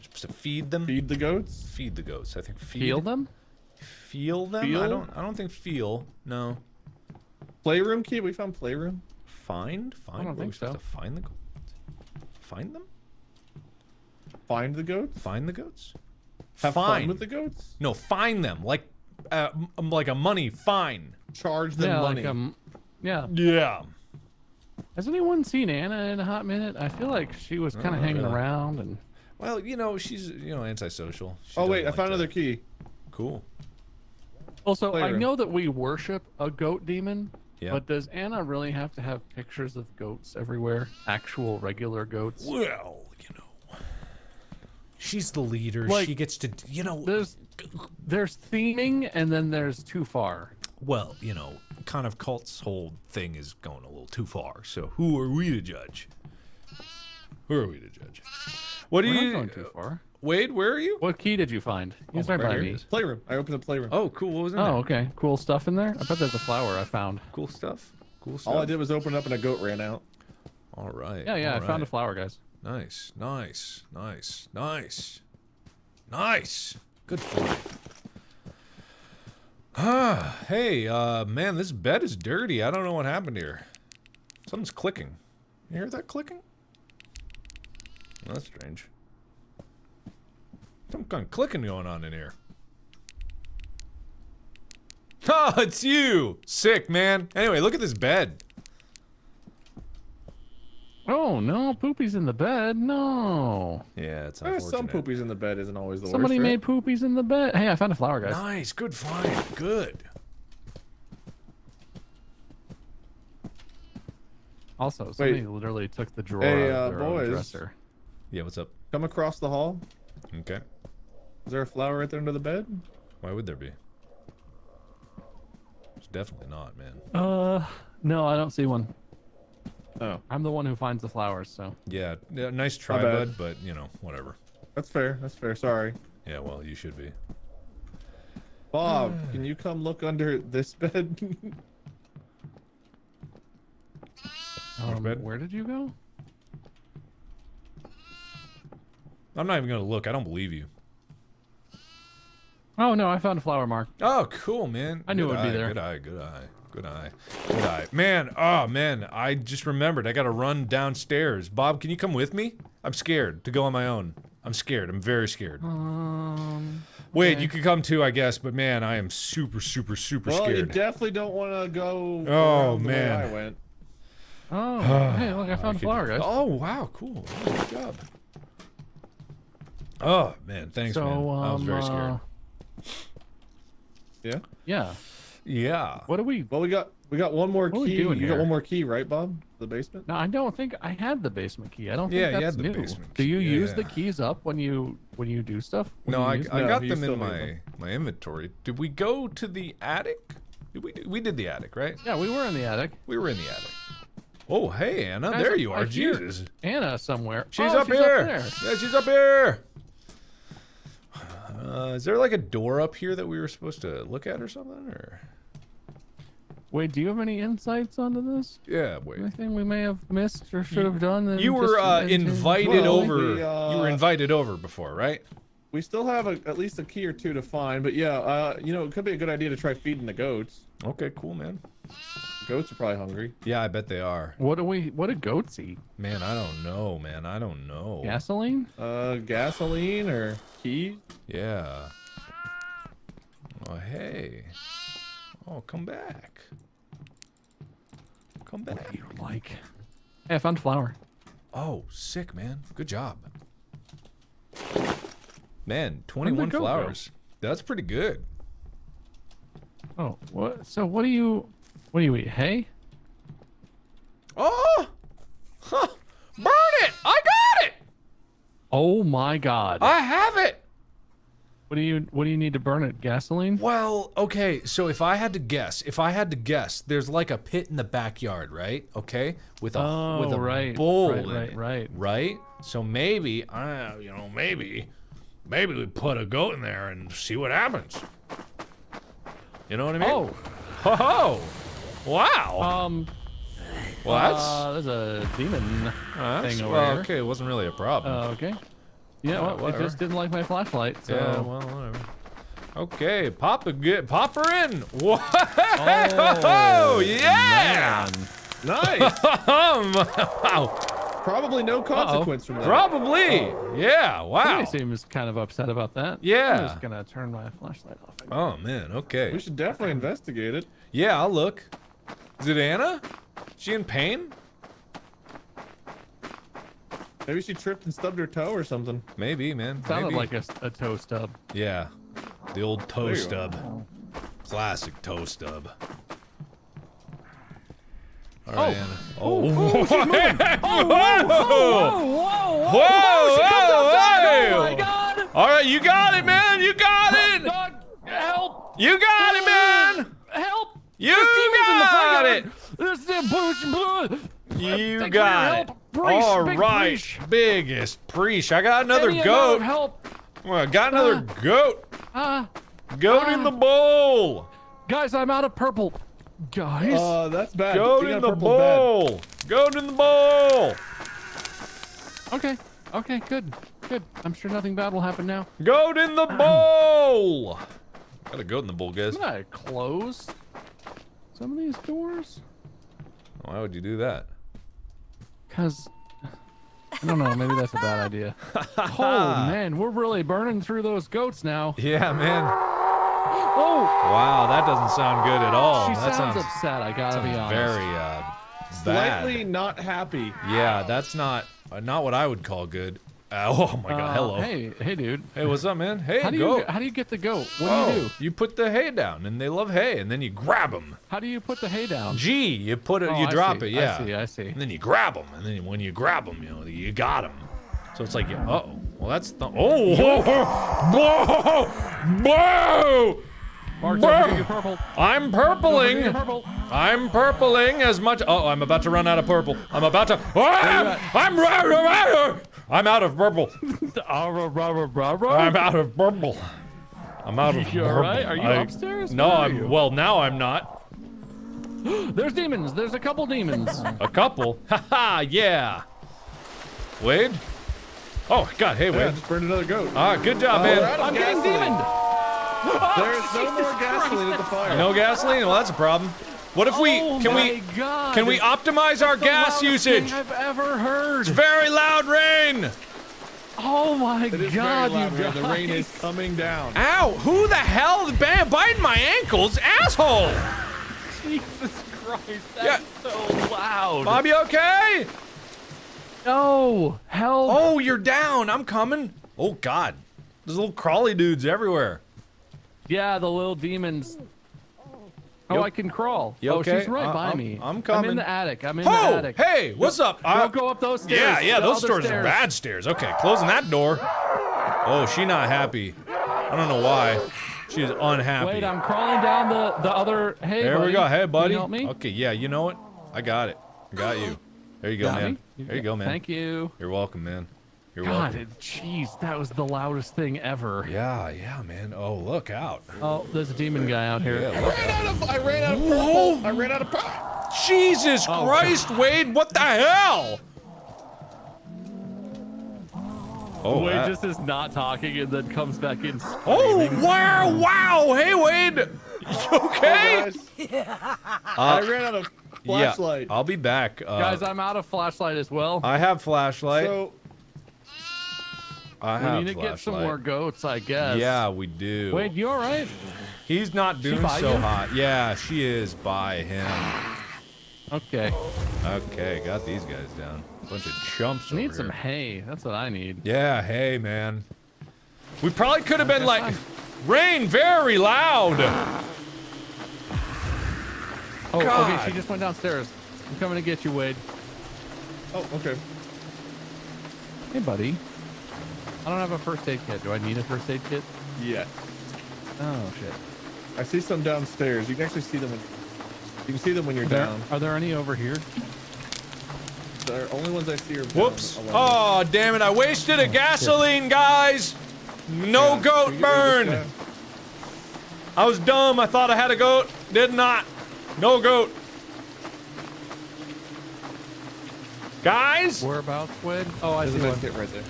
You're to feed them. Feed the goats? Feed the goats. I think feed. Feel them? Feel them. I don't. I don't think feel. No. Playroom key? We found playroom? Find? Find? I don't What, are we think supposed so. to find the goats? Find them? Find the goats? Find the goats? Have Fine. fun with the goats? No, find them. Like, uh, m- like a money fine. Charge them yeah, money. like um, yeah. Yeah. Has anyone seen Anna in a hot minute? I feel like she was kind of Oh, hanging really? around and. Well, you know, she's you know antisocial. She oh doesn't wait, I like found that. another key. Cool. Also, I know that we worship a goat demon, Yeah. but does Anna really have to have pictures of goats everywhere? Actual regular goats? Well, you know, she's the leader. Like, she gets to, you know, There's there's theming and then there's too far. well, you know, kind of cult's whole thing is going a little too far. So who are we to judge? Who are we to judge? What do We're you, not going too far. Wade? Where are you? What key did you find? He's right, right by here me. Playroom. I opened the playroom. Oh, cool. What was in Oh, there? okay. Cool stuff in there. I bet there's a flower I found. Cool stuff. Cool stuff. All I did was open it up and a goat ran out. All right. Yeah, yeah. all I found a flower, guys. Nice, nice, nice, nice, nice. Good for you. Ah, hey, uh, man, this bed is dirty. I don't know what happened here. Something's clicking. You hear that clicking? That's strange. Some kind of clicking going on in here. Oh, it's you! Sick, man. Anyway, look at this bed. Oh no, poopies in the bed. No. Yeah, it's Eh, some poopies in the bed isn't always the Somebody worst. right? made Poopies in the bed. Hey, I found a flower, guys. Nice, good find. Good. Also, somebody literally took the drawer Hey, out uh, of their own boys. dresser. Yeah, what's up? Come across the hall. Okay. Is there a flower right there under the bed? Why would there be? It's definitely not, man. Uh, no, I don't see one. Oh, I'm the one who finds the flowers, so. Yeah, yeah nice try, bad. bud, but you know, whatever. that's fair. That's fair. Sorry. Yeah, well, you should be. Bob, can you come look under this bed? Um, bed? where did you go? I'm not even gonna look. I don't believe you. Oh no, I found a flower mark. Oh, cool, man. I knew Good it would be there. Good eye, good eye, good eye, good eye. Man, oh man, I just remembered. I got to run downstairs. Bob, can you come with me? I'm scared to go on my own. I'm scared. I'm very scared. Um. Wait, okay. you could come too, I guess. But man, I am super, super, super Well, you definitely don't want to go. Oh, around the way man. I went. Oh, hey, look, I found a could- flower, guys. Oh wow, cool. Good job. Oh man, thanks, so, man. I was um, very scared. uh, Yeah. yeah. Yeah. What do we? Well, we got we got one more What are we key. doing you got one more key, right, Bob? The basement. No, I don't think I had the basement key. I don't Yeah, think you that's had the new. basement Do key, you use the keys up when you when you do stuff? When No, you I, use I No, got them in my them. my inventory. Did we go to the attic? Did we we did the attic, right? Yeah, we were in the attic. We were in the attic. Oh, hey Anna, Guys, there you are. Jesus, Anna somewhere. she's Oh, up here. there. yeah, she's up here. Uh, is there like a door up here that we were supposed to look at or something? Or Wait, do you have any insights onto this? yeah, wait. Anything we may have missed or should have done? that You were uh, invited Well, over. we, you were uh, invited over before, right? We still have a, at least a key or two to find, but yeah, uh, you know, it could be a good idea to try feeding the goats. Okay, cool, man. Goats are probably hungry. Yeah, I bet they are. What do we? What do goats eat? Man, I don't know, man. I don't know. Gasoline? Uh, gasoline or key? Yeah. Oh, hey. Oh, come back. Come back. What do you like? Hey, I found flower. Oh, sick, man. Good job. Man, 21 go? flowers. That's pretty good. Oh, what? So what do you? What do you eat? Hay? Oh! Huh. Burn it! I got it! Oh my God! I have it! What do you? What do you need to burn it? Gasoline? Well, okay, so if I had to guess, if I had to guess, there's like a pit in the backyard, right? Okay, with a with Oh, a right, bowl right, in right, it, right. right? So maybe, uh, you know, maybe, maybe we put a goat in there and see what happens. You know what I mean? Oh, ho ho! Wow. um, well, that's, uh, there's a demon that's thing over well, here. okay. It wasn't really a problem. Uh, okay. Yeah, Yeah, well, it just didn't like my flashlight. So. yeah, well, whatever. Okay, pop a get pop her in. Whoa! Oh, yeah! Nice. Um, wow. Probably no consequence from that. Probably. Yeah. Wow. Somebody seems kind of upset about that. Yeah. I'm just gonna turn my flashlight off. again. Oh man. Okay. We should definitely investigate it. Yeah, I'll look. Is it Anna? She in pain? Maybe she tripped and stubbed her toe or something. Maybe, man. Sounded Maybe. like a, a toe stub. Yeah. The old toe There you stub. Classic toe stub. All Oh. right, Anna. Oh. Oh, she's moving. Oh, whoa! whoa, whoa, Whoa! She comes whoa, outside. whoa. Oh my God! All right, you got it, man. You got oh, it. God, help! You got it, man. Help! You There's demons in the got front it. yard. There's the bush. You Thanks for got your it. help, Preach, All big right, preach. biggest preach. I got another Any goat. help. Well, I got another goat. Ah, Goat in Ah. the bowl. guys, I'm out of purple. Guys, Uh, that's bad. Goat in the purple's bad. bowl. Goat in the bowl. okay, okay, good, good. I'm sure nothing bad will happen now. Goat in the bowl. Got a goat in the bowl, guys. I'm close some of these doors, Why would you do that? Cause I don't know. Maybe that's a bad idea. oh man, we're really burning through those goats now. Yeah, man. Oh, Wow, that doesn't sound good at all. she that sounds, sounds, upset. I gotta be honest. very uh, bad. Slightly not happy. Yeah, that's not uh, not what I would call good. Uh, oh my god, Uh, hello. Hey, hey, dude. Hey, what's up, man? Hey, How do goat. you how do you get the goat? What oh, do you do? You put the hay down, and they love hay, and then you grab them. How do you put the hay down? G, you put it, Oh, you I drop see, it, yeah. I see, I see. And then you grab them, and then when you grab them, you know, you got them. So it's like, uh oh, well that's the oh, whoa, whoa, Mark, Whoa. don't forget purple. I'm Don't forget your purpling. purple. I'm purpling as much. Oh, I'm about to run out of purple. I'm about to. Ah, I'm I'm out of rah. I'm out of purple. I'm out of You purple. alright? Are you I- upstairs? No, Where I'm. you? Well, now I'm not. There's demons. There's a couple demons. A couple. Haha, yeah. Wade? Oh, God, hey, Yeah, Wade. just burned another goat. Ah, good job, man. we're out of I'm getting gasoline. demoned. There's no more gasoline at the fire. No gasoline? Well, that's a problem. What if we oh can we God. can we optimize our The gas loudest thing usage? I've ever heard. Very loud rain. Oh my It is God, very loud you here. The rain is coming down. Ow! Who the hell bam biting my ankles? Asshole! Jesus Christ, Yeah. that's so loud. Bobby, okay? No, help. Oh, you're down. I'm coming. Oh God, there's little crawly dudes everywhere. Yeah, the little demons. Oh, I can crawl. you oh, okay? she's right I- by I'm- me. I'm coming. I'm in the attic. I'm in the attic. hey, what's up? Don't Uh, go up those stairs. Yeah, yeah, those other stairs are bad stairs. Okay, closing that door. Oh, she not happy. I don't know why. She's unhappy. Wait, I'm crawling down the the other. Hey, there we go. Hey, Can buddy. you help me? Okay, yeah, you know what? I got it. I got you. There you go, Got man. me? There you go, man. Thank you. You're welcome, man. You're God, welcome. jeez, that was the loudest thing ever. Yeah, yeah, man. Oh, look out. Oh, there's a demon guy out here. Yeah, look I ran out of, I ran out of Whoa. purple. I ran out of purple. Jesus Oh, Christ, Wade, what the hell? Oh, Wade that- just is not talking and then comes back in. oh, screaming. wow, wow. Hey, Wade. You okay? Guys, I ran out of flashlight. Yeah, I'll be back. Uh, Guys, I'm out of flashlight as well. I have flashlight. so I we need to get some flashlight. more goats, I guess. Yeah, we do. Wade, you all right? He's not doing so you? hot. Yeah, she is by him. Okay. Okay, got these guys down. Bunch of chumps I need some here. hay. That's what I need. Yeah, hey, man. We probably could have been like, I'm- rain very loud. Oh, God. okay. She just went downstairs. I'm coming to get you, Wade. oh, okay. Hey, buddy. I don't have a first aid kit. Do I need a first aid kit? Yeah. Oh shit. I see some downstairs. You can actually see them. When, you can see them when you're Are there, down. are there any over here? The only ones I see are. Whoops. Oh, damn it. I wasted a oh, gasoline, guys. No the- goat Can you get rid of burn. I was dumb. I thought I had a goat. Did not. No goat. Guys? Whereabouts, Wade? Oh, I guy? see There's a one. kit right there.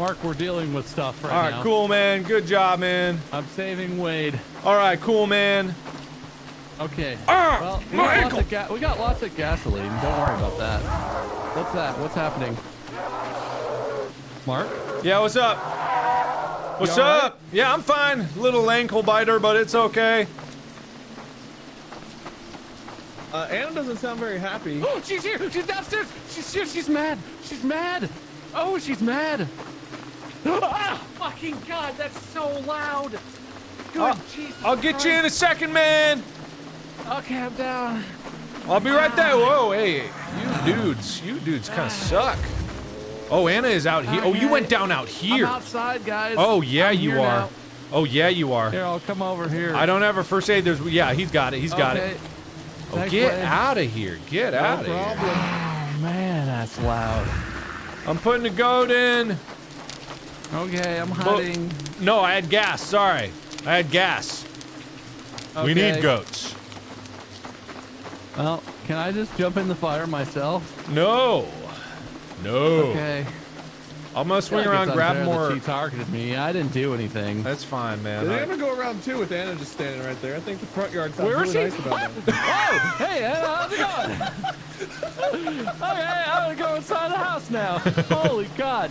Mark, we're dealing with stuff right now. All right, now. cool, man. Good job, man. I'm saving Wade. All right, cool, man. Okay. Ah, well, we my got, lots ankle. of we got lots of gasoline. Don't worry about that. What's that? What's happening? Mark? Yeah, what's up? What's You all right? up? Yeah, I'm fine. Little ankle biter, but it's okay. Uh, Anna doesn't sound very happy. Oh, she's here. She's downstairs. She's here. She's mad. She's mad. Oh, she's mad. Ah, fucking God, that's so loud. Good I'll, Jesus I'll get you in a second, man. Okay, I'm down. I'll be right there. Whoa, hey, you dudes, you dudes kind of suck. Oh, Anna is out here. Oh, you went down out here. I'm outside, guys. Oh, yeah, I'm you are. now. Oh, yeah, you are. Here, I'll come over here. I don't have a first aid. There's, yeah, he's got it. He's got okay. it. Oh, Thanks, get Wade. out of here. Get out of here. Oh, man, that's loud. I'm putting a goat in. Okay, I'm Well, hiding. No, I had gas. Sorry. I had gas. We need goats. Well, can I just jump in the fire myself? No. No. Okay. I'm gonna swing around, grab more. She targeted me. I didn't do anything. That's fine, man. They're I- gonna go around too with Anna just standing right there. I think the front yard sounds Where is really she? nice about that. oh, hey, Anna, how's it going? okay, I'm gonna go inside the house now. Holy God.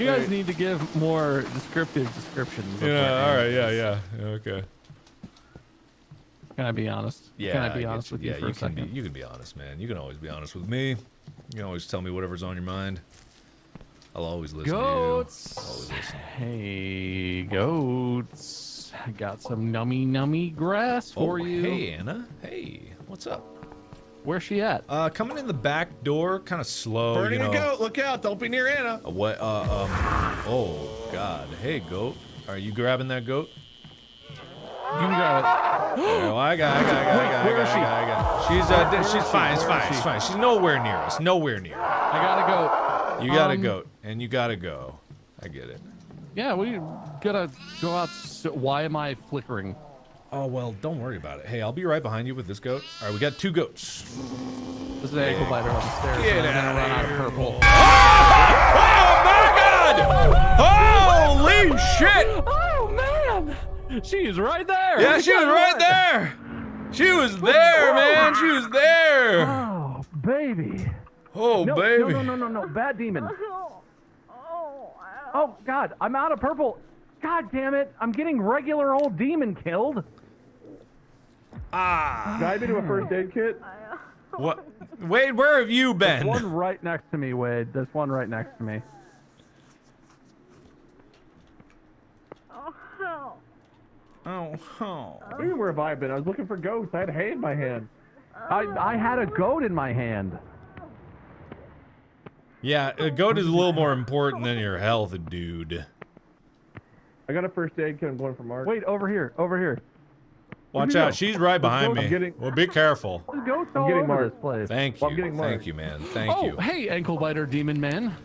You guys need to give more descriptive descriptions. of Yeah, all Anna right, yeah, yeah, yeah, okay. Can I be honest? Yeah, Can I be get honest with you yeah, for you a can second? be. You can be honest, man. You can always be honest with me. You can always tell me whatever's on your mind. I'll always listen Goats. to you. Always listen. Hey, goats. I got some nummy nummy grass oh, for oh, you. Hey, Anna. Hey, what's up? Where's she at? Uh, coming in the back door, kind of slow. Burning you know. a goat. Look out! Don't be near Anna. Uh, What? Uh, um. Oh God. Hey, goat. Are you grabbing that goat? You can grab it. Oh, I got, I got, I got, I got, I got, is I she? got, I got. She's uh, she's is she? fine. It's fine. is It's fine. She's nowhere near us. Nowhere near. I gotta go. You got a Um, goat, and you gotta go. I get it. Yeah, we gotta go out. So why am I flickering? Oh well, don't worry about it. Hey, I'll be right behind you with this goat. All right, we got two goats. There's an ankle biter on the stairs. Get and I'm run out of purple. Oh my God! Holy shit! Oh man! She's right there. Yeah, she was right there. She was there, man. She was there. Oh, baby. Oh, No, baby. no, no, no, no, no, bad demon. Oh, oh, oh God, I'm out of purple. God damn it! I'm getting regular old demon killed. Ah. Guide me to a first aid kit. What? Wade, where have you been? There's One right next to me, Wade. There's one right next to me. Oh, oh. Where have I been? I was looking for ghosts. I had hay in my hand. I I had a goat in my hand. Yeah, a goat is a little more important than your health, dude. I got a first aid kit. I'm going for Mark. Wait, over here, over here. Watch out, go? she's right behind I'm me. getting- Well, be careful. There's goats all getting over this place. Thank Well, you. I'm getting Thank you, man. Thank oh, you. hey, ankle biter demon man.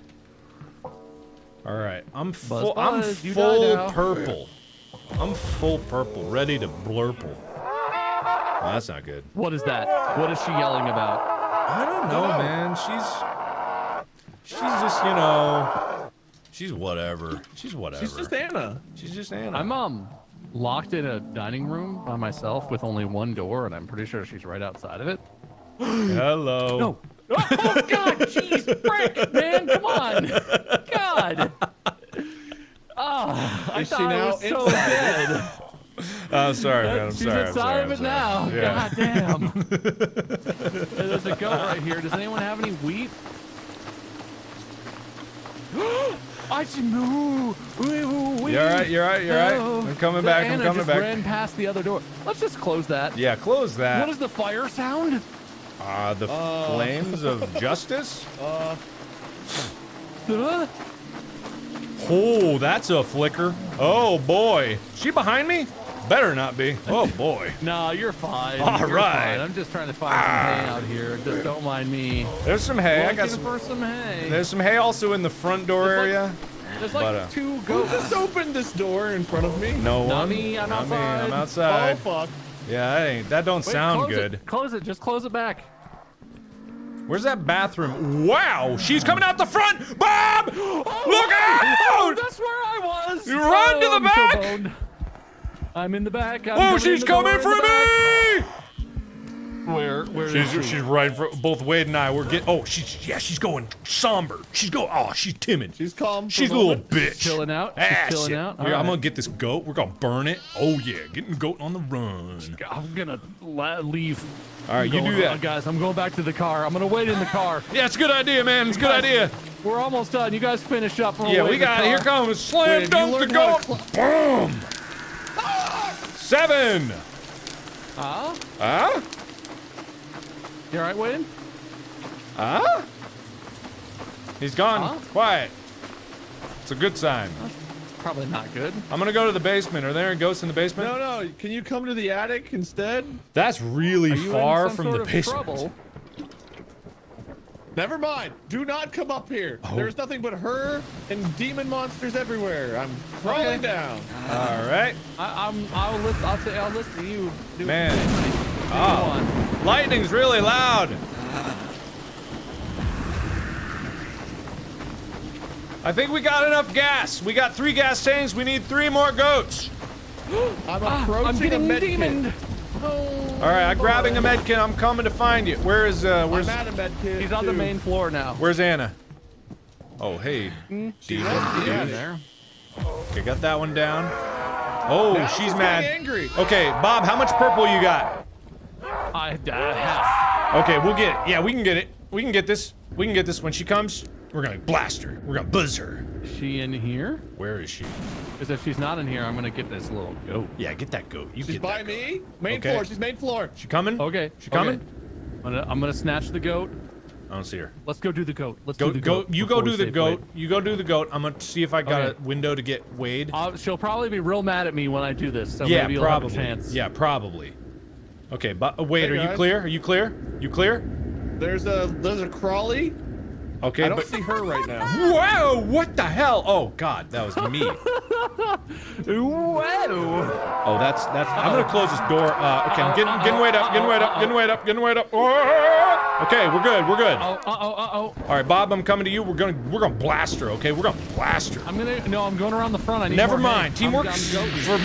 All right, I'm full. I'm buzz, full purple. I'm full purple, ready to blurple. Oh, that's not good. What is that? What is she yelling about? I don't know, man. She's she's just you know, she's whatever. She's whatever. She's just Anna. She's just Anna. I'm um locked in a dining room by myself with only one door, and I'm pretty sure she's right outside of it. Hello. No. Oh, God, jeez, frick, man, come on, God. Oh, I Is she thought I now was so dead. I'm sorry, man. I'm She's sorry. I'm inside sorry. of I'm it now. Yeah. God damn. There's a goat right here. Does anyone have any wheat? I see moo. You're right. You're right. You're right. I'm coming back. I'm Anna coming just back. ran past the other door. Let's just close that. Yeah, close that. What is the fire sound? uh, the flames of justice? Uh, Oh, that's a flicker. Oh boy. She behind me? Better not be. Oh boy. no, you're fine. All you're right. Fine. I'm just trying to find some hay out here. Just don't mind me. There's some hay. I got some. for some hay. There's some hay also in the front door There's like- area. There's like but, uh, two Who goats. just opened this door in front of me? No Not one. me, I'm Not me. outside. I'm Oh outside. fuck. Yeah, that ain't. That don't Wait, sound close good. It. Close it. Just close it back. Where's that bathroom? Wow, she's coming out the front. Bob, look Oh, out! that's where I was. You run to the I'm back. boned. I'm in the back. I'm Oh, she's in the door coming for me! Where? Where is She's she? she's right for. Both Wade and I We're getting. Oh, she's yeah, she's going somber. She's going. Oh, she's timid. She's calm. for She's a a little moment. bitch. chilling out. She's Ah, chilling shit. out. Here, I'm Alright. gonna get this goat. We're gonna burn it. Oh yeah, getting the goat on the run. I'm gonna la- leave. All right, you do that. guys. I'm going back to the car. I'm gonna wait in the car. Yeah, it's a good idea, man. It's a good idea. We're almost done. You guys finish up. I'm Yeah, we got it. Here comes slam Wait, dunk the learned how to goat. Boom. Seven. Huh? Huh? You all right, Wade? Huh? Ah? He's gone. Huh? Quiet. It's a good sign. Probably not good. I'm gonna go to the basement. Are there any ghosts in the basement? No, no. Can you come to the attic instead? That's really far from the of basement. trouble? Never mind. Do not come up here. Oh. There's nothing but her and demon monsters everywhere. I'm crawling Okay. down. All right. I, I'm. I'll listen. I'll say. I'll listen to you. Do Man. You Oh. Lightning's really loud. I think we got enough gas. We got three gas tanks. We need three more goats. I'm Ah, approaching I'm getting a med kit. Demoned. Oh, All right, I'm grabbing a medkit. I'm coming to find you. Where is uh? Where's I'm at a med kit. He's on the main floor now. Where's Anna? Oh, hey. Hmm? Demon. Yeah. there. Okay, got that one down. Oh, Now she's mad. angry. Okay, Bob, how much purple you got? I, I have. Okay, we'll get it. Yeah, we can get it. We can get this. We can get this. When she comes, we're gonna blast her. We're gonna buzz her. Is she in here? Where is she? Because if she's not in here, I'm gonna get this little goat. Yeah, get that goat. You She's get by that me. Main Okay. floor. She's main floor. She coming? Okay. She coming? okay. I'm gonna, I'm gonna snatch the goat. I don't see her. Let's go do the goat. Let's Go, do the go. goat. You go do the goat. Wade. You go do the goat. I'm gonna see if I got Okay. a window to get Wade. Uh, she'll probably be real mad at me when I do this. So yeah, maybe you'll probably. have a chance. Yeah, probably. Okay, but uh, Wade, Hey, are you clear? Are you clear? You clear? There's a there's a crawly. Okay, I don't but see her right now. Whoa! What the hell? Oh God, that was me. Whoa! Oh, that's that's. I'm gonna close this door. Uh, okay, I'm getting getting weight up, getting weight up, getting weight up, getting weight up. Oh! Okay, we're good. We're good. Oh, uh oh, uh oh. All right, Bob, I'm coming to you. We're gonna we're gonna blast her. Okay, we're gonna blast her. I'm gonna. No, I'm going around the front. I need Never mind. Teamwork I'm, I'm for.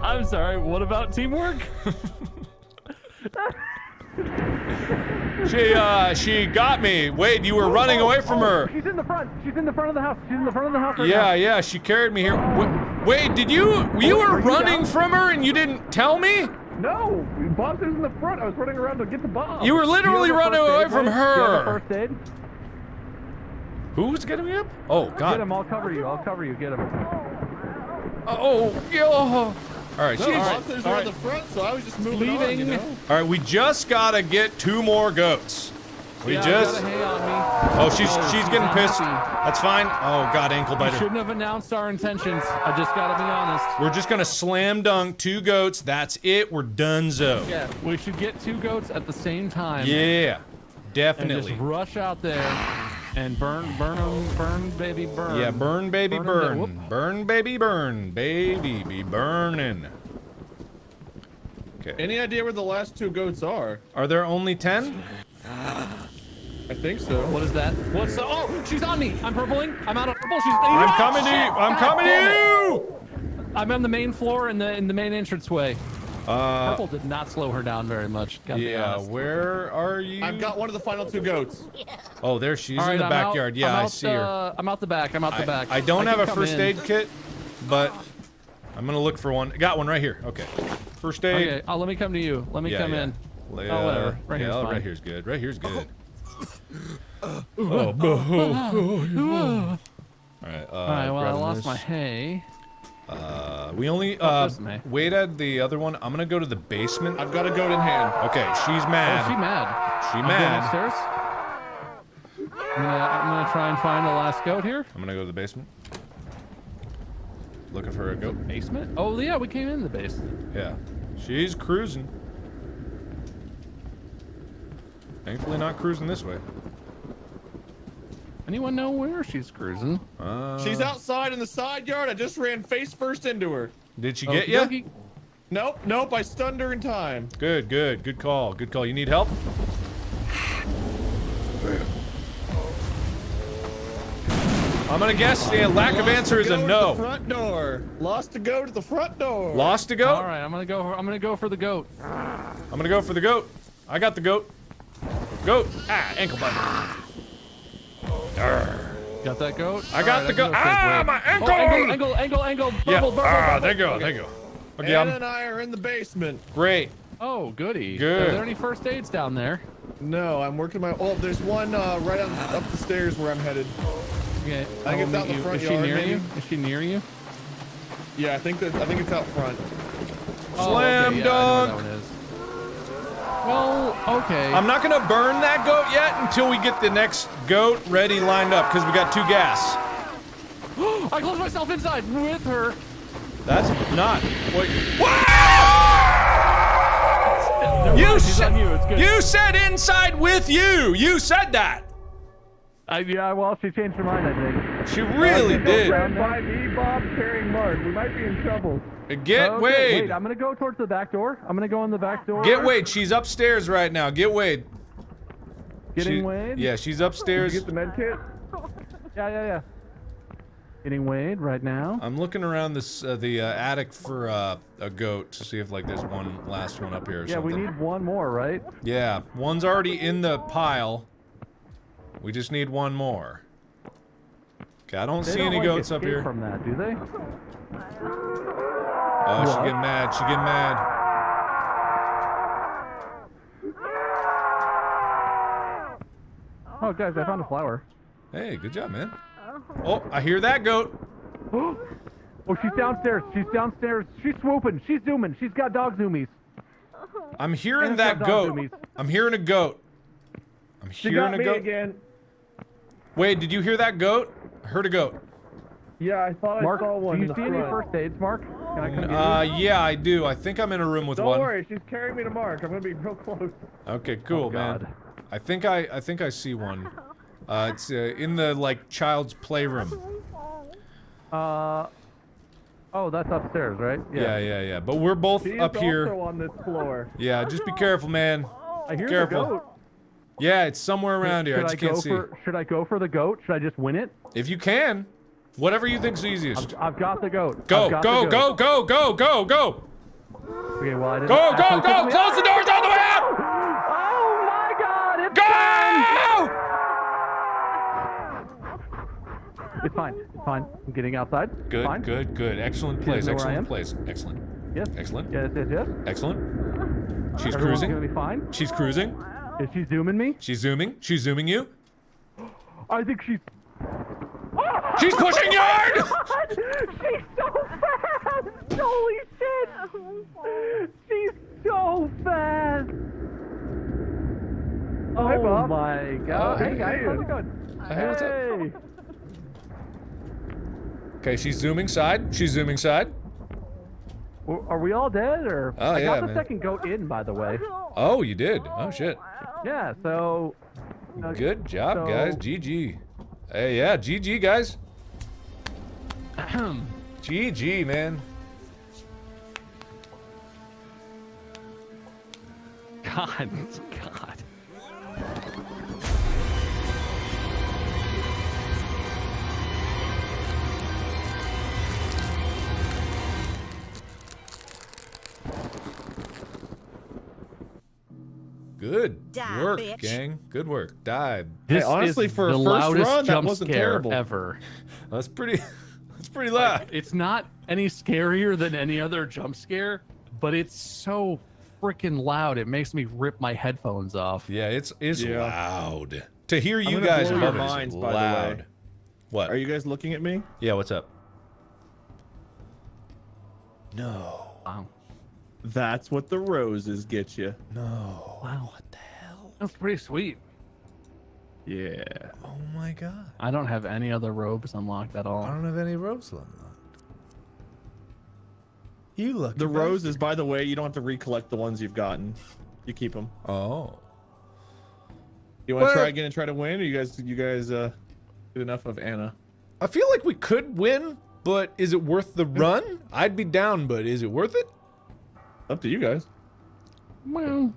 I'm sorry. What about teamwork? She uh she got me. Wade, you were running away from her. She's in the front. She's in the front of the house. She's in the front of the house right Yeah, now. yeah, she carried me here. Wa- Wade, did you you were Are you running down? from her and you didn't tell me? No, Bob's in the front. I was running around to get the bomb. You were literally you running away aid, from Mike? Do you have a her. First aid. Who's getting me up? Oh God! Get him. I'll cover you. I'll cover you. Get him. Oh, yo. All right, No, she's monsters all are right. at the front, so I was just moving on, you Leaving. know? All right, we just gotta get two more goats. We Yeah, just. got a hay on me. Oh, she's Oh, she's she's getting not pissed. happy. That's fine. Oh God, ankle biter. We shouldn't have announced our intentions. I just gotta be honest. We're just gonna slam dunk two goats. That's it. We're donezo. Yeah, we should get two goats at the same time. Yeah, And definitely. just rush out there and burn, burn them, burn, baby, burn. Yeah, burn, baby, Burn 'em down. burn. Burn, baby, burn. Baby, be burning. Okay. Any idea where the last two goats are? Are there only 10? I think so. What is that? What's the? Oh, she's on me. I'm purpling. I'm out of purple. She's. I'm Ah, coming to you. I'm God coming to damn it. you. I'm on the main floor in the in the main entranceway. Uh, Purple did not slow her down very much. Yeah, where are you? I've got one of the final two goats. Oh, there she is All in the I'm out- backyard. Yeah, I'm I see the, her. I'm out the back. I'm out the I, back. I don't can have a come first in. aid kit, but I'm gonna look for one. Got one right here. Okay. First aid. Okay, oh, let me come to you. Let me Yeah, come yeah. in. Yeah, Oh, whatever. Right yeah, here's oh, fine. right here's good. Right here's good. oh, All right. Uh, All right, well, I lost this. my hay. Uh, we only Oh, uh, there's wait at the other one. I'm gonna go to the basement. I've got a goat in hand. Okay, she's Oh, mad. she mad. she I'm going mad. upstairs. I'm gonna, I'm gonna try and find the last goat here. I'm gonna go to the basement. Looking for a goat. Basement? Oh yeah, we came in the base. Yeah, she's cruising. Thankfully, not cruising this way. Anyone know where she's cruising? Uh, She's outside in the side yard. I just ran face first into her. Did she get Okie you? dokie. Nope, nope. I stunned her in time. Good, good, good call. Good call. You need help? I'm gonna guess the lack of answer is a no. The front door. Lost to go to the front door. Lost to goat? All right, I'm gonna go. I'm gonna go for the goat. I'm gonna go for the goat. I got the goat. Goat. Ah, ankle biter. Got that goat? I got All the goat. Ah, safe. my ankle! Oh, angle, angle, angle, angle. Yeah. Bubble, bubble, Ah, bubble. there you go. Okay. There you go. Okay, Anna I'm and I are in the basement. great. Oh, goody. Good. Are there any first aids down there? No, I'm working my. Oh, there's one uh, right on, up the stairs where I'm headed. Okay. I think will it's out the you. front Is she yard, near maybe. you? Is she near you? Yeah, I think that. I think it's out front. Oh, Slam okay, yeah, I know where that dunk. Well, okay. I'm not gonna burn that goat yet until we get the next goat ready lined up because we got two gas. I closed myself inside with her. That's not what. You said on you. It's good. you said inside with you. You said that. I, yeah, well, she changed her mind, I think. She really Don't did. by me, Bob, carrying Mark. We might be in trouble. Get Okay, Wade. Wait, I'm gonna go towards the back door. I'm gonna go in the back door. Get Wade. She's upstairs right now. Get Wade. Getting She- Wade. Yeah, she's Did upstairs. you get the med kit? Yeah, yeah, yeah. Getting Wade right now. I'm looking around this uh, the uh, attic for uh, a goat to see if like there's one last one up here or Yeah, something. we need one more, right? Yeah, one's already in the pile. We just need one more. Okay, I don't They see don't, any like, goats up escape here. From that, do they? Oh, she What? getting mad. She getting mad. Oh, guys, I found a flower. Hey, good job, man. Oh, I hear that goat. oh, she's downstairs. She's downstairs. She's swooping. She's zooming. She's got dog zoomies. I'm hearing Anna's that goat. zoomies. I'm hearing a goat. I'm She hearing got a me goat. again. Wait, did you hear that goat? I heard a goat. Yeah, I thought Mark, I saw one do you see any first aids, Mark? Can I come get Uh, you? yeah, I do. I think I'm in a room with one. Don't worry, she's carrying me to Mark. I'm gonna be real close. Okay, cool, Oh, man. I think I I think I see one. Uh, it's uh, in the like child's playroom. Uh, oh, that's upstairs, right? Yeah, yeah, yeah. yeah. But we're both She is up here. also on this floor. Yeah, just be careful, man. I hear Careful. the goat. Yeah, it's somewhere around here. I Should just I go can't see. for? Should I go for the goat? Should I just win it? If you can. Whatever you think's easiest. I've got the goat. Go, go, the go, goat. go, go, go, go. Okay, well, I didn't Go, go, go! Close the doors on the way out! Oh my god! It's Go! It's fine. It's fine. I'm getting outside. Good, fine. good, good. Excellent plays. guys know where I Excellent plays. Excellent. Yes. Excellent. Yes, yes, yes. Excellent. She's Everyone's cruising. gonna be fine. She's cruising. Is she zooming me? She's zooming. She's zooming you. I think she's. She's pushing yard! She's so fast! Holy shit! She's so fast! Oh Hi, Bob. my Oh, god! hey, hey guys, hey. how's it going? Hey, what's up? Okay, she's zooming side. She's zooming side. Are we all dead or? Oh, I yeah, got the man. second goat in, by the way. Oh, you did. Oh shit. Yeah. So. uh, Good job, so- guys. GG. Hey, yeah, GG, guys. GG, man. God, God. Good Die, work, bitch. gang. Good work. Die. This honestly, is for a the first loudest run, that jump wasn't scare terrible. ever. That's pretty. That's pretty loud. It's not any scarier than any other jump scare, but it's so freaking loud. It makes me rip my headphones off. Yeah, it's it's Yeah. loud. To hear you guys blow above your it is minds, by the loud. way. What? Are you guys looking at me? Yeah. What's up? No. Wow. That's what the roses get you. No. Wow. What the hell? That's pretty sweet. Yeah. Oh my god. I don't have any other robes unlocked at all. I don't have any robes unlocked. You look. The roses, by the way, you don't have to recollect the ones you've gotten. You keep them. Oh. You want to try again and try to win? Or you guys, you guys, uh, get enough of Anna? I feel like we could win, but is it worth the run? I'd be down, but is it worth it? Up to you guys. Well,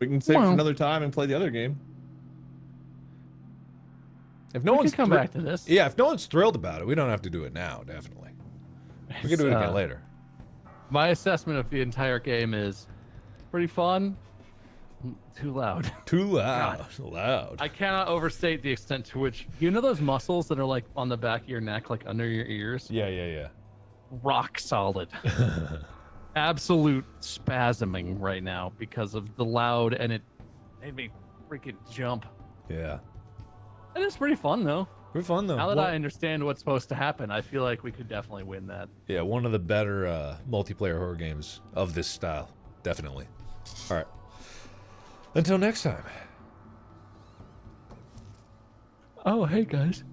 We can save Well. for another time and play the other game. If no we one's can come thr- back to this. Yeah, if no one's thrilled about it, we don't have to do it now. Definitely. We can do it again uh, later. My assessment of the entire game is pretty fun. Too loud. Too loud. Loud. I cannot overstate the extent to which you know those muscles that are like on the back of your neck, like under your ears, yeah, yeah, yeah. rock solid. Absolute spasming right now because of the loud, and it made me freaking jump. Yeah. And it's pretty fun though. We're fun though. Now that One- I understand what's supposed to happen, I feel like we could definitely win that. Yeah, one of the better uh, multiplayer horror games of this style. Definitely. All right. Until next time. Oh, hey guys.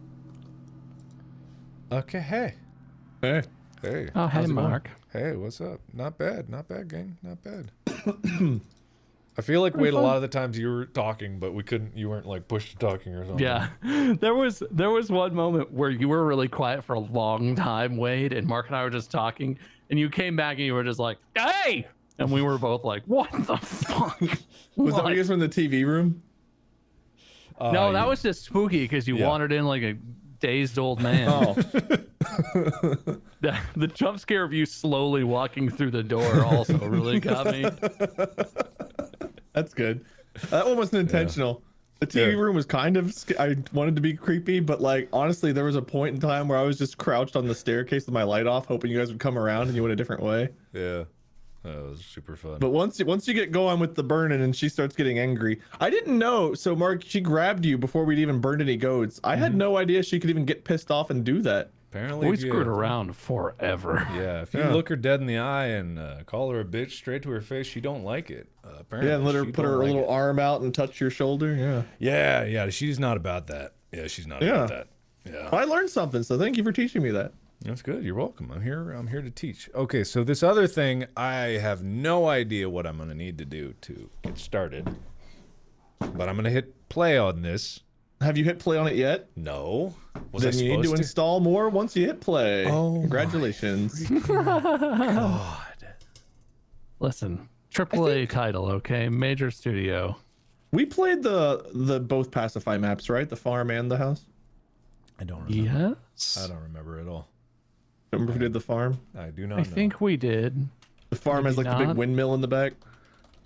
Okay, hey. Hey. Hey. Oh, hey How's going? Mark. Hey, what's up? Not bad. Not bad, gang. Not bad. I feel like we had a lot of the times you were talking, but we couldn't. You weren't like pushed to talking or something. Yeah, there was there was one moment where you were really quiet for a long time, Wade, and Mark and I were just talking, and you came back and you were just like, "Hey," and we were both like, "What the fuck?" Was that Like- you guys from the TV room? Uh, no, that you- was just spooky because you Yeah. wandered in like a dazed old man. Oh, The, the jump scare of you slowly walking through the door also really got me. that's good. That one wasn't intentional. The TV Yeah. room was kind of. I wanted to be creepy, but like honestly, there was a point in time where I was just crouched on the staircase with my light off, hoping you guys would come around and you went a different way. Yeah. That was super fun. But once you once you get going with the burning and she starts getting angry, I didn't know. So Mark, she grabbed you before we'd even burned any goats. I had no idea she could even get pissed off and do that. Apparently, We screwed around forever. Yeah, if you Yeah. look her dead in the eye and uh, call her a bitch straight to her face, she don't like it. Uh, apparently, Yeah, and let her put her like little it. arm out and touch your shoulder. Yeah. Yeah, yeah, she's not about that. Yeah, she's not Yeah. about that. Yeah, I learned something, so thank you for teaching me that. That's good. You're welcome. I'm here. I'm here to teach. Okay, so this other thing, I have no idea what I'm gonna need to do to get started, but I'm gonna hit play on this. Have you hit play on it yet? No, was then I you need to supposed install more once you hit play. Oh Congratulations. God. Listen, AAA title, okay, major studio. we played the the both Pacify maps, right? The farm and the house. I don't remember. Yes. I don't remember at all. Remember if we did the farm? I do not I know. think we did. The farm has like Maybe the big windmill in the back.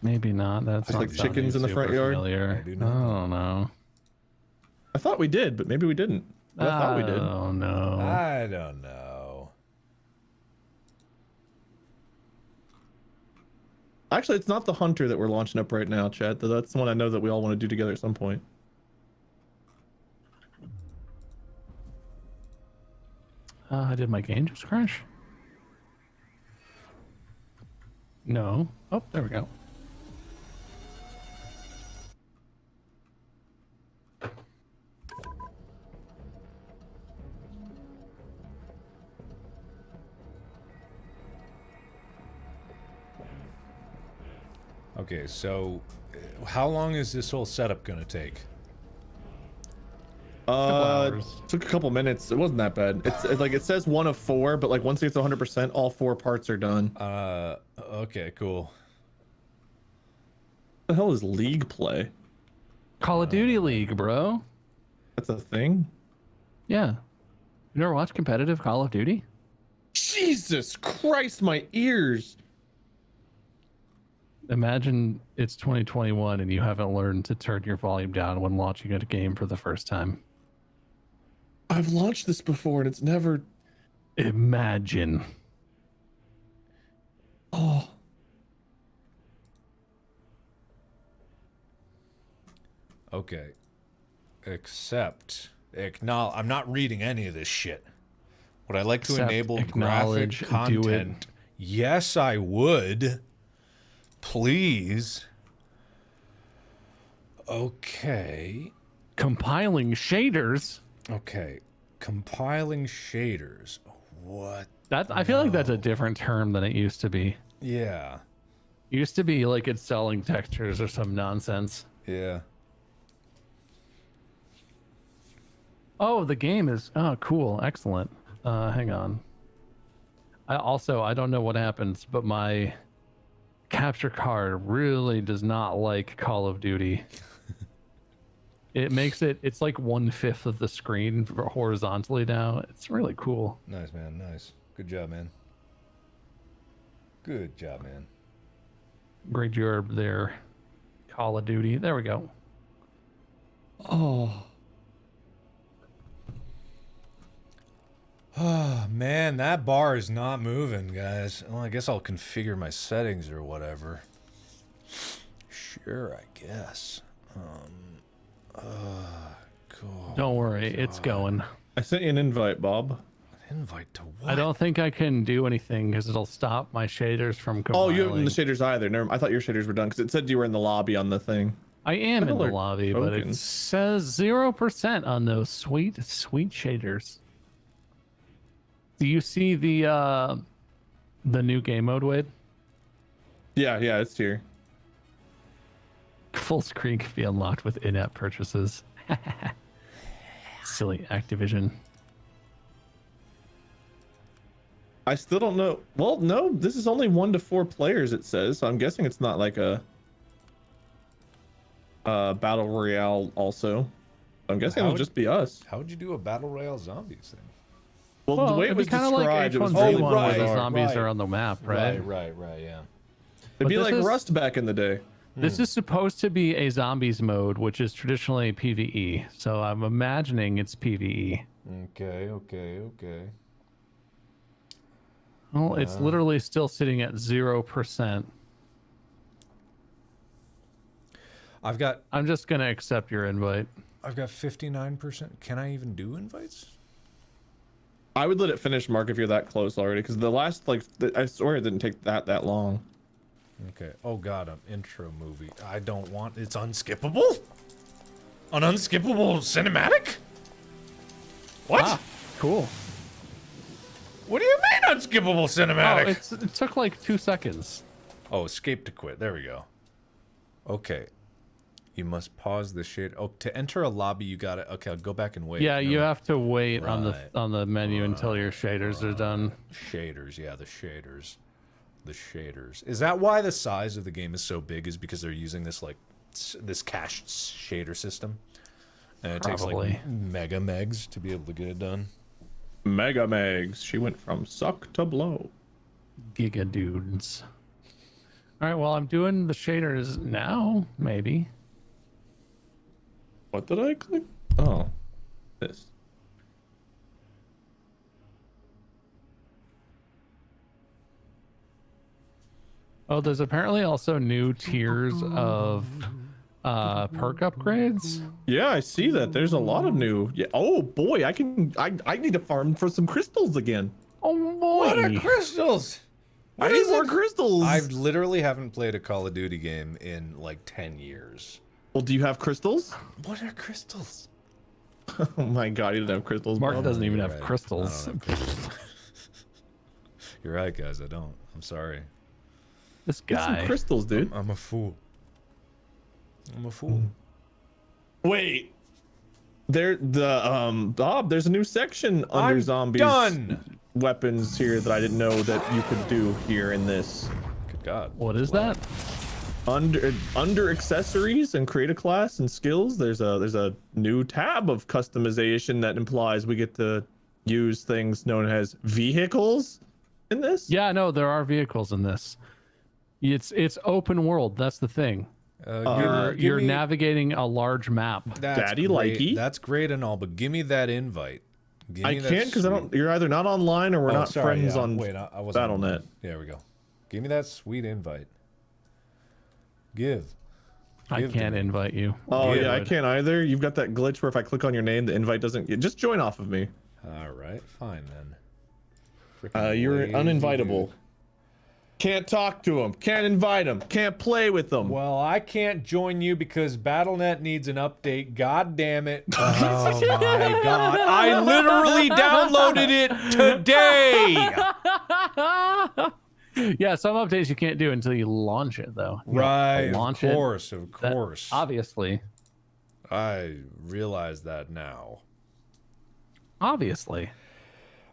Maybe not. That's There's, not like, sounding chickens in the front yard? Familiar. I do I not know. don't know. I thought we did, but maybe we didn't. But I thought we did. Oh no. I don't know. Actually, it's not the hunter that we're launching up right now, Chad. That's the one I know that we all want to do together at some point. Uh, I did my game just crash? No. Oh, there we go. Okay, so uh, how long is this whole setup gonna take? Uh, hours. took a couple minutes. It wasn't that bad. It's it, like it says one of four, but like once it gets 100, percent all four parts are done. Uh, okay, cool. the hell is league play? Call of Duty League, bro. That's a thing. Yeah. You never watched competitive Call of Duty? Jesus Christ, my ears. Imagine it's 2021 and you haven't learned to turn your volume down when launching a game for the first time. I've launched this before and it's never. Imagine. Oh, Okay. Except, acknowledge. I'm not reading any of this shit. Would I like to Accept, enable graphic acknowledge, do it. content? Yes, I would. Please. Okay. Compiling shaders. Okay. Compiling shaders. What? That I feel like that's a different term than it used to be. Yeah. It used to be like installing textures or some nonsense. Yeah. Oh, the game is oh cool, excellent. Uh, hang on. I also I don't know what happens, but my capture card really does not like Call of Duty. It makes it it's like one fifth of the screen horizontally now. It's really cool. Nice, man. Nice. Good job, man. Good job, man. Great job there. Call of Duty. There we go. oh. Oh, man, that bar is not moving, guys. Well, I guess I'll configure my settings or whatever. Sure, I guess. Um, uh, cool. Don't worry, it's going. I sent you an invite, Bob. Invite to what? I don't think I can do anything because it'll stop my shaders from Oh, you haven't the shaders either. Never. I thought your shaders were done because it said you were in the lobby on the thing. I am in the People are lobby, but it says zero percent on those sweet, sweet shaders. Do you see the uh the new game mode, Wade? Yeah, yeah, it's here. Full screen can be unlocked with in-app purchases. Silly Activision. I still don't know. Well, no, this is only one to four players. It says, so I'm guessing it's not like a uh, battle royale. Also, I'm guessing How it'll would- just be us. How would you do a battle royale zombies thing? Well, Well, the way it it'd was be kind of like described, it was H1Z1 really where right, the zombies right. are on the map, right? right, right, yeah. It'd But be like is- Rust back in the day. This hmm. is supposed to be a zombies mode, which is traditionally PvE. So I'm imagining it's PvE. Okay, okay, okay. Well, it's uh. literally still sitting at zero percent. I've got I'm just gonna accept your invite. I've got 59%. Can I even do invites? I would let it finish, Mark, if you're that close already, because the last like the, I swear it didn't take that that long. Okay. Oh god, an intro movie. I don't want it's unskippable? An unskippable cinematic? What? Ah, cool. What do you mean unskippable Oh, cinematic? it's, it took like two seconds. Oh, escape to quit. There we go. Okay. You must pause the shade. Oh, to enter a lobby, you got to Okay, I'll go back and wait. yeah, you have to wait on the on the menu until your shaders are done. shaders. Yeah, the shaders. The shaders. Is that why the size of the game is so big? Is because they're using this like this cached shader system? And it takes like mega megs to be able to get it done. Mega Megs. She went from suck to blow. Giga dudes. All right, well, I'm doing the shaders now, maybe. What did I click? Oh, this. Oh, there's apparently also new tiers of uh perk upgrades. Yeah, I see that. There's a lot of new. Yeah. Oh boy, I can. I I need to farm for some crystals again. Oh boy What are boy. crystals? I need more it? crystals. I literally haven't played a Call of Duty game in like 10 years. Well, do you have crystals? What are crystals? Oh my god, you didn't have crystals. Mark bro. doesn't even have right. Crystals. have crystals. You're right, guys. I don't. I'm sorry. This guy. Get some crystals, dude. I'm a fool. I'm a fool. Wait. There, the um, Bob. There's a new section under I'm zombies done. weapons here that I didn't know that you could do here in this. Good God. What is that? under under accessories and create a class and skills there's a there's a new tab of customization that implies we get to use things known as vehicles in this Yeah, no, there are vehicles in this. It's it's open world. That's the thing. Uh, Uh, You're, give you're me- navigating a large map. That's Daddy great. likey. That's great and all, but give me that invite. Give i me can't because i don't you're either not online or we're Oh, not sorry, friends yeah. on Wait, I, I wasn't. BattleNet. There we go. Give me that sweet invite. Give. I Give can't invite you. oh yeah i can't either you've got that glitch where if i click on your name the invite doesn't just join off of me All right, fine then. Frickin' uh you're uninvitable dude. Can't talk to them can't invite them can't play with them Well, I can't join you because BattleNet needs an update. God damn it. Oh my god. I literally downloaded it today. yeah, some updates you can't do until you launch it, though. You Right. launch Of it. course, of That- course. Obviously. I realize that now. Obviously.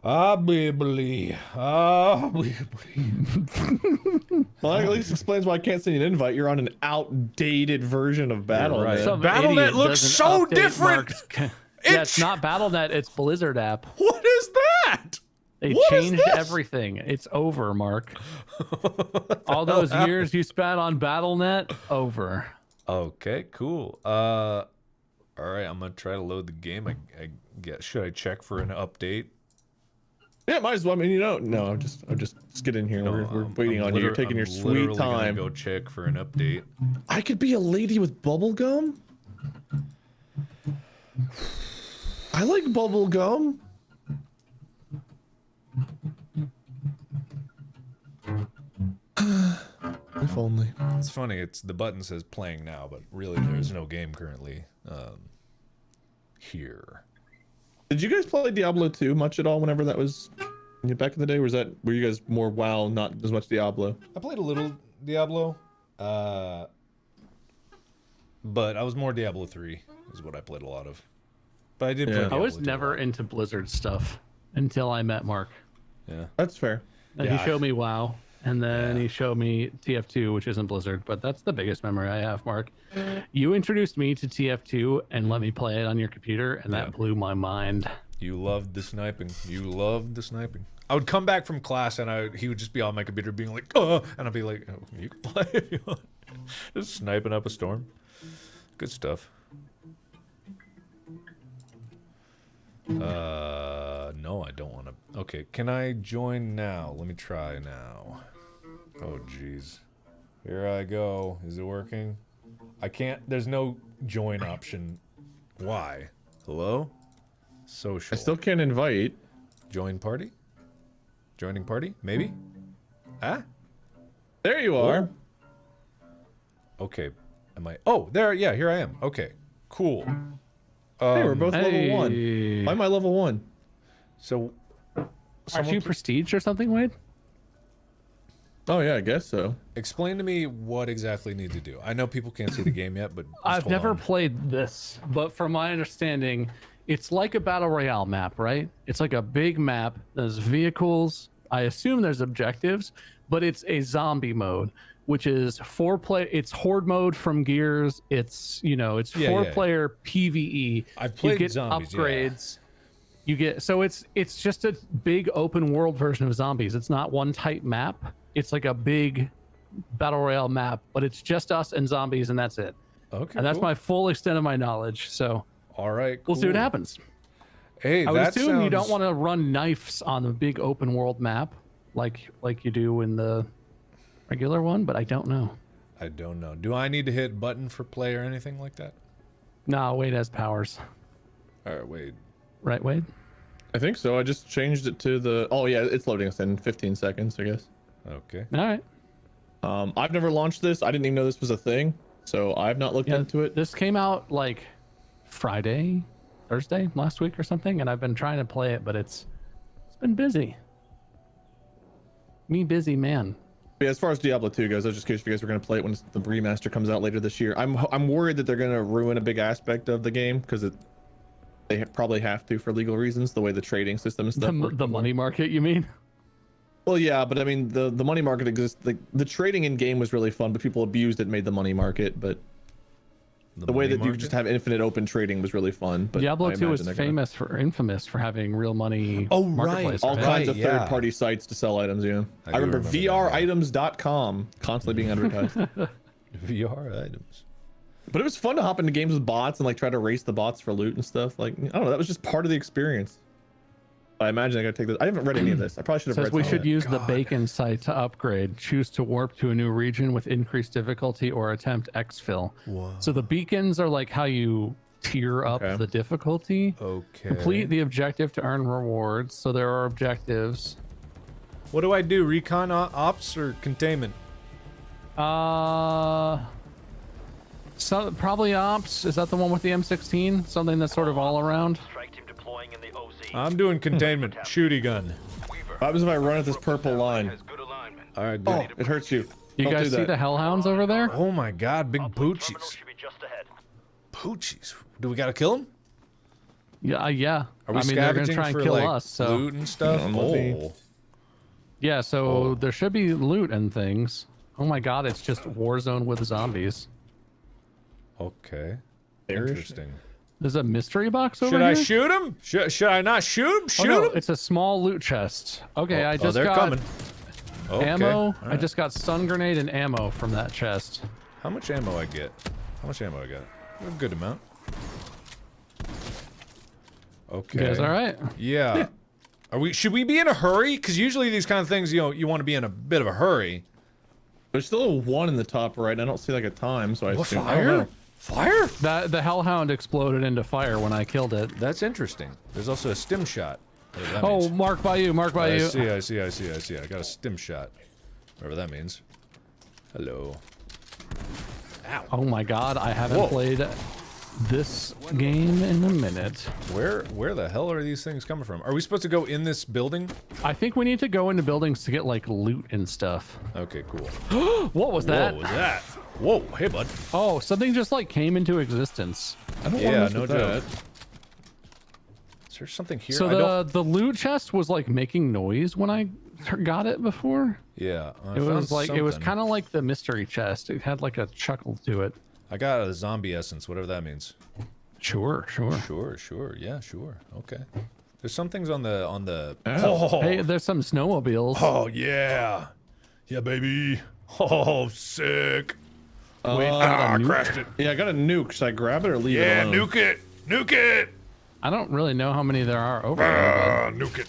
Obviously. Obviously. Well, that at least explains why I can't send you an invite. You're on an outdated version of Battle. right. So- Some BattleNet looks so different. Mark's ca- yeah, It's- it's not BattleNet, it's Blizzard app. What is that? They What is changed everything. It's over, Mark. All those years you spent on BattleNet, over. Okay, cool. Uh, all right, I'm gonna try to load the game. I, I guess should I check for an update? Yeah, might as well. I mean, you know, no, I'm just, I'm just, just get in here. we're, we're waiting I'm on you. You're taking your I'm sweet literally gonna time. Go check for an update. I could be a lady with bubble gum. I like bubble gum. if only. It's funny. It's the button says playing now, but really there's no game currently um, here. Did you guys play Diablo 2 much at all? Whenever that was back in the day, or was that were you guys more WoW, not as much Diablo? I played a little Diablo, uh, but I was more Diablo three is what I played a lot of. But I did. Play Yeah. I I was 2 never into Blizzard stuff until I met Mark. Yeah. That's fair. And Yeah, he showed me WoW, and then Yeah. he showed me TF2, which isn't Blizzard, but that's the biggest memory I have, Mark. You introduced me to TF2 and let me play it on your computer, and that Yeah. blew my mind. You loved the sniping. You loved the sniping. I would come back from class and I he would just be on my computer being like, "Uh," and I'd be like, oh, "You can play if you want." Just sniping up a storm. Good stuff. Uh, no, I don't want to. Okay, can I join now? Let me try now. Oh, jeez. Here I go. Is it working? I can't. There's no join option. Why? Hello? Social. I still can't invite. Join party? Joining party? Maybe? Ah? There you are. Okay. Am I? Oh, there. Yeah, here I am. Okay. Cool. Hey, we're Um, both level one. Hey. Why am I level one? So. Aren't you prestige or something, Wade? Oh yeah, I guess so. explain to me what exactly you need to do. I know people can't see the game yet, but just I've hold never on. played this, but from my understanding, it's like a battle royale map, right? It's like a big map. There's vehicles. I assume there's objectives, but it's a zombie mode, which is four play. It's horde mode from Gears. It's you know it's Yeah, four yeah. player PVE. I've played you get zombies, yeah. upgrades. You get so it's it's just a big open world version of zombies. It's not one type map. It's like a big battle royale map, but it's just us and zombies, and that's it. Okay. And that's cool. my full extent of my knowledge. So All right. we'll see what happens. Hey, I would assume you don't want to run knives on the big open world map like like you do in the regular one, but I don't know. I don't know. Do I need to hit button for play or anything like that? Nah, Wade has powers. All right, Wade. Right, Wade? I think so. I just changed it to the. Oh yeah, it's loading us in 15 seconds, I guess. Okay. All right. Um, I've never launched this. I didn't even know this was a thing, so I've not looked Yeah, into it. This came out like Friday, Thursday last week or something, and I've been trying to play it, but it's it's been busy. Me busy man. Yeah, as far as Diablo 2 goes, I was just curious if you guys were going to play it when the remaster comes out later this year. I'm I'm worried that they're going to ruin a big aspect of the game because it they probably have to for legal reasons. The way the trading system and The, stuff. the money market, you mean? Well, yeah, but I mean the the money market exists. The, the trading in game was really fun, but people abused it, made the money market. But the, way money that you could just have infinite open trading was really fun. But Diablo I 2 is imagine they're gonna- famous for infamous for having real money Oh, marketplace. right. all right? kinds of yeah. third-party sites to sell items. Yeah, I I, remember remember. VRitems.com constantly being advertised. VR items. But it was fun to hop into games with bots and like try to race the bots for loot and stuff. Like I don't know, that was just part of the experience. I imagine I gotta take this. I haven't read any of this. I probably should have Says read. we should of it. use the bacon site to upgrade. Choose to warp to a new region with increased difficulty or attempt exfil. So the beacons are like how you tier up Okay. the difficulty. Okay. Complete the objective to earn rewards. So there are objectives. What do I do? Recon ops or containment? Uh, so probably ops. Is that the one with the M16? Something that's sort of all around. Strike team deploying in the OZ. I'm doing containment. Shooty gun. What happens if I run at this purple line? Has good alignment. All right, good. Oh, it hurts you. You Don't guys see that. the hellhounds over there? Oh my god, big Terminal poochies. should be just ahead. Poochies. Do we gotta kill them? Yeah, uh, yeah. Are we I mean, they're gonna scavenging try and for kill like us. So loot and stuff? Yeah, oh. yeah, so there should be loot and things. Oh my god, it's just Warzone with zombies. Okay. Bearish. Interesting. There's a mystery box over Should here. Should I shoot him? Should, should I not shoot him? Oh, Shoot no, him? it's a small loot chest. Okay, oh, I just oh, just they're got coming. Okay. ammo. I just got stun grenade and ammo from that chest. How much ammo I get? How much ammo I got? A good amount. Okay. You guys all right? Yeah. Are we? Should we be in a hurry? Because usually these kind of things, you know, you want to be in a bit of a hurry. There's still a one in the top right. I don't see like a time, so I What assume. I don't fire? Fire? That the hellhound exploded into fire when I killed it. That's interesting. There's also a stim shot. Oh, means. mark by you, mark by I you. see, I see, I see, I see. I got a stim shot. Whatever that means. Hello. Oh my god, I haven't Whoa. played this game in a minute. Where where the hell are these things coming from? Are we supposed to go in this building? I think we need to go into buildings to get like loot and stuff. Okay, cool. What was that? What was that? Whoa, hey bud. Oh, something just like came into existence. I don't Yeah, want to no no joke. that. Is there something here? so I don't. the the loot chest was like making noise when I got it before. Yeah, I It found was like it was something. kind of like the mystery chest. It had like a chuckle to it. I got a zombie essence, whatever that means. Sure, sure. Sure, sure, yeah, sure. Okay. There's some things on the on the. Ow. Oh. oh, Hey, there's some snowmobiles. oh yeah, yeah, baby. Oh, sick. Wait, Ah, I crashed it. Yeah, I got a nuke. Should I grab it or leave Yeah, it alone? nuke it, nuke it, I don't really know how many there are over here. ah, nuke it.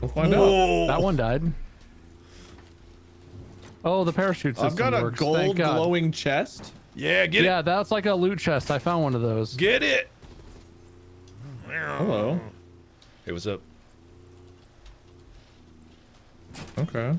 We'll find out. Whoa. but That one died. Oh, the parachute system I've got a works. Gold glowing chest. Yeah, get it. Yeah, that's like a loot chest. I found one of those. get it. Hello. Hey, what's up? Okay.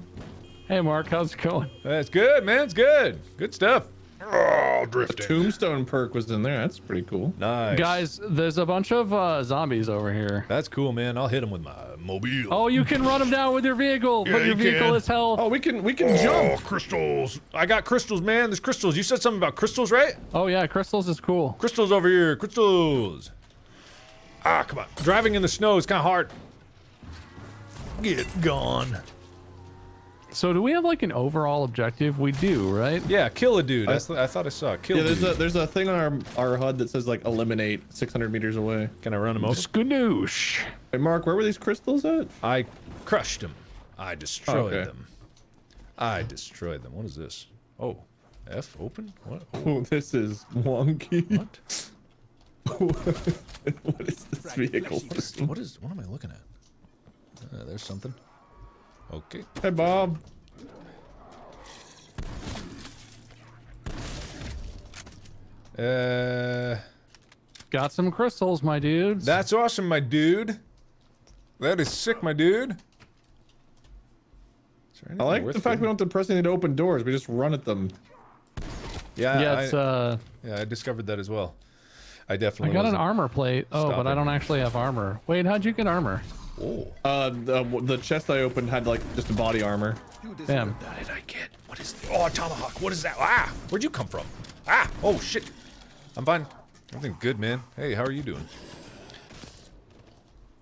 Hey, Mark, how's it going? That's good, man. It's good. Good stuff. Oh, drifting. Tombstone perk was in there. That's pretty cool. Nice, Guys, there's a bunch of uh, zombies over here. That's cool, man. I'll hit them with my mobile. Oh, you can run them down with your vehicle, Yeah, but your you vehicle can. is health. Oh, we can we can Oh, jump. crystals. I got crystals, man. There's crystals. You said something about crystals, right? Oh yeah, crystals is cool. Crystals over here. Crystals. Ah, come on. Driving in the snow is kind of hard. Get gone. So do we have like an overall objective? We do, right? Yeah, kill a dude. That's the, I thought I saw a kill Yeah, there's dude. a there's a thing on our our HUD that says like eliminate 600 meters away. Can I run him over? Skadoosh. Hey Mark, where were these crystals at? I crushed them. I destroyed Okay. them. I destroyed them. What is this? Oh, F open? What? Oh, Oh, this is wonky. what? what is this vehicle? What is, what is? What am I looking at? Uh, there's something. Okay. Hey Bob. Uh, Got some crystals, my dudes. that's awesome, my dude. That is sick, my dude. I like the fact we don't have to press anything to open doors. We just run at them. Yeah, yeah, I, uh yeah, I discovered that as well. I definitely. I got an armor plate. Oh, but I don't actually have armor. Wait, how'd you get armor? Oh, Uh, the, the chest I opened had like just a body armor. Damn. what did I get? What is? this? Oh, tomahawk. What is that? Ah, where'd you come from? Ah, oh shit. I'm fine. Everything's good, man. Hey, how are you doing?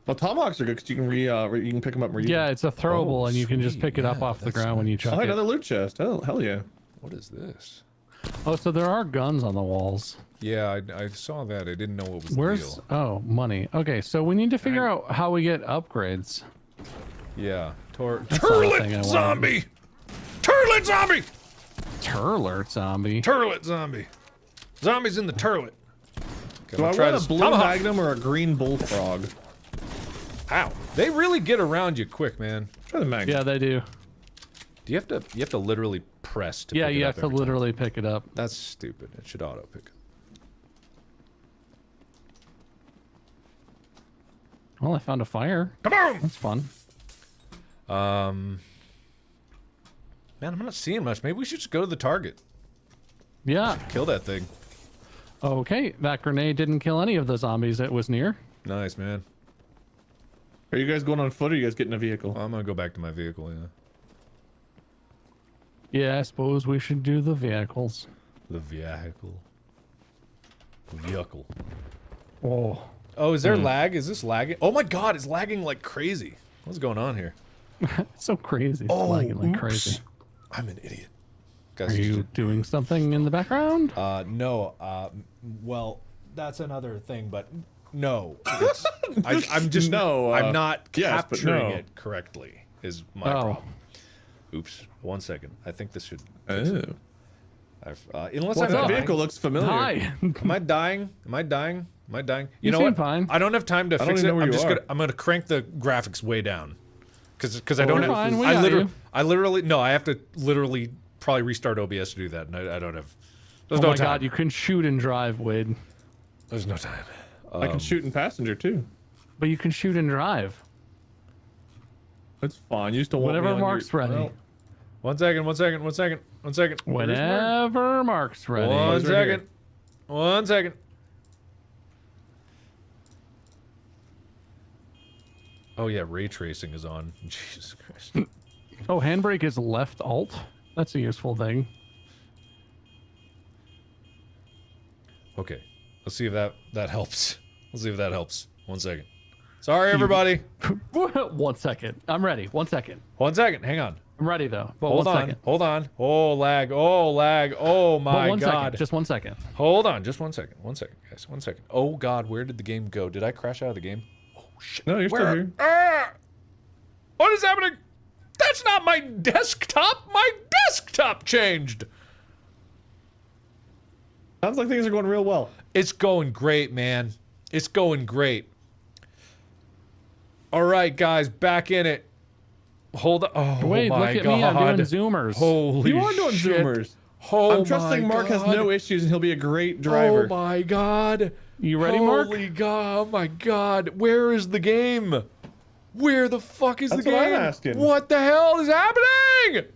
Well, tomahawks are good because you can re, uh, re you can pick them up. and Re Yeah, it's a throwable, Oh, and you can just pick it up off the that's ground when you try. Oh, chuck another loot chest. Hell, hell yeah. What is this? Oh, so there are guns on the walls. Yeah, I, I saw that. I didn't know what was the Where's? deal. Oh, money. Okay, so we need to figure out how we get upgrades. Yeah, tor- That's the whole thing I turlet zombie. Turlet zombie. Turler zombie. Turlet zombie. Zombies in the turlet. Okay, Do I'm I gonna try want a blue tomahawk. magnum or a green bullfrog? Ow! They really get around you quick, man. Try the magnum. Yeah, they do. Do you have to? You have to literally press to. Yeah, pick it you have to every time. literally pick it up. That's stupid. It should auto pick. Well, I found a fire. Come on! That's fun. Um. Man, I'm not seeing much. Maybe we should just go to the target. Yeah. Kill that thing. Okay, that grenade didn't kill any of the zombies it was near. Nice, man. Are you guys going on foot or are you guys getting a vehicle? I'm gonna go back to my vehicle. Yeah. Yeah, I suppose we should do the vehicles. The vehicle. Vehicle. Oh. Oh, is there lag? Is this lagging? Oh my god, it's lagging like crazy. What's going on here? It's so crazy. It's lagging like crazy. I'm an idiot. Are Guys, you doing something in the background? Uh, no. Uh, well, that's another thing, but no. I, I'm just No, uh, I'm not yes, capturing no. it correctly. Is my Oh. problem. Oops. One second. I think this should. Oh. I've, uh, unless What's I'm That up? dying. vehicle looks familiar. Hi. Am I dying? Am I dying? Am I dying? You, You know seem what? fine. I don't have time to don't fix it. I'm just are. gonna I'm gonna crank the graphics way down. Cause, cause I don't have. fine, we I got literally, you. I literally, no, I have to literally probably restart OBS to do that, and I, I don't have. There's oh no my time. god, you can shoot and drive, Wade. There's no time. I can um, shoot in passenger too. But you can shoot and drive. That's fine. You still to want me Whenever on Mark's your... ready. Well, One second. One second. One second. One second. Whenever Mark's ready. One He's right here. second. One second. Oh yeah, ray tracing is on. Jesus Christ. Oh, handbrake is left alt. That's a useful thing. Okay, let's see if that that helps. Let's see if that helps. One second. Sorry, everybody. one second. I'm ready. One second. One second. Hang on. I'm ready though. But Hold on. second. Hold on. Oh lag. Oh lag. Oh my one second. god. Just one second. Hold on. Just one second. One second, guys. One second. Oh god, where did the game go? Did I crash out of the game? Shit. No, you're still here. Ah! what is happening? That's not my desktop. My desktop changed. Sounds like things are going real well. It's going great, man. It's going great. All right, guys, back in it. Hold on. Oh Wait, my look at god. me. I'm doing zoomers. Holy You are doing shit. zoomers. Oh I'm trusting my Mark has no issues and he'll be a great driver. Oh my god. You ready, Mark? Holy god. Oh my god. Where is the game? Where the fuck is That's the what game? I'm asking. What the hell is happening?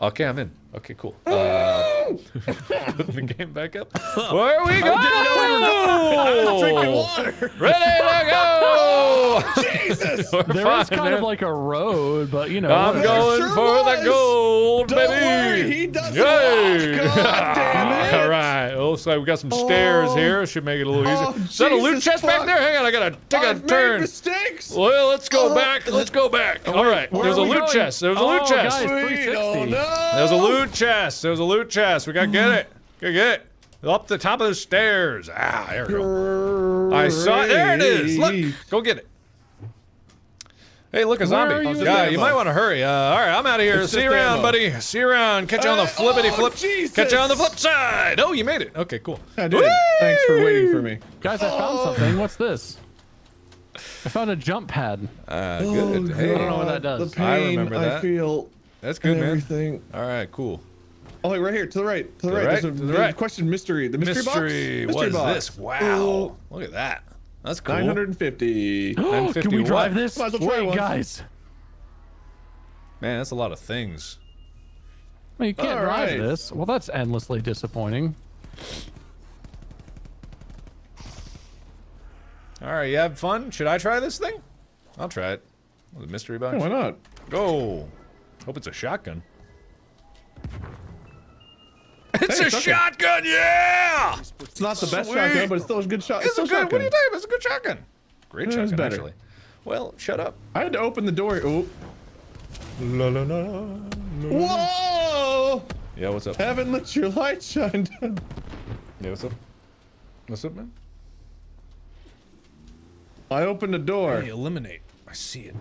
Okay, I'm in. Okay, cool. Uh, put the game back up. Where are we go? I was drinking water. Ready to go! Jesus! We're There fine, is kind man. of like a road, but you know. I'm whatever. going sure for the gold, Don't baby. worry, he doesn't Yay! walk. God damn it. All right. Looks like we got some stairs Oh. here. Should make it a little easier. Oh, Is that a loot Jesus chest back there? Hang on, I gotta take I've a turn. made mistakes. Well, let's go Oh. back. Let's go back. Uh, All right. There's a loot going? chest. There's a loot Oh, chest. guys. 360. oh no. There's a loot chest. There's a loot chest. We gotta get it. Gotta get it. Up the top of the stairs. Ah, there we go. I saw it. There it is. Look. Go get it. Hey, look, a zombie. you yeah, you might want to hurry. Uh, all right, I'm out of here. It's See you around, ammo. buddy. See you around. Catch you on the Uh, flippity oh, flip. Catch you on the flip side. Oh, you made it. Okay, cool. I did. Thanks for waiting for me. Guys, I found something. What's this? I found a jump pad. Uh, good. Hey, I don't know what that does. The pain I remember that. feel that's good, man. everything. All right, cool. Oh, wait, right here, to the right, to the the right. right, There's a, to the right. question mystery. The mystery, Mystery. box. What is box. this? Wow. Oh, Look at that. That's cool. 950. Can 950 we drive this? Might as well try Wait, one. guys. Man, that's a lot of things. Well, you can't All drive right. this. Well, that's endlessly disappointing. All right, you have fun? Should I try this thing? I'll try it. The mystery box. Yeah, why not? Go. Hope it's a shotgun. It's Hey, a it's okay. shotgun, yeah! It's not the best Sweet. shotgun, but it's still a good shot. It's, It's a still good. What do you shotgun. think? It's a good shotgun. Great Yeah, shotgun, better. actually. Well, shut up. I had to open the door. Oh. La la la. Whoa! Yeah, what's up? Haven't let your light shine down. Yeah, what's up? What's up, man? I opened the door. Hey, eliminate. I see it.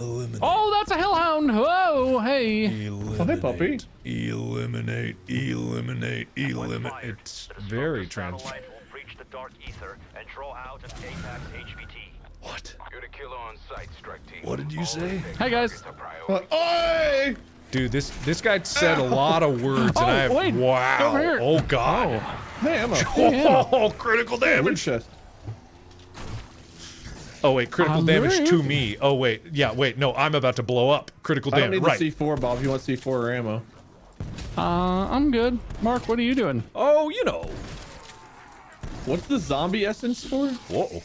Eliminate. Oh, that's a hellhound. Whoa, hey. Eliminate. puppy. Eliminate. Eliminate. Eliminate. It's very trans. Satellite will breach the dark ether and draw out an Apex HVT. What? You're the killer on site, strike team. What did you say? Hey, guys. What? Oi! Dude, this this guy said a lot of words, Oh, and I have wait, wow. over here. Oh god. Oh. Hey, ammo. Oh, critical Hey, loot damage. chest. Oh wait, critical I'm damage rude. to me. Oh wait, yeah, wait, no, I'm about to blow up. Critical I don't damage, need right? the C4, Bob. You want C4 or ammo. Uh, I'm good. Mark, what are you doing? Oh, you know. What's the zombie essence for? Whoa.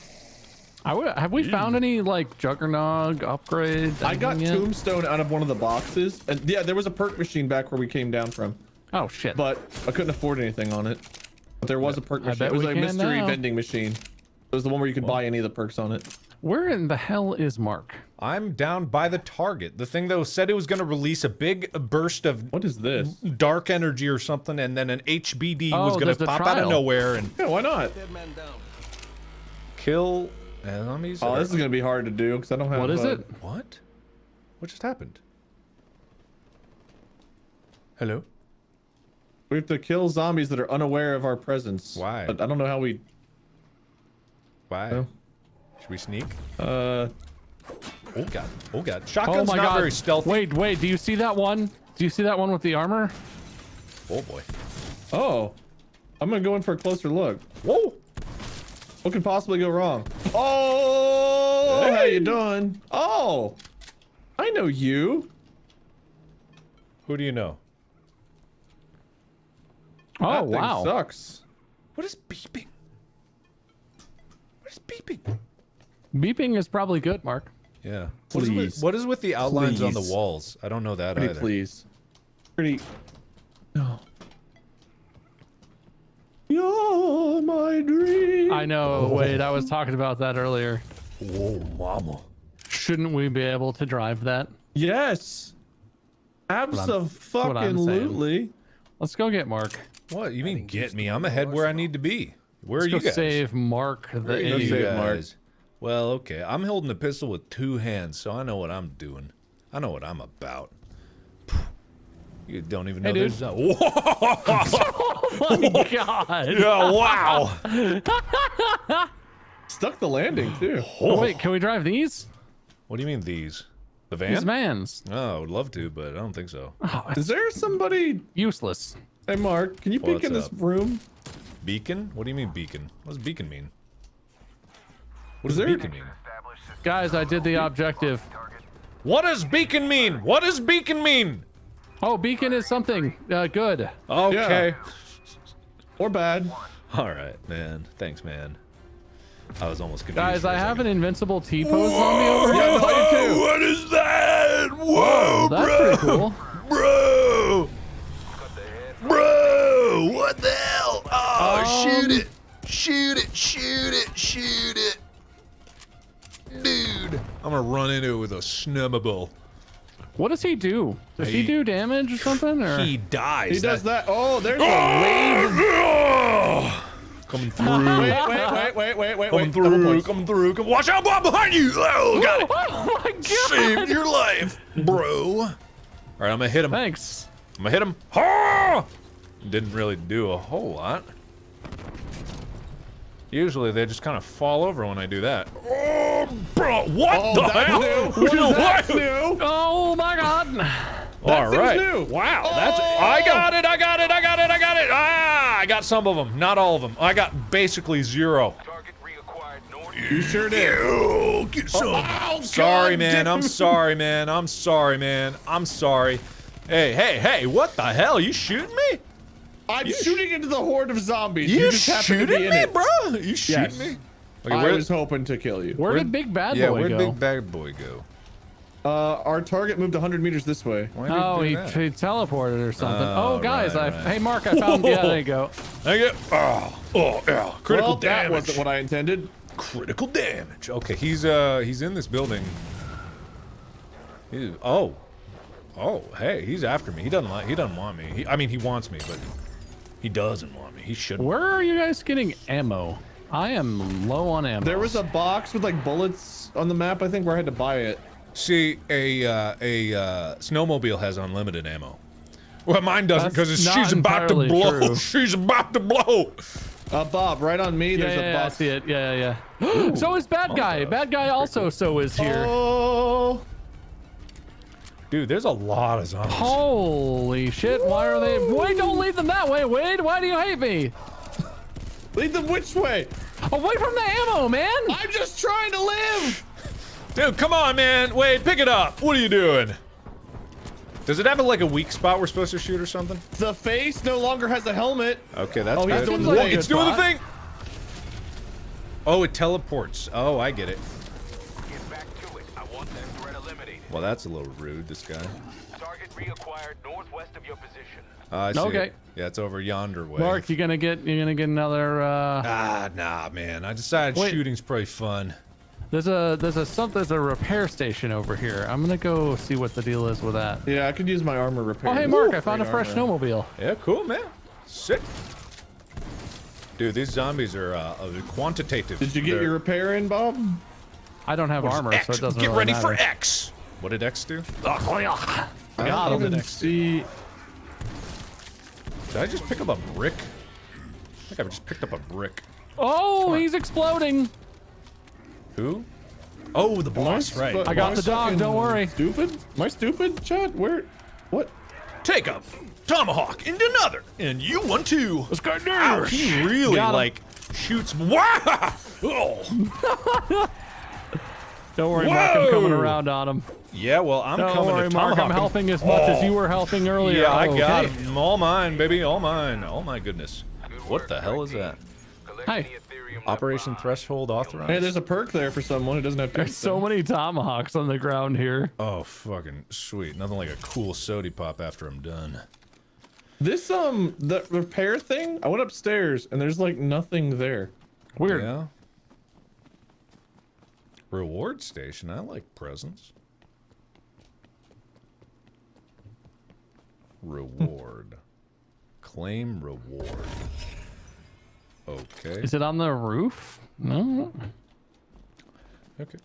I would, have we found any like Juggernog upgrades? I got yet? tombstone out of one of the boxes, and yeah, there was a perk machine back where we came down from, Oh shit. but I couldn't afford anything on it. But there was a perk I machine. bet It was we a mystery now. vending machine. It was the one where you could buy any of the perks on it. Where in the hell is Mark? I'm down by the target. The thing that was said it was going to release a big burst of What is this? dark energy or something, and then an HVT Oh, was going to the pop out of nowhere and Yeah, why not? kill enemies. Oh, or- this is gonna be hard to do because I don't have. What is uh, it? What? What just happened? Hello? We have to kill zombies that are unaware of our presence. Why? But I don't know how we. Why? Oh. Should we sneak? Uh, Oh god. Oh god. Oh my not god. very stealthy. Wait, wait. Do you see that one? Do you see that one with the armor? Oh boy. oh, I'm gonna go in for a closer look. Whoa. What could possibly go wrong? Oh, how Hey. you doing? Oh, I know you. Who do you know? Oh That thing wow. sucks. What is beeping? What is beeping? Beeping is probably good, Mark. Yeah. What is with, what is with the outlines on the walls? I don't know that Pretty either. please. Pretty. No. You're my dream. I know. Oh. Wait, I was talking about that earlier. Whoa, mama. Shouldn't we be able to drive that? Yes. what I'm Absolutely. Let's go get Mark. What? You mean get me? I'm ahead where I need to be. Where Let's are you go guys? save Mark the Where are you Go idiot. save Mark. Guys? Well, okay. I'm holding a pistol with two hands, so I know what I'm doing. I know what I'm about. You don't even know Hey, dude. there's a... Whoa! Oh my god. yeah, wow. Stuck the landing too. Oh, wait, can we drive these? What do you mean these? The van? These vans. Oh, I would love to, but I don't think so. Oh, Is there somebody? useless. Hey, Mark, can you peek What's in this room? Beacon? What do you mean beacon? What does beacon mean? What Is does beacon mean? Guys, I did the objective. What does beacon mean? What does beacon mean? Oh, beacon is something uh, good. Okay. Or bad? All right, man. Thanks, man. I was almost confused. Guys, for a I have an invincible T pose zombie over here. Yeah, no, I do too. What is that? Whoa, That's pretty cool. bro, bro, what the hell? Oh, Um, shoot it, shoot it, shoot it, shoot it, dude! I'm gonna run into it with a snowball. What does he do? Does he, He- do damage or something? Or He dies. He does that. Oh, there's a Oh, coming through. wave. Wait, wait, wait, wait, wait, Coming wait. Through, coming through, come watch out, Bob, behind you! Oh, got it! Oh my god! Saved your life, bro. All right, I'm gonna hit him. Thanks. I'm gonna hit him. Ha! Didn't really do a whole lot. Usually they just kind of fall over when I do that. Oh, bro, what Oh, the that's hell? new. What is That's that? new. Oh my god! All thing's new. Wow, that's. I got it. I got it. I got it. I got it. Ah, I got some of them, not all of them. I got basically zero. Target reacquired north. You sure did. Ew, get some. Oh, sorry, God, man. I'm sorry, man. I'm sorry, man. I'm sorry. Hey, hey, hey! What the hell? You shooting me? I'm You shooting into the horde of zombies. You, just happen to shooting be in me, it. bro? You shooting Yes. me? Okay, I where, was hoping to kill you. Where Where- did Big Bad yeah, Boy where'd go? Big Bad Boy go? Uh, our target moved 100 meters this way. Why did Oh, he, that? he teleported or something. Oh, Oh, guys, right, I right. hey Mark, I found. Yeah, there you go. Thank you. go. Oh, oh, yeah. Critical well, that damage. wasn't what I intended. Critical damage. Okay, he's uh he's in this building. He's, oh, oh, hey, he's after me. He doesn't like. He doesn't want me. He, I mean, he wants me, but he doesn't want me. He shouldn't. Where are you guys getting ammo? I am low on ammo. There was a box with like bullets on the map, I think, where I had to buy it. See, a uh, a uh, snowmobile has unlimited ammo. Well, mine doesn't because she's about to blow. true. She's about to blow. Uh, Bob, right on me, Yeah, there's yeah, a yeah, I see it. Yeah, yeah, yeah. so is bad guy. Bad guy also so is here. Oh, Dude, there's a lot of zombies. Holy shit! Why are they? Wade, don't lead them that way, Wade. Why do you hate me? lead them which way? Away from the ammo, man. I'm just trying to live. Dude, come on, man. Wade, pick it up. What are you doing? Does it have a, like a weak spot we're supposed to shoot or something? The face no longer has a helmet. Okay, that's Oh, he's good. doing the Whoa, it's doing the thing. Oh, it teleports. Oh, I get it. Get back to it. I want that threat eliminated. Well, that's a little rude. This guy. Target reacquired northwest of your position. Uh, I see Okay. it. Yeah, it's over yonder way. Mark, you're gonna get you're gonna get another. uh Ah, nah, man. I decided Wait. shooting's pretty fun. There's a there's a some there's a repair station over here. I'm gonna go see what the deal is with that. Yeah, I could use my armor repair. Oh hey Mark, I found a fresh armor. snowmobile. Yeah, cool, man. Sick. Dude, these zombies are uh, quantitative. Did you get They're- your repair in, Bob? I don't have What is armor, X? so it doesn't Get really ready matter. for X. What did X do? I I got don't him. even see. Did I just pick up a brick? I think I just picked up a brick. Oh, he's exploding. Who? Oh, the boss, I right. I got the dog, don't worry. Stupid? Am I stupid, Chad? Where? What? Take a tomahawk and another, and you one too. Let's go, Ow, he really like shoots. Wow! Oh. Don't worry, Mark. I'm coming around on him. Yeah, well, I'm Don't coming worry, to Mark. I'm helping as much as you were helping earlier. Yeah, I Oh, got okay. All mine, baby. All mine. Oh my goodness. What the hell is that? Hi. any Ethereum left Operation. Threshold authorized. Hey, there's a perk there for someone who doesn't have. There's so many tomahawks on the ground here. Oh, fucking sweet. Nothing like a cool sody pop after I'm done. This um, the repair thing. I went upstairs and there's like nothing there. Weird. Yeah. Reward station. I like presents. Reward. Claim reward. Okay. Is it on the roof? No. Okay.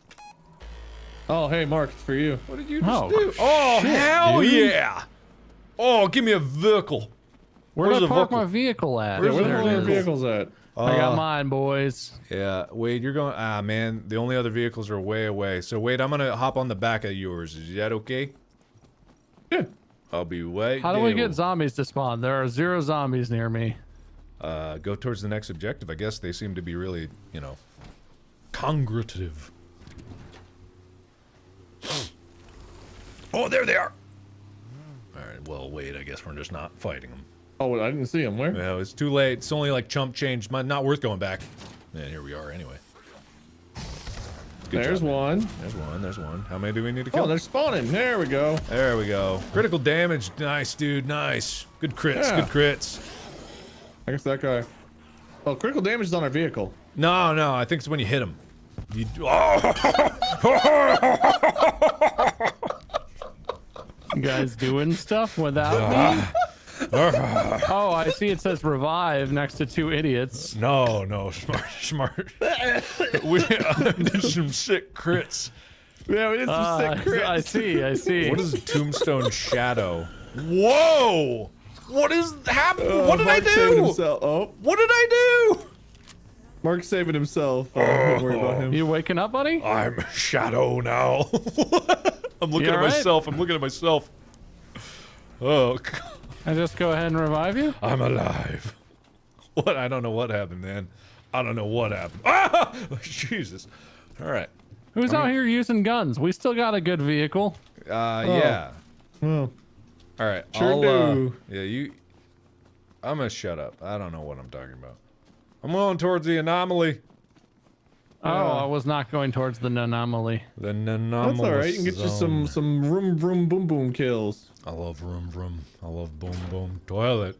Oh, hey, Mark, it's for you. What did you just Oh, do? Oh, shit, hell dude. yeah! Oh, give me a vehicle. Where Where's did I park vehicle? my vehicle at? Where's Where the the There hell it are is. vehicles at? I got Uh, mine, boys. Yeah, Wade, you're going. Ah, man, the only other vehicles are way away. So, Wade, I'm gonna hop on the back of yours. Is that okay? Yeah. I'll be right How do we get zombies to spawn? There are zero zombies near me. Uh, go towards the next objective. I guess they seem to be really, you know, congruative. oh, there they are. All right. Well, wait. I guess we're just not fighting them. Oh, I didn't see them. Where? No, it's too late. It's only like chump change. Not worth going back. And here we are anyway. Good There's job, one. There's one. There's one. How many do we need to oh, kill? Oh, they're spawning. There we go. There we go. Critical damage. Nice, dude. Nice. Good crits. Yeah. Good crits. I guess that guy. Oh, critical damage is on our vehicle. No, no. I think it's when you hit him. You, You guys doing stuff without me? Oh, I see. It says revive next to two idiots. no, no. Smart, smart. we uh, did some sick crits. Yeah, we did some Uh, sick crits. I see. I see. What is Tombstone Shadow? Whoa! What is happening? Uh, what did Mark I Saving do? himself. Oh, What did I do? Mark's saving himself. Uh, don't worry about him. You waking up, buddy? I'm Shadow now. I'm looking at all right? myself. I'm looking at myself. Oh, God. I just go ahead and revive you? I'm alive. What? I don't know what happened, man. I don't know what happened. Ah! Jesus. All right. Who's out here using guns? We still got a good vehicle. Uh, yeah. Oh. All right. Sure I'll, uh, do. yeah, you. I'm gonna shut up. I don't know what I'm talking about. I'm going towards the anomaly. Oh, I was not going towards the anomaly. The anomaly. That's all right. You can get you some some room room boom boom kills. I love vroom vroom. I love boom boom toilet.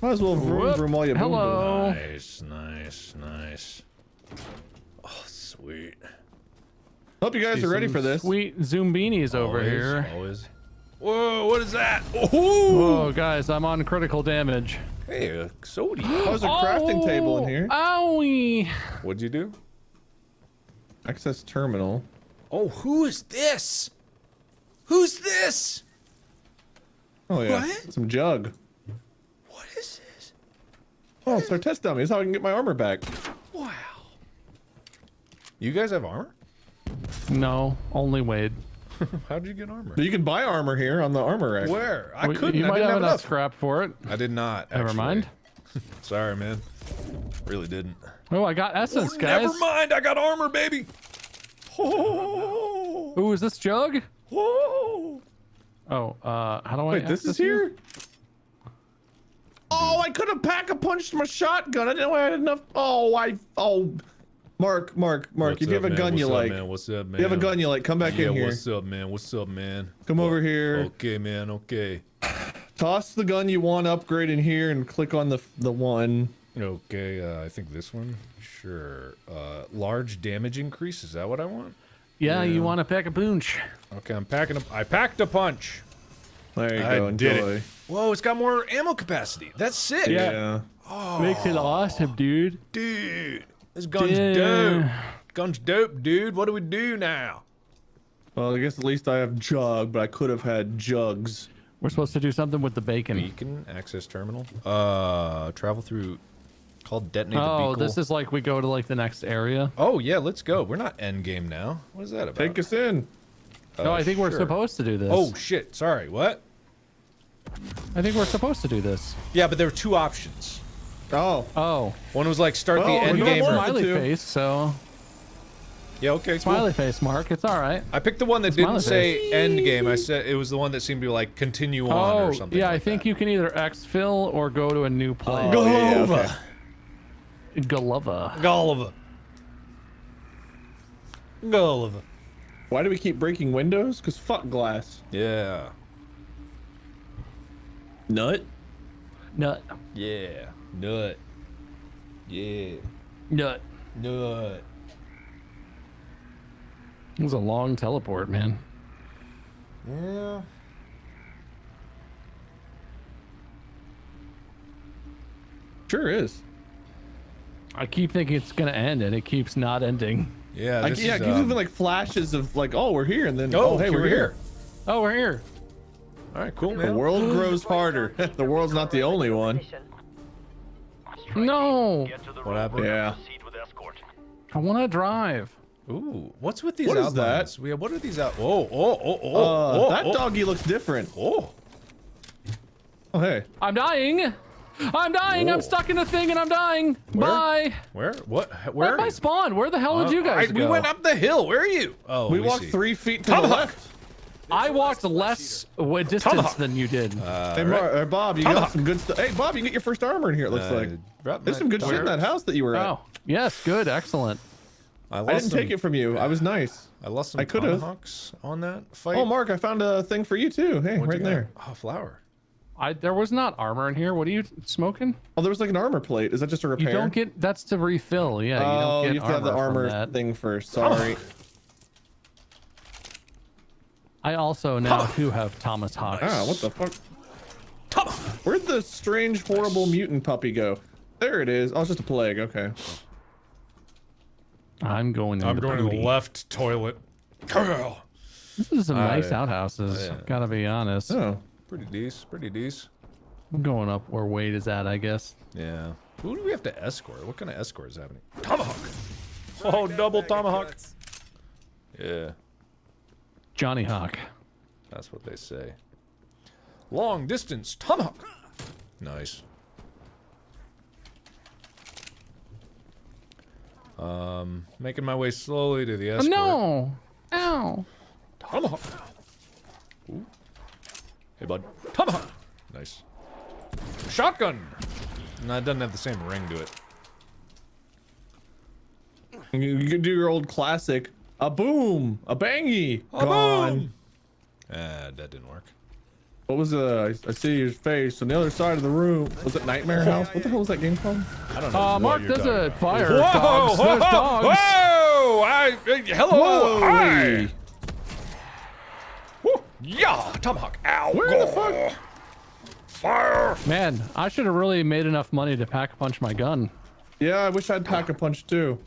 Might as well vroom Whoop. vroom while you boom boom. Hello. Nice, nice, nice. Oh, sweet. Hope you guys are ready for this. Sweet Zoombinis over Always, here. Always. Whoa! What is that? Oh! Oh, guys, I'm on critical damage. Hey, a sody. There's a crafting oh, table in here. Owie! What'd you do? Access terminal. Oh, who is this? Who's this? Oh yeah, What? some jug. What is this? Oh, it's our test dummy. That's how I can get my armor back. Wow. You guys have armor? No, only Wade. How'd you get armor? You can buy armor here on the armor rack. Where? I We- couldn't. You I might didn't have have enough enough. scrap for it. I did not. Never actually. mind. Sorry, man. Really didn't. Oh, I got essence, Oh, guys. Never mind. I got armor, baby. Oh. Ooh, is this jug? oh. Oh, uh, how do I? Wait, this is access you? here? Oh, I could have pack a punched my shotgun. I didn't know I had enough. Oh, I. Oh. Mark, Mark, Mark, What's if you up, have a man? gun What's you up, like, man? What's up, man? you have a gun you like, come back yeah, in here. what's up, man? What's up, man? Come over here. Okay, man. Okay. Toss the gun you want upgrade in here and click on the the one. Okay. Uh, I think this one. Sure. Uh, large damage increase. Is that what I want? Yeah, you want to pack a punch? Okay, I'm packing up. I packed a punch. There you I go. did Enjoy. it. Whoa, it's got more ammo capacity. That's sick. Yeah. Makes it awesome, dude. Dude, this gun's Yeah. dope. Gun's dope, dude. What do we do now? Well, I guess at least I have jug, but I could have had jugs. We're supposed to do something with the bacon. Beacon access terminal. Uh, travel through. Called detonate Oh, beacon. this is like we go to like the next area. Oh yeah, let's go. We're not end game now. What is that about? Take us in. no, I think we're supposed to do this. Oh shit! Sorry. What? I think we're supposed to do this. Yeah, but there were two options. Oh. Oh, One was like start Well, the end doing game. one or- of smiley face. So Yeah. Okay. Cool. smiley face, Mark. It's all right. I picked the one that Smiley didn't say end game. I said it was the one that seemed to be like continue on Oh, or something. yeah. I think that. you can either exfil or go to a new oh, place. Oh, yeah, yeah, Golova. okay. Gulliver. Golova. Golova. Why do we keep breaking windows? Cause fuck glass. Yeah. Nut. Nut. Yeah. Nut. Yeah. Nut. Nut. It was a long teleport, man. Yeah. Sure is. I keep thinking it's gonna end, and it keeps not ending. Yeah. Like, This yeah, is, it gives um, like flashes of like, oh, we're here, and then Oh, oh, hey, we're here. Oh, we're here. All right. Cool, The world grows harder. the world's not the only one. No, Get to the What happened? Yeah. Proceed with escort. I want to drive. Ooh. What's with these What is that? outlines? We what are these out? Oh. Oh. Oh. Oh. Uh, oh, that oh, doggy looks different. Oh. Oh, hey. I'm dying. I'm dying. Whoa. I'm stuck in a thing, and I'm dying. Where? Bye. Where? What? Where? Where are did I you? spawn? Where the hell did you Uh, guys I- go? We went up the hill. Where are you? Oh, We let me walked see. three feet to the Tomahawk. left. I walked less wa- distance Tomahawk. than you did. hey, Mar- uh, Bob, you got some good stuff. Hey, Bob, you get your first armor in here. It looks Uh, like there's some good shit in that house that you were at. oh, yes, good, excellent. I, I didn't some, take it from you. I was nice. I lost some I could've. tomahawks on that fight. Oh, Mark, I found a thing for you too. Hey, What'd right there. got? Oh, flour. I there was not armor in here. What are you smoking? Oh, there was like an armor plate. Is that just a repair? You don't get that's to refill. Yeah, you oh, don't get you have to have the armor thing first. Sorry. I also now too have Thomas Hawk. Ah, what the fuck? Tomahawk. Where'd the strange, horrible mutant puppy go? There it is. Oh, it's just a plague. Okay. I'm going. In I'm the going to the left toilet. Girl. This is some Ah, nice yeah. outhouses. Yeah. Gotta be honest. Oh. Pretty decent. Pretty decent. I'm going up where Wade is at, I guess. Yeah. Who do we have to escort? What kind of escort is happening? Tomahawk. Oh, double tomahawk. Yeah, Johnny Hawk. that's what they say. Long distance tomahawk. Nice. Um, making my way slowly to the escort. No. Ow. Tomahawk. Ooh. Hey, bud. Tomahawk. Nice. Shotgun. No, it doesn't have the same ring to it. You, you could do your old classic. A boom. A bangy. Gone. Ah, that didn't work. What was uh? I, I see your face on the other side of the room. Was it Nightmare House? What the hell was that game called? I don't know. Uh, Mark, there's a about. fire. Whoa! Dogs. Whoa! There's dogs. Whoa! I, uh, hello! Whoa, Hi! Hey. Woo! Yeah! Tomahawk! Ow! Where the Go. fuck? Fire! Man, I should have really made enough money to pack a punch my gun. Yeah, I wish I'd pack a punch too.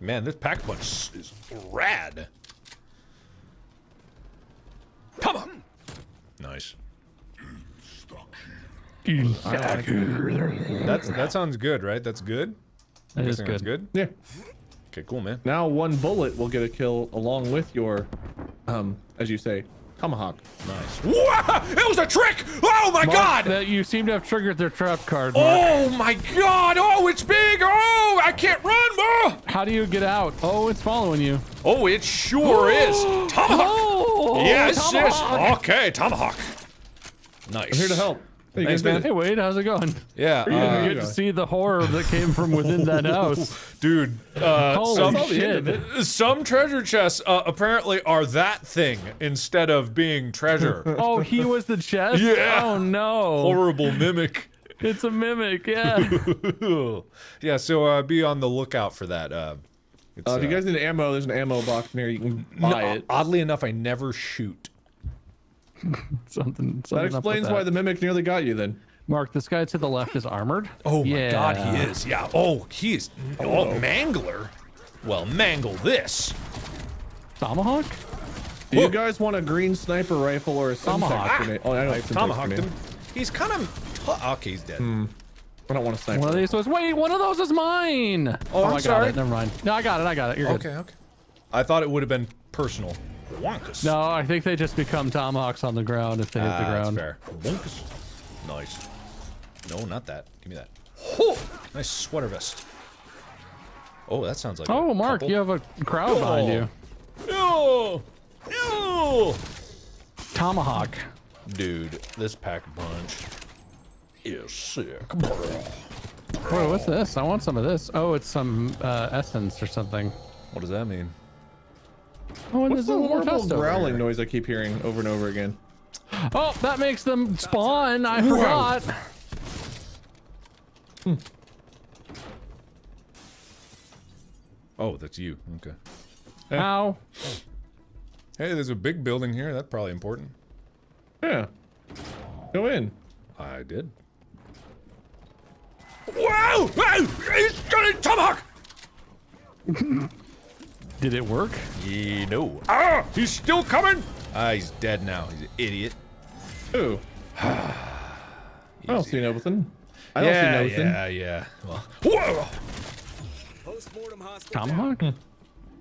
Man, this pack punch is rad. Come on. Nice. That's that sounds good, right? That's good. That is Guessing that's good. good. Yeah. Okay, cool, man. Now one bullet will get a kill along with your, um, as you say, tomahawk. Nice. Wow! It was a trick! Oh my Mark, god! That you seem to have triggered their trap card. Mark. Oh my god! Oh, it's big! Oh, I can't run! Oh, How do you get out? Oh, it's following you. oh it sure is! Tomahawk! Oh, yes, tomahawk. yes! Okay, tomahawk. Nice. I'm here to help. Hey, you Thanks, man. Hey, Wade, how's it going? Yeah, You uh, get to see the horror that came from within that house. dude. Uh, Holy some, shit. some treasure chests uh, apparently are that thing instead of being treasure. Oh, he was the chest? Yeah. Oh, no. Horrible mimic. It's a mimic, yeah. yeah, so uh, be on the lookout for that. Uh, it's, Uh, if you uh, guys need ammo, there's an ammo box near. You can no, buy it. Oddly enough, I never shoot. Something, something That explains that. why the mimic nearly got you then. Mark, this guy to the left is armored. Oh my yeah. god, he is. Yeah. Oh, he is. Oh, oh mangler. Well, mangle this. Tomahawk? Do you guys want a green sniper rifle or a Tomahawk. Semtex grenade? Oh, I know. I it's Semtex tomahawked him. He's kind of. Oh, okay, he's dead. Hmm. I don't want a sniper. One of these was, wait, one of those is mine. Oh, oh, I'm I got sorry. it. Never mind. No, I got it. I got it. You're good. Okay, okay. I thought it would have been personal. Wonkus. No, I think they just become tomahawks on the ground if they hit the Ah, ground. That's fair. Wonkus. Nice. No, not that. Give me that. Oh, nice sweater vest. Oh, that sounds like. Oh, Mark, couple. you have a crowd behind you. No. No. Tomahawk. Dude, this pack punch is sick. Wait, what's this? I want some of this. Oh, it's some uh, essence or something. What does that mean? Oh, and What's there's the a little more horrible growling here. noise I keep hearing over and over again? Oh, that makes them spawn. I forgot. Hmm. Oh, that's you. Okay. Eh. Ow. Hey, there's a big building here. That's probably important. Yeah. Go in. I did. Wow! Wow! He's got a tomahawk! Did it work? Yeah, no. Ah! He's still coming! Ah, he's dead now. He's an idiot. Ooh. I don't see nothing. I don't yeah, see nothing. yeah, yeah. Well, whoa! Tomahawk?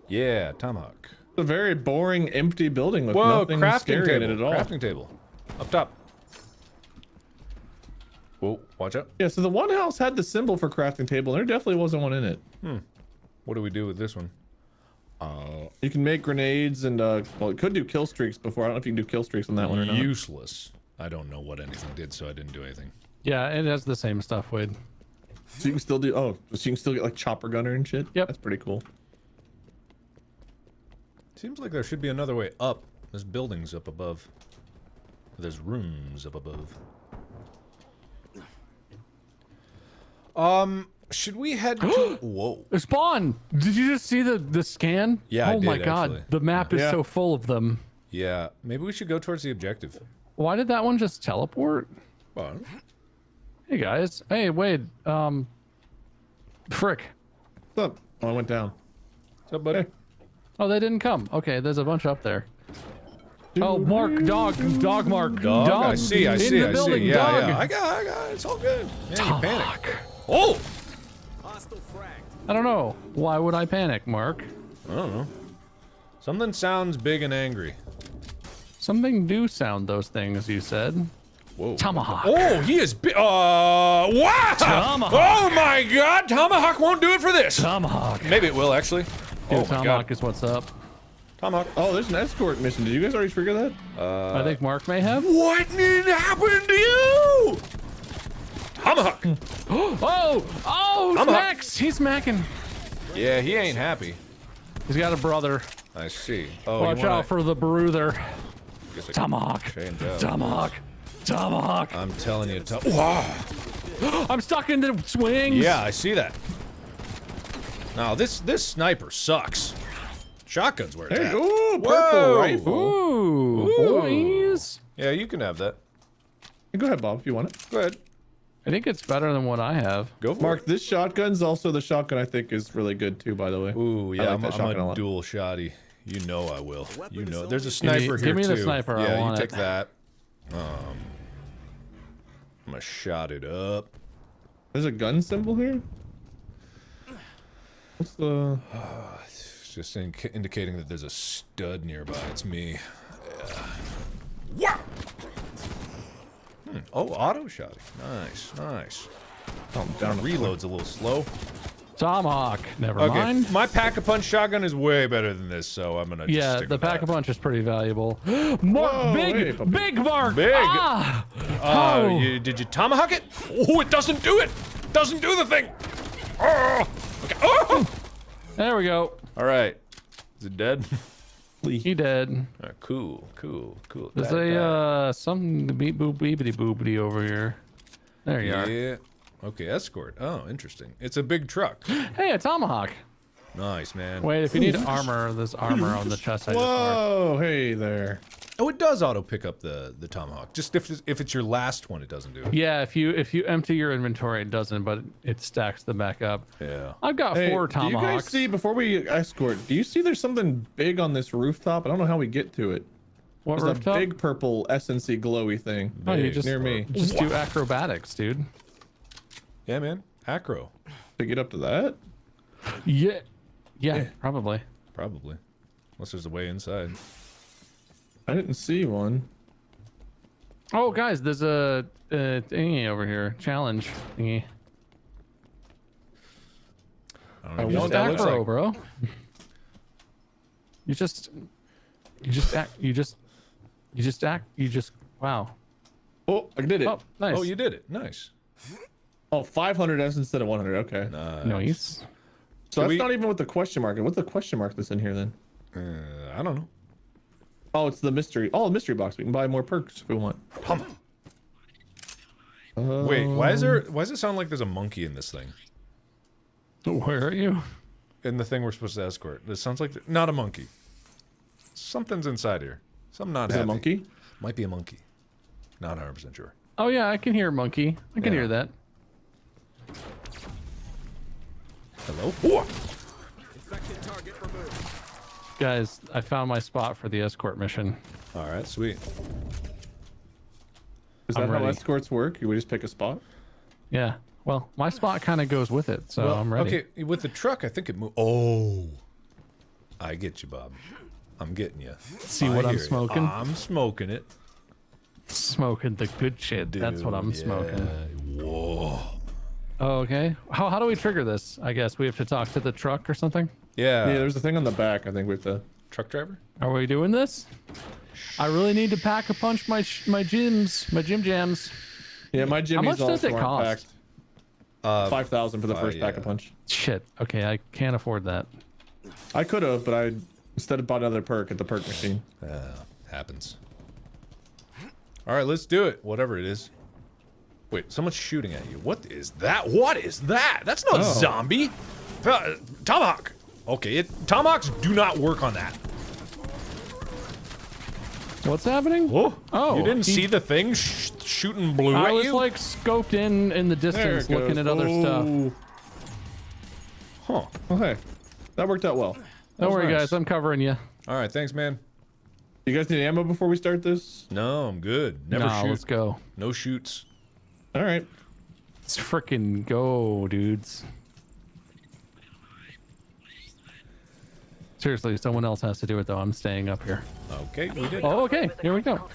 Yeah, tomahawk. It's a very boring, empty building with Whoa, nothing crafting scary table. in it at all. Crafting table. Up top. Whoa, watch out. Yeah, so the one house had the symbol for crafting table, and there definitely wasn't one in it. Hmm. What do we do with this one? You can make grenades and uh well it could do kill streaks before. I don't know if you can do kill streaks on that one or not. Useless. I don't know what anything did, so I didn't do anything. Yeah, it has the same stuff, Wade. So you can still do oh, so you can still get like chopper gunner and shit? Yep. That's pretty cool. Seems like there should be another way up. There's buildings up above. There's rooms up above. Um, should we head to... Whoa. Spawn! Did you just see the the scan? Yeah, I Oh my god, actually. the map is Yeah. so full of them. Yeah, maybe we should go towards the objective. Why did that one just teleport? Well, Hey guys. Hey Wade. Um. Frick. What's up? Oh, I went down. what's up, buddy? Oh, they didn't come. Okay, there's a bunch up there. Oh, Mark, dog, dog, Mark, Dog, dog. I see, I see, I building, see. Yeah, dog. yeah. I got, I got. It's all good. Man, you panic. Oh, I don't know. Why would I panic, Mark? I don't know. Something sounds big and angry. Something do sound those things you said. Whoa. Tomahawk. Oh, he is big. Uh, wow. Tomahawk. Oh my God, Tomahawk won't do it for this. Tomahawk. Maybe it will actually. Dude, oh Tomahawk God, is what's up. Tomahawk. Oh, there's an escort mission. Did you guys already figure that? Uh, I think Mark may have. What did happen to you? Tomahawk. Hmm. Oh! Oh! Tomahawk. Max! He's macking. yeah, he ain't happy. He's got a brother. I see. Oh, Watch wanna, out for the brother. guess I can Tomahawk. Tomahawk. Tomahawk. I'm telling you, Tom. Wow. I'm stuck in the swings. Yeah, I see that. Now this this sniper sucks. Shotgun's where it's Hey, at. ooh, purple Whoa. rifle. Ooh, Ooh. boys. Yeah, you can have that. Go ahead, Bob, if you want it. Go ahead. I think it's better than what I have. Go for Mark, this shotgun's also the shotgun I think is really good too, by the way. Ooh, yeah, like I'm, that I'm a a dual shotty. You know I will. You know. There's a me- sniper here give me the too. sniper, I Yeah, want you it. take that. Um, I'm gonna shot it up. There's a gun symbol here? What's the... It's just in- indicating that there's a stud nearby. It's me. Yeah. Wow. Hmm. Oh, auto shotty. Nice, nice. Oh, down. Reload's a little slow. Tomahawk. Never Okay, mind. my pack-a-punch shotgun is way better than this, so I'm gonna. Just Yeah, stick the with pack-a-punch is pretty valuable. Mark, Whoa, big, hey, big Mark. Big. Ah! Uh, Oh. you, did you tomahawk it? Oh, it doesn't do it. Doesn't do the thing. Oh. Okay. Oh. There we go. All right. Is it dead? He dead. Ah, cool, cool, cool. There's That- a that- uh something beep boop beepity boopity over here. There you are. Yeah. Okay, escort. Oh, interesting. It's a big truck. Hey, a tomahawk. Nice, man. Wait, if you need armor, there's armor on the chest I just marked. Whoa, hey there. Oh, it does auto pick up the the tomahawk. Just if it's, if it's your last one, it doesn't do it. Yeah, if you if you empty your inventory, it doesn't, but it stacks them back up. Yeah. I've got Hey, four do you guys see, before we escort, do you see there's something big on this rooftop? I don't know how we get to it. what There's rooftop? a big purple SNC glowy thing. oh, you big just near me. Just do acrobatics, dude. Yeah, man. Acro, To get up to that? Yeah, yeah, probably. probably. Unless there's a way inside. I didn't see one. Oh, guys, there's a, a thingy over here. Challenge thingy. I don't know Just what want that looks acro, like. bro. You just, you just act. You just, you just act. You just. Wow. Oh, I did it. Oh, nice. Oh, you did it. Nice. Oh, 500 S instead of 100. Okay. Nice. Nice. So that's we- not even with the question mark. What's the question mark that's in here then? Uh, I don't know. Oh, it's the mystery. Oh, the mystery box. We can buy more perks if we want. Hum. Wait, why is there? Why does it sound like there's a monkey in this thing? Where are you? In the thing we're supposed to escort. This sounds like not a monkey. Something's inside here. Some not Is it a monkey? Might be a monkey. Not 100 percent sure. Oh yeah, I can hear a monkey. I can Yeah. hear that. Hello. Whoa. Guys, I found my spot for the escort mission. All right, sweet. Is I'm that how ready. escorts work? You would just pick a spot? Yeah. Well, my spot kind of goes with it, so Well, I'm ready. Okay, with the truck, I think it moved. Oh, I get you, Bob. I'm getting you. See what I'm smoking? I'm smoking it. Smoking the good shit. That's what I'm Dude, smoking. Whoa. Oh, okay. How, how do we trigger this? I guess we have to talk to the truck or something. Yeah. Yeah, there's a thing on the back. I think we have to. truck driver. Are we doing this? I really need to pack a punch my sh- my gyms, my gym jams. Yeah, my Jimmy's much does also it aren't cost? Uh, Five thousand for the uh, first pack yeah. a punch. Shit. Okay, I can't afford that. I could have, but I Instead of bought another perk at the perk machine. Happens. All right, let's do it. Whatever it is. Wait, someone's shooting at you. What is that? What is that? That's not a Oh. zombie. Uh, tomahawk. Okay, it, tomahawks do not work on that. What's happening? Oh, Oh, you didn't he- see the thing sh shooting blue I at was you? like scoped in in the distance, looking goes. at other stuff. Oh. huh? Okay, that worked out well. Don't worry, nice. guys. I'm covering you. All right, thanks, man. You guys need ammo before we start this? No, I'm good. Never nah, shoot. let's go. No shoots. All right. Let's freaking go, dudes. Seriously, someone else has to do it though. I'm staying up here. Okay, we did. Oh, okay. Here we go.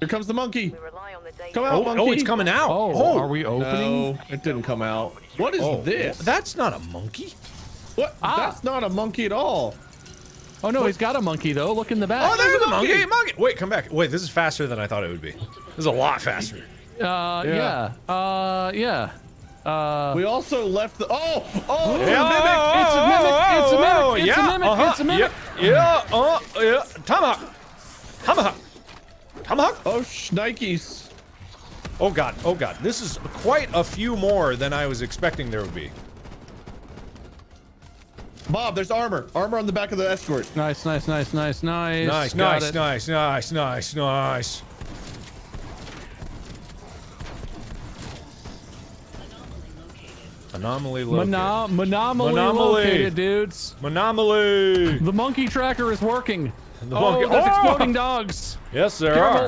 Here comes the monkey. rely on the data. Come out, Oh, monkey. oh, it's coming out. Oh, are we opening? No, it didn't come out. What is Oh, this? That's not a monkey. what? Ah. That's not a monkey at all. Oh no, he's got a monkey though. Look in the back. Oh, there's a monkey. monkey. Monkey. Wait, come back. Wait, this is faster than I thought it would be. This is a lot faster. Uh, Yeah. yeah. Uh, yeah. Uh, We also left the. Oh, oh, Yeah, mimic. It's a mimic, it's a mimic, it's a mimic, uh-huh, it's a mimic. Yeah, yeah, uh, yeah. Tomahawk. Tomahawk. Tomahawk. Oh, shnikes. Oh god. Oh god. This is quite a few more than I was expecting there would be. Bob, there's armor. Armor on the back of the escort. nice, nice, nice, nice, nice. Nice, Got nice, it. nice, nice, nice, nice. Anomaly located. Mono- monomaly, Monomaly. located, dudes. Monomaly. The monkey tracker is working. The oh, monkey- there's Oh! exploding dogs. Yes, there Careful.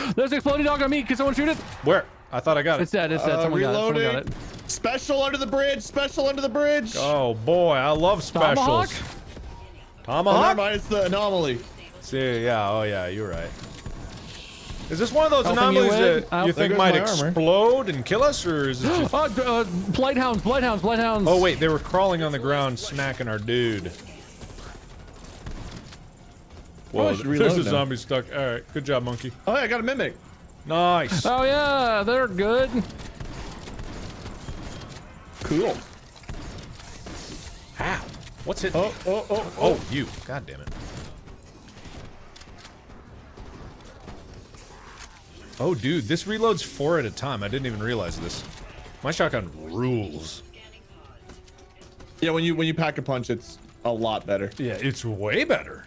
are. There's an exploding dog on me. Can someone shoot it? Where? I thought I got It's it. dead. It's dead. Uh, someone, got it. someone got reloading. it. Special under the bridge. Special under the bridge. Oh boy, I love specials. Tomahawk? Oh, never Tomahawk? mind, it's the anomaly. See, yeah, oh yeah, you're right. Is this one of those Helping anomalies win? that you think might explode and kill us, or is it just... Oh, d- uh, blight hounds, blight hounds, blight hounds. Oh wait, they were crawling on the ground, smacking our dude. Whoa, there's a zombie stuck. All right, good job, monkey. Oh, yeah, I got a mimic. Nice. Oh yeah, they're good. Cool. Ow. What's it? Oh, oh, oh, oh. Oh, you. God damn it. Oh, dude, this reloads four at a time. I didn't even realize this. My shotgun rules. Yeah, when you when you pack a punch, it's a lot better. Yeah, it's way better.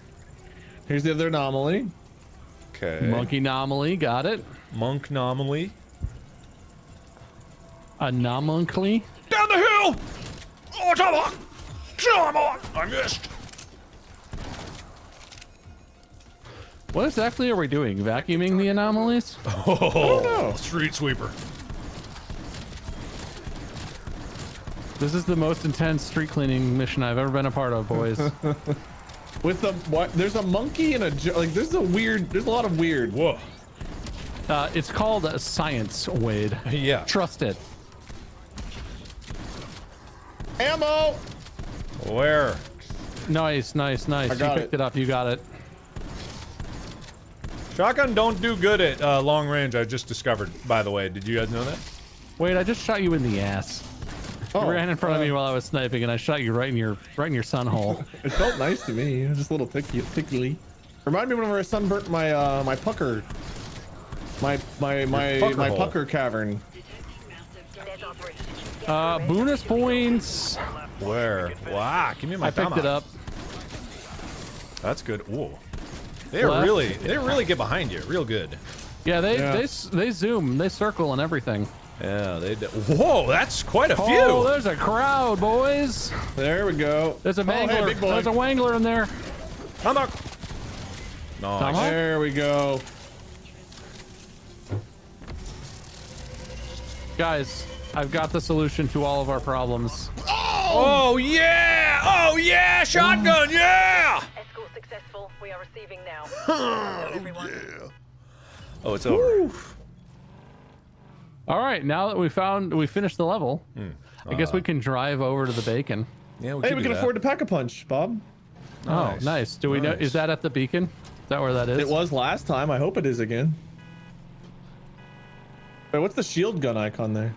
Here's the other anomaly. Okay. Monkey anomaly, got it. Monk anomaly. Anomaly. Down the hill! Oh, Tomahawk! Tomahawk! I missed. What exactly are we doing? Vacuuming the anomalies? Oh, street sweeper. This is the most intense street cleaning mission I've ever been a part of, boys. With the what? There's a monkey and a like. There's a weird. There's a lot of weird. Whoa. uh, it's called uh, science, Wade. Yeah. Trust it. Ammo. Where? Nice, nice, nice. I You picked it. it up. You got it. Shotgun don't do good at uh, long range. I just discovered. By the way, did you guys know that? Wait, I just shot you in the ass. Oh, you ran in front of uh, me while I was sniping, and I shot you right in your right in your sun hole. It felt nice to me. It was just a little ticky, tickly. Remind me whenever I sunburnt my uh my pucker, my my my pucker my hole. pucker cavern. Uh, bonus points. Where? Wow, give me my I picked it up. That's good. Whoa. They Left. really, they really get behind you, real good. Yeah, they Yeah. they they zoom, they circle, and everything. Yeah, they. Do. Whoa, that's quite a oh, few. Oh, there's a crowd, boys. There we go. There's a Oh, hey, mangler. big boy. There's a wangler in there. Tomahawk. Nice. Tomahawk? There we go. Guys, I've got the solution to all of our problems. Oh, Oh yeah! Oh yeah! Shotgun, yeah! Escort successful. We are receiving now. Everyone. Oh, it's over. All right, now that we found we finished the level, Hmm. I guess we can drive over to the bacon. Yeah, we Hey, can we can that. afford to pack a punch, Bob. Oh, Nice. nice. Do we know? Is that at the beacon? Is that where that is? It was last time. I hope it is again. Wait, what's the shield gun icon there?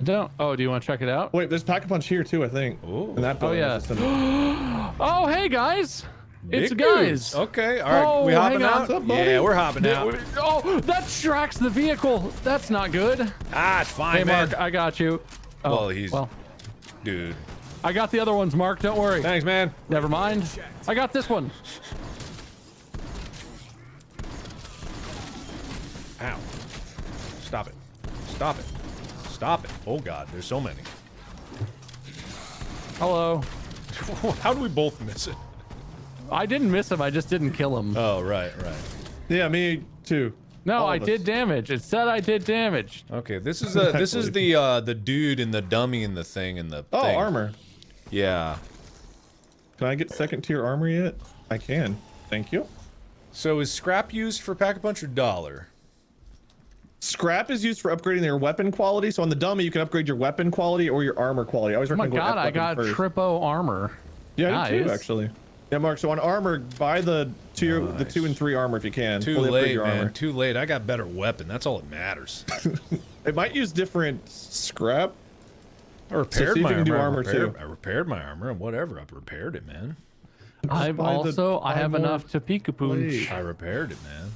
I don't. Oh, do you want to check it out? Wait, there's pack a punch here too. I think. Ooh. In that Oh, yeah. Oh, hey guys. It's Big guys. dudes. Okay, all right. Oh, we hopping out? Up, yeah, we're hopping Yeah, out. we- Oh, that tracks the vehicle. That's not good. Ah, it's fine, Hey, man. Mark, I got you. Oh, Well, he's- well. Dude, I got the other ones, Mark. Don't worry. thanks, man. Never mind. I got this one. Ow. Stop it. Stop it. Stop it. Oh, God, there's so many. Hello. How do we both miss it? I didn't miss him. I just didn't kill him. Oh, right, right. Yeah, me too. no, all I of us. did damage. It said I did damage. Okay, this is uh, this is the uh, the dude and the dummy and the thing and the Oh, thing. armor. Yeah. Can I get second tier armor yet? I can. Thank you. So is scrap used for pack a punch or dollar? Scrap is used for upgrading their weapon quality. So on the dummy, you can upgrade your weapon quality or your armor quality. I always Oh my recommend going god, I got weapon first. tripo armor. Yeah, I do too, actually. Yeah, Mark. So on armor, buy the two, oh, the two and three armor if you can. Too Fully late, your man. armor. Too late. I got better weapon. That's all that matters. It might use different scrap. I repaired see if my you can do armor. I repaired, too. I repaired my armor and whatever. I repaired it, man. I'm buy the- also I have enough to peek a pooch. I repaired it, man.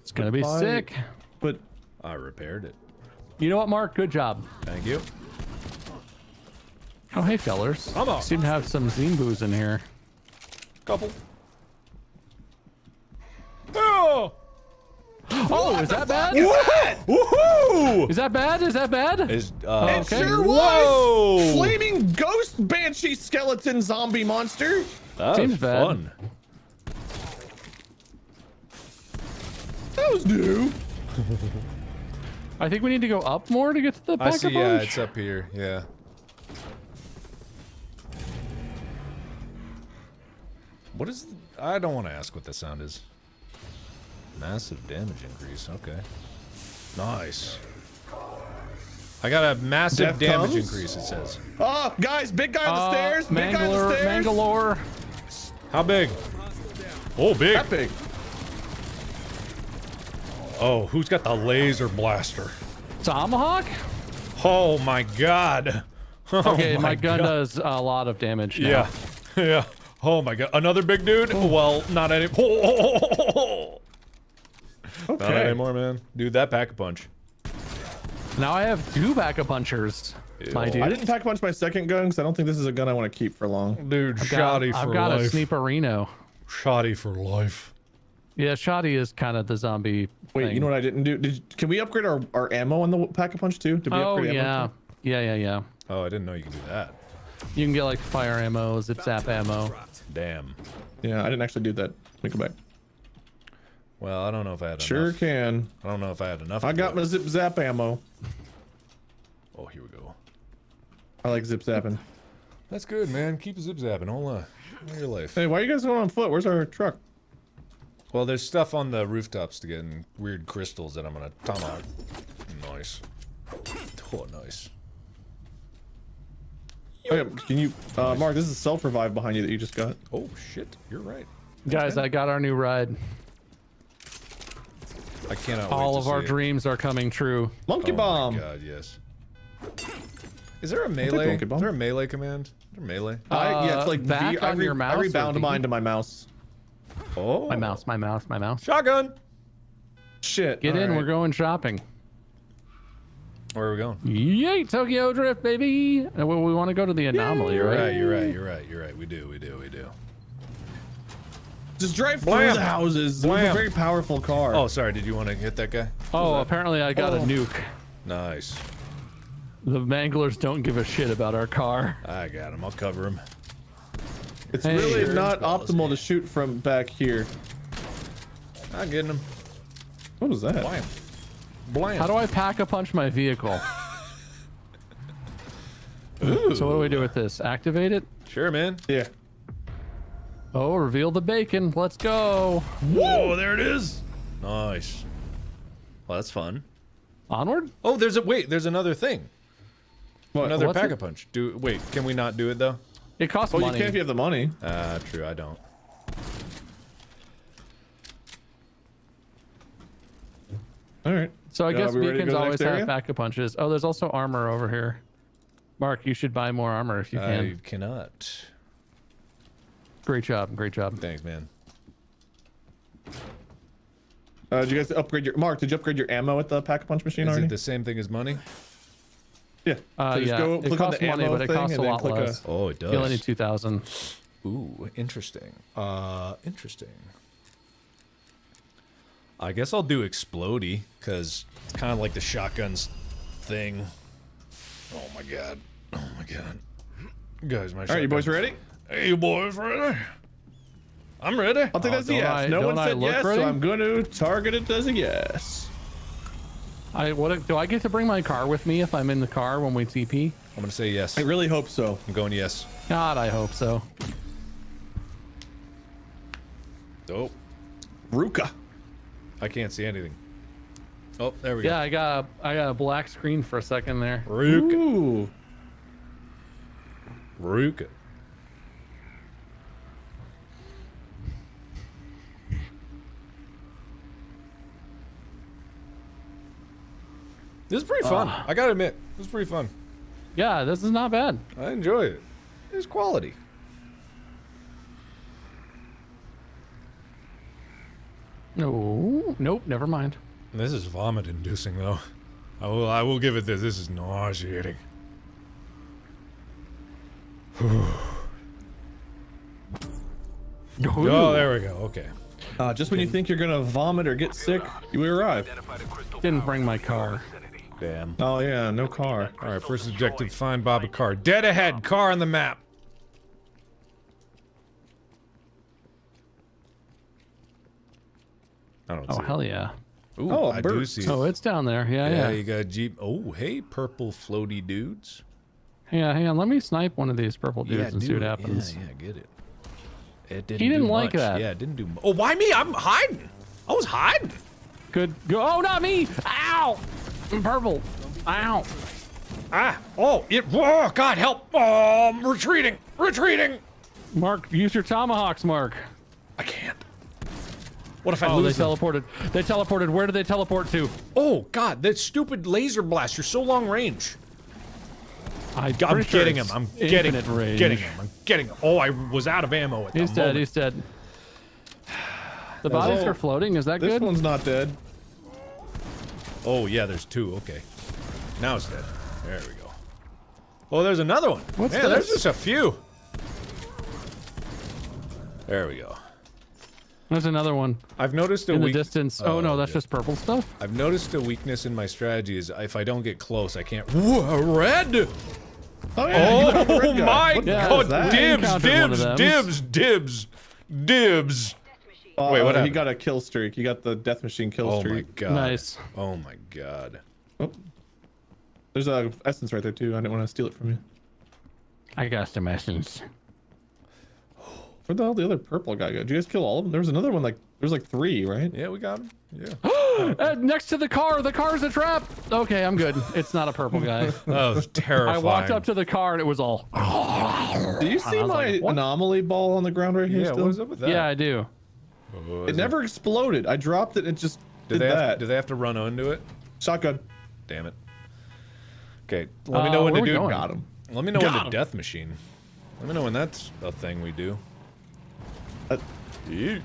It's gonna be buy- sick. But I repaired it. You know what, Mark? Good job. Thank you. Oh, hey, fellers. Come on. Seem to have some Zimbus in here. Couple. Oh! Oh, is that bad? What? Woohoo! Is that bad? Is that bad? Is uh, it okay. sure Whoa! was. Flaming ghost banshee skeleton zombie monster. That Seems was bad. fun. That was new. I think we need to go up more to get to the I pack see. a Yeah, it's up here. Yeah. What is? The, I don't want to ask what the sound is. Massive damage increase. Okay. Nice. I got a massive Death damage comes? increase. It says. Oh, guys, big guy on the Uh, stairs. Big guy on the Mangalore, stairs. Mangalore. How big? Oh, big. That big. Oh, who's got the laser blaster? Tomahawk? Oh my god. Oh Okay, my, gun God. does a lot of damage now. Yeah. Yeah. Oh my god. Another big dude? Oh. Well, not any. Oh, oh, not Okay. anymore, man. Dude, that pack a punch. Now I have two pack a punchers. My dude. I didn't pack a punch my second gun because I don't think this is a gun I want to keep for long. Dude, I've got, shoddy for I've got life. a Sneaperino. Shoddy for life. Yeah, shoddy is kind of the zombie. Wait, thing. you know what I didn't do? Did can we upgrade our, our ammo on the pack a punch too? Did we Oh upgrade ammo yeah, too? yeah, yeah, yeah. Oh, I didn't know you could do that. You can get like fire ammo, zip zap ammo. Damn. Yeah, I didn't actually do that. Let me go back. Well, I don't know if I had Sure enough. can. I don't know if I had enough. I got my zip zap ammo. Oh, here we go. I like zip zapping. That's good, man. Keep zip zapping all, uh, all your life. Hey, why are you guys going on foot? Where's our truck? Well, there's stuff on the rooftops to get in weird crystals that I'm gonna tomahawk. Nice. Oh, nice. Okay, can you, uh, Mark? This is self revive behind you that you just got. Oh shit, you're right. Guys, I got our new ride. I cannot. All wait of to our see it. dreams are coming true. Monkey Oh bomb. my god, yes. Is there a melee? Is there a melee command? Is there melee? I, yeah, Uh, it's like back V, I on re- your mouse I or rebound mine to my mouse. Oh. My mouse, my mouse, my mouse. Shotgun. Shit. Get in, all we're going shopping. Where are we going? Yay, Tokyo Drift, baby! Uh, well, we want to go to the anomaly, You're right? right. You're right. You're right. You're right. We do. We do. We do. Just drive through the houses. We have Blam. a very powerful car. Oh, sorry. Did you want to hit that guy? Oh, apparently I got a Oh. nuke. Nice. The Manglers don't give a shit about our car. I got him. I'll cover him. it's Hey. really Sure. not optimal to shoot from back here. I'm getting him. What was that? Blam. Blam. How do I pack a punch my vehicle? So what do we do with this? Activate it? Sure, man. Yeah. Oh, reveal the bacon. Let's go. Whoa, there it is. Nice. Well, that's fun. Onward? Oh, there's a wait. There's another thing. What? Another what's pack it? a punch. Do wait. Can we not do it though? It costs Well, you money. can if you have the money. Uh, true. I don't. All right. So I Uh, guess we ready to beacons go to the always have area? pack punches. Oh, there's also armor over here. Mark, you should buy more armor if you can. I can. cannot. Great job. Great job. Thanks, man. Uh, did you guys upgrade your Mark? Did you upgrade your ammo at the pack a punch machine Is already? it the same thing as money? Yeah. Uh, so yeah, go it click on costs the money, ammo but it costs a lot click less. Oh, it does. You only need 2,000. Ooh, interesting. Uh, interesting. I guess I'll do explodey because it's kind of like the shotguns thing. Oh my god. Oh my god. Guys, my All right, you boys ready? Hey, you boys ready? I'm ready. I'll take Oh, that as a yes. I- no one I said yes, ready? so I'm going to target it as a yes. I what do I get to bring my car with me if I'm in the car when we TP? I'm gonna say yes. I really hope so. I'm going yes. God, I hope so. Oh, Ruka. I can't see anything. Oh, there we go. Yeah, I got a, I got a black screen for a second there. Ruka. Ooh. Ruka. This is pretty fun. Ah. I gotta admit, this is pretty fun. Yeah, this is not bad. I enjoy it. It's quality. No, nope, never mind. This is vomit-inducing, though. I will. I will give it this. This is nauseating. Oh, there we go. Okay. Uh, just when you think you're gonna vomit or get sick, you arrive. Didn't bring my car. Damn. Oh yeah, no car. All right. First objective: find Bob a car. Dead ahead. Car on the map. I don't Oh see. hell yeah. Ooh, Oh, a I do bird. see. Oh, it's down there. Yeah, yeah, yeah. you got jeep. Oh, hey, purple floaty dudes. Yeah, hang on. Let me snipe one of these purple dudes and see what happens. Yeah, yeah, get it. It didn't. He didn't do like much. that. Yeah, it didn't do. mu- Oh, why me? I'm hiding. I was hiding. Good. Go. Oh, not me. Ow. I'm purple. Ow. Ah! Oh! It! Oh! God help! Oh! I'm retreating! Retreating! Mark, use your tomahawks, Mark. I can't. What if I Oh, they them? teleported. They teleported. Where did they teleport to? Oh God! That stupid laser blast! You're so long range. I, I'm sure getting him. I'm getting infinite him. range. Getting him. I'm getting him. Oh! I was out of ammo at He's the dead. moment. He's dead. The bodies Oh. are floating. Is that This good? This one's not dead. Oh yeah, there's two. Okay. Now it's dead. There we go. Oh, there's another one. What's Man, there's just a few. There we go. There's another one I've noticed a in the distance. Oh, no, that's yeah. just purple stuff. I've noticed a weakness in my strategy is if I don't get close, I can't. Ooh, a red! Oh, yeah, you got the Oh red my What the Yeah, god! Dibs, encountered one of dibs, dibs, dibs, dibs. Uh, Wait, what He happened? got a kill streak. He got the death machine kill Oh my streak. god. Nice. Oh my god. Oh. There's a essence right there too. I didn't want to steal it from you. I got some essence. Where the hell did the other purple guy go? Did you guys kill all of them? There was another one like there's like three, right? Yeah, we got him. Yeah. Uh, next to the car. The car's a trap. Okay, I'm good. It's not a purple guy. That was terrifying. I walked up to the car and it was all. Do you see my like, anomaly ball on the ground right here? Yeah, still? what is up with that? Yeah, I do. Oh, It is never exploded. I dropped it and it just Do did they, that. have, do they have to run onto it? Shotgun. Damn it. Okay, let me Uh, know when to do. going? Got him. Let me know when the him. death machine. Let me know when that's a thing we do. Uh, Yeah.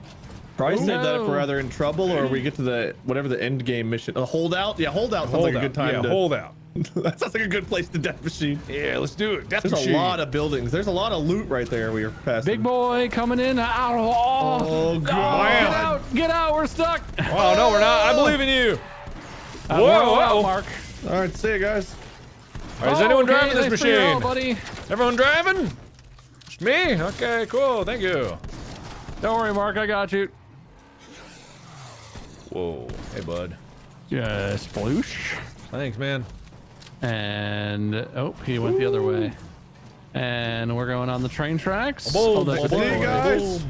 Probably save that if we're either in trouble or we get to the whatever the end game mission. A holdout? Yeah, holdout sounds like a good time Yeah, to. hold out. that sounds like a good place to death machine. Yeah, let's do it. Death There's machine. a lot of buildings. There's a lot of loot right there we are passing. Big boy coming in. Ow, oh, Oh Get out! Get out! We're stuck. Oh no, we're not. I believe in you. Uh, Whoa, whoa, whoa. Mark. All right, see you guys. All right, is Oh, anyone okay, driving this thanks machine? help, buddy. Everyone driving? It's me. Okay, cool. Thank you. Don't worry, Mark. I got you. Whoa. Hey, bud. Just sploosh. Thanks, man. And oh, he went the other way. And we're going on the train tracks. Boom, oh, that's, boom, a See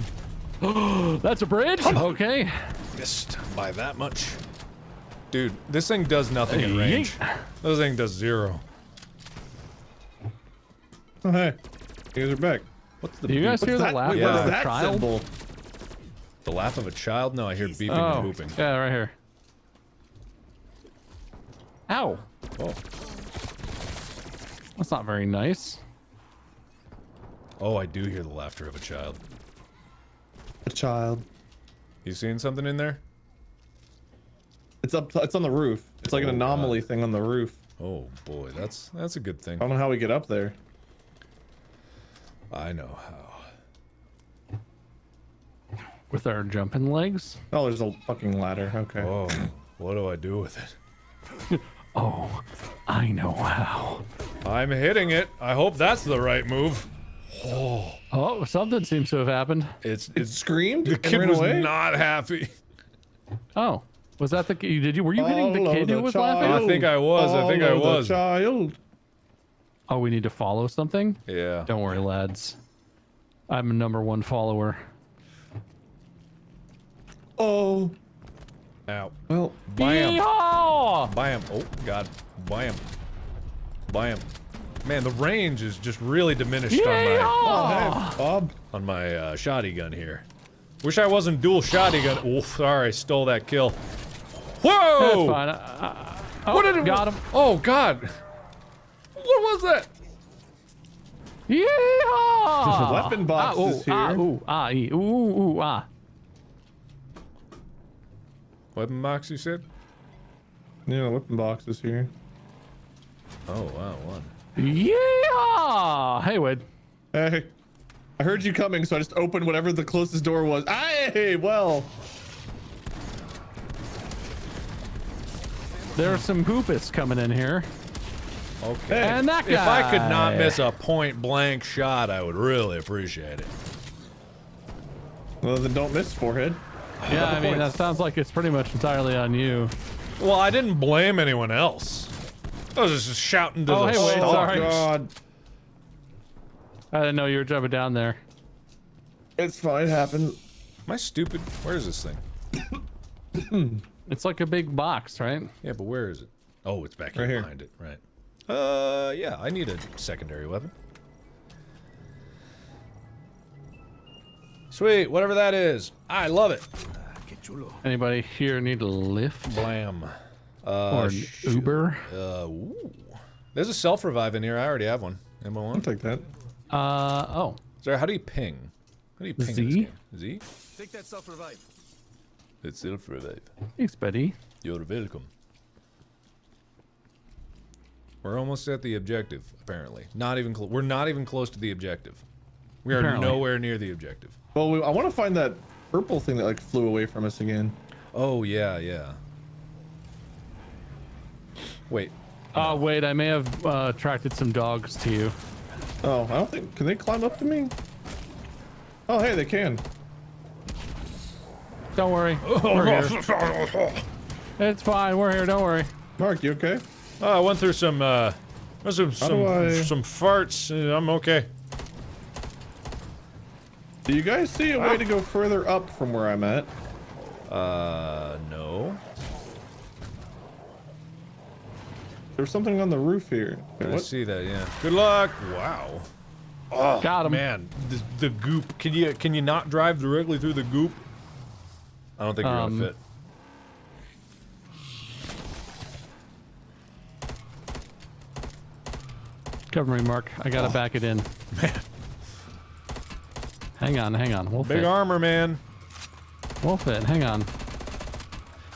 bridge. that's a bridge. Okay. Missed by that much. Dude, this thing does nothing in range. This thing does zero. Oh, hey, you guys are back. What's the Do you guys hear the that? laugh Wait, Yeah. of is a that child? symbol? The laugh of a child? No, I hear beeping Oh, and pooping. yeah, right here. Ow. Oh. That's not very nice. oh, I do hear the laughter of a child. A child. You seeing something in there? It's up. It's on the roof. It's like an Oh, anomaly thing on the roof. Oh boy, that's that's a good thing. I don't know how we get up there. I know how. With our jumping legs? Oh, there's a fucking ladder. Okay. Oh, what do I do with it? Oh, I know how. I'm hitting it. I hope that's the right move. Oh, oh something seems to have happened. It's It it's screamed. the kid was away? not happy. Oh, was that the kid? Did you? Were you hitting the Follow kid who was child. laughing? I think I was, I think I Follow the was. Child. Oh, we need to follow something. Yeah. Don't worry, lads. I'm a number one follower. Oh. Ow. Well. Bam. Yeehaw! Bam. Oh God. Bam. Bam. Man, the range is just really diminished on my Oh, hey, Bob. on my uh, shotty gun here. Wish I wasn't dual shotty gun. Oh, sorry, I stole that kill. Whoa! That's fine. Uh, uh, oh, What did it? got him. Oh God! What was that? Yeehaw! Weapon box ah, ooh, is Ah, ooh, ah, ee, ooh, ooh, ah. Weapon box, you said? Yeah, weapon box is here. Oh wow, one. Yeah! Hey, Wade. Hey. I heard you coming, so I just opened whatever the closest door was. Hey, well. There's some poopus coming in here. Okay. And that guy. If I could not miss a point blank shot, I would really appreciate it. Well, then don't miss, forehead. Yeah, I mean, that sounds like it's pretty much entirely on you. Well, I didn't blame anyone else. I was just shouting to Oh, the hey, wait, Oh, sorry. God. I didn't know you were jumping down there. It's fine. It happened. Am I stupid? Where is this thing? It's like a big box, right? Yeah, but where is it? Oh, it's back Right here here. behind it. Right. Uh, yeah, I need a secondary weapon. Sweet, whatever that is. I love it. Anybody here need a lift Blam. or Uh, an shoot. Uber? Uh, ooh. There's a self revive in here. I already have one. Anyone I'll take that. Uh oh. Sorry, how do you ping? How do you ping in this Z? game? Z? Take that self revive. It's self revive. Thanks, buddy. You're welcome. We're almost at the objective, apparently. Not even close. We're not even close to the objective. We are Apparently. nowhere near the objective. Well, we, I want to find that purple thing that like flew away from us again. Oh yeah, yeah. Wait. Oh wait, I may have uh, attracted some dogs to you. Oh, I don't think. Can they climb up to me? Oh, hey, they can. Don't worry. We're here. It's fine. We're here. Don't worry. Mark, you okay? Oh, I went through some uh some some, I- some farts. Uh, I'm okay. Do you guys see a way to go further up from where I'm at? Uh no. There's something on the roof here. Wait, I what? see that, yeah. Good luck. Wow. Got him. Man, the, the goop. Can you can you not drive directly through the goop? I don't think you're Um, gonna fit. Cover me, Mark. I gotta back it in. Man, Hang on, hang on. We'll big fit. armor, man. We'll fit. Hang on.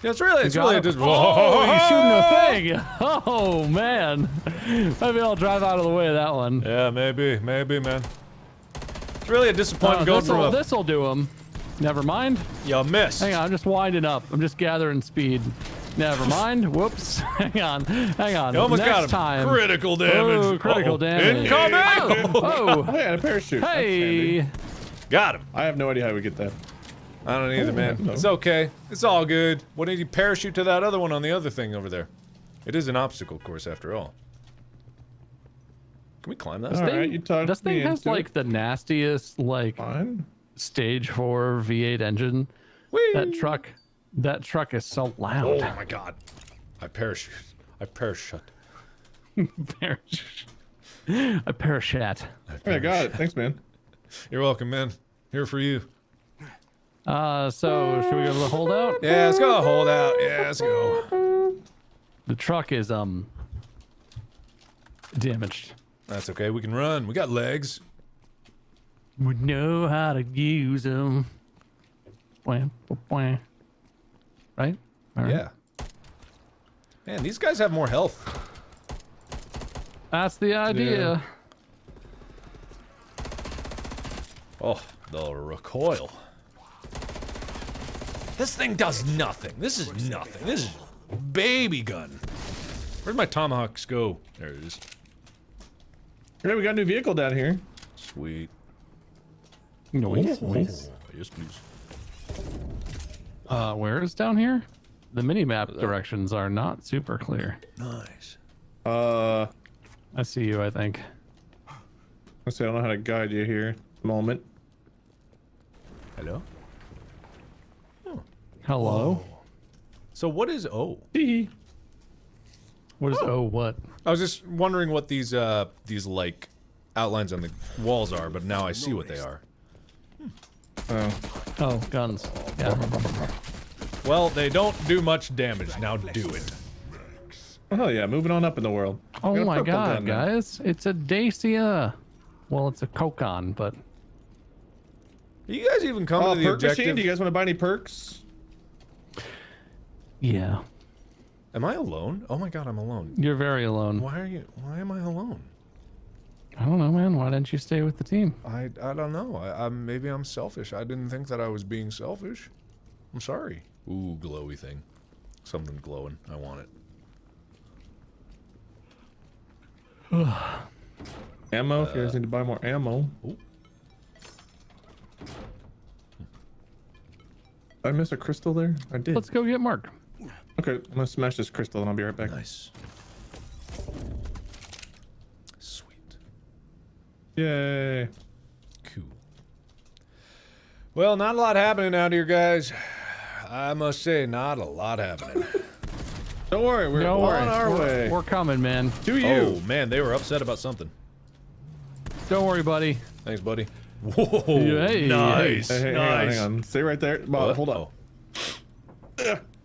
Yeah, it's really, it's really him. just. Oh, he's shooting a thing. Oh man. Maybe I'll drive out of the way of that one. Yeah, maybe, maybe, man. It's really a disappointment Oh, going from this'll, a. this'll do him. Never mind. You missed. Hang on, I'm just winding up. I'm just gathering speed. Never mind. Whoops. hang on. Hang on. You almost Next got him. time. Critical damage. Oh, critical Uh-oh. damage. Incoming! Oh. Oh, yeah, and a parachute. That's handy. Hey. Got him. I have no idea how we get that. I don't either, Oh, man. no. It's okay. It's all good. What did you parachute to that other one on the other thing over there? It is an obstacle course after all. Can we climb that? All thing- right, you talked This thing has into it. like the nastiest like Fine. stage four V8 engine. Whee! That truck. That truck is so loud. Oh my god. I parachute. I parachute. Parachute. A parachute. Oh, hey, I got it. Thanks, man. You're welcome, man. Here for you. Uh, so should we go to the holdout? Yeah, let's go. Hold out. Yeah, let's go. The truck is um damaged. That's okay. We can run. We got legs. We know how to use them. Right? Right. Yeah. Man, these guys have more health. That's the idea. Oh, the recoil. This thing does nothing. This is nothing. This is baby gun. Where'd my tomahawks go? There it is. Yeah, we got a new vehicle down here. Sweet. Noise, noise. Yes, please. Uh, where is down here? The mini map directions are not super clear. Nice. Uh, I see you, I think. let's see. I don't know how to guide you here. Moment. Hello? Hello? So what is O? what is oh what? I was just wondering what these uh these like outlines on the walls are, but now I see what they are. Oh. Oh, guns. Yeah. Well, they don't do much damage. Now do it. Oh yeah, moving on up in the world. Oh my god, gun now. guys. It's a Dacia. Well, it's a Kokon, but You guys even come Oh, to the perk objective? machine. Do you guys want to buy any perks? yeah. Am I alone? Oh my god, I'm alone. You're very alone. Why are you? Why am I alone? I don't know, man. Why didn't you stay with the team? I I don't know. I, I maybe I'm selfish. I didn't think that I was being selfish. I'm sorry. Ooh, glowy thing. Something glowing. I want it. Ammo. if you uh, guys need to buy more ammo. Ooh. Did I miss a crystal there? I did. Let's go get Mark. Okay, I'm gonna smash this crystal and I'll be right back. Nice. Sweet. Yay. Cool. Well, not a lot happening out here, guys. I must say, not a lot happening. Don't worry, we're, Don't we're worry. on our we're, way. We're coming, man. to you. Oh man, they were upset about something. Don't worry, buddy. Thanks, buddy. Whoa, Hey, nice, Hey, hey, hang on, nice. hang on. Stay right there. Bob, hold on.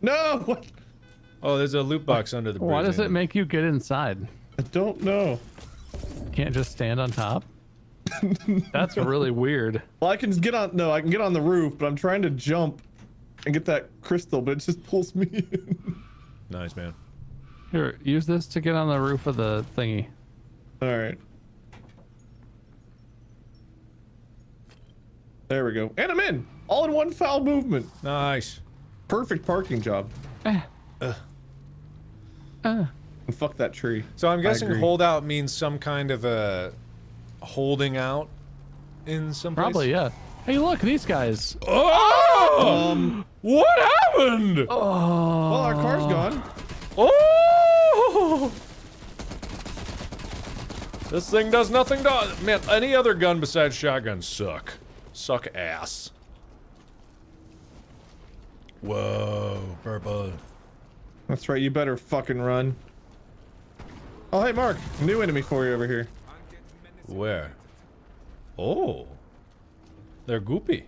No! What? Oh, there's a loot box under the bridge. Why does it make you get inside? I don't know. Can't just stand on top? That's really weird. Well, I can get on. No, I can get on the roof, but I'm trying to jump and get that crystal, but it just pulls me in. Nice, man. Here, use this to get on the roof of the thingy. All right. There we go. And I'm in. All in one foul movement. Nice. Perfect parking job. Eh. Ugh. Uh, And fuck that tree. So I'm guessing holdout means some kind of a holding out in some place? probably, yeah. Hey, look, these guys. Oh! Um. What happened? Oh. Well, our car's gone. Oh! This thing does nothing to man. Any other gun besides shotguns suck. Suck ass. Whoa, purple. That's right. You better fucking run. Oh, hey, Mark. New enemy for you over here. Where? Oh, they're goopy.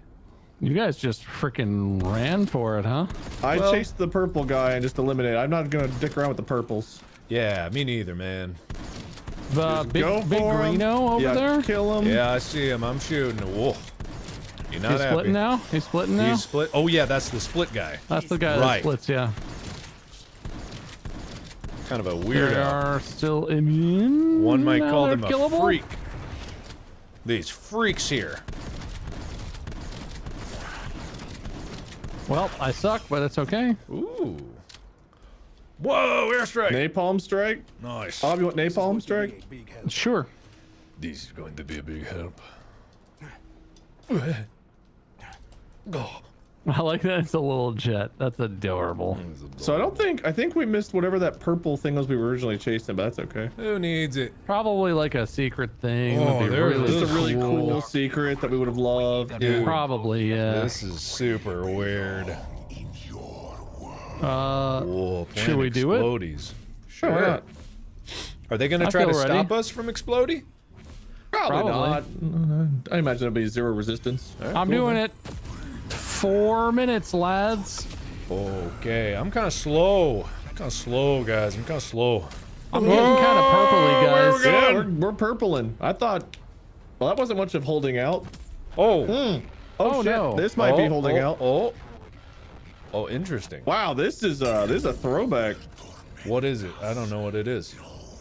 You guys just freaking ran for it, huh? I Well- chased the purple guy and just eliminated. I'm not gonna dick around with the purples. Yeah, me neither, man. The Just big, go big for 'em. Greeno over yeah, there? Kill him. Yeah, I see him. I'm shooting. Whoa. You're not He's happy. splitting now? He's splitting now? He's split. Oh yeah, that's the split guy. That's the guy Right. that splits, yeah. Kind of a They weirdo. are still immune. One might Now call they're them a killable? freak. These freaks here. Well, I suck, but it's okay. Ooh. Whoa, airstrike. Napalm strike. nice. Bob, you want napalm strike? Sure. This is going to be a big help. Oh. I like that it's a little jet. That's adorable. So I don't think I think we missed whatever that purple thing was we were originally chasing, but that's okay. Who needs it? Probably like a secret thing. Oh, would be there really is. Just a really cool. cool secret that we would have loved. Dude, Probably, yeah. this is super weird. Uh, Whoa, Should we do it? explodies. Sure. Why not? Are they going to try to ready. stop us from exploding? Probably, Probably. not. I imagine it'll be zero resistance. I'm doing it. Four minutes, lads. Okay, I'm kind of slow. I'm kind of slow, guys. I'm kind of slow. I'm getting kind of purpley, where we guys. Yeah, we're, we're purpling. I thought. Well, that wasn't much of holding out. Oh, Hmm. Oh, Oh, shit. no. This might be Oh, holding oh, out. Oh. Oh, interesting. Wow, this is uh this is a throwback. What is it? I don't know what it is.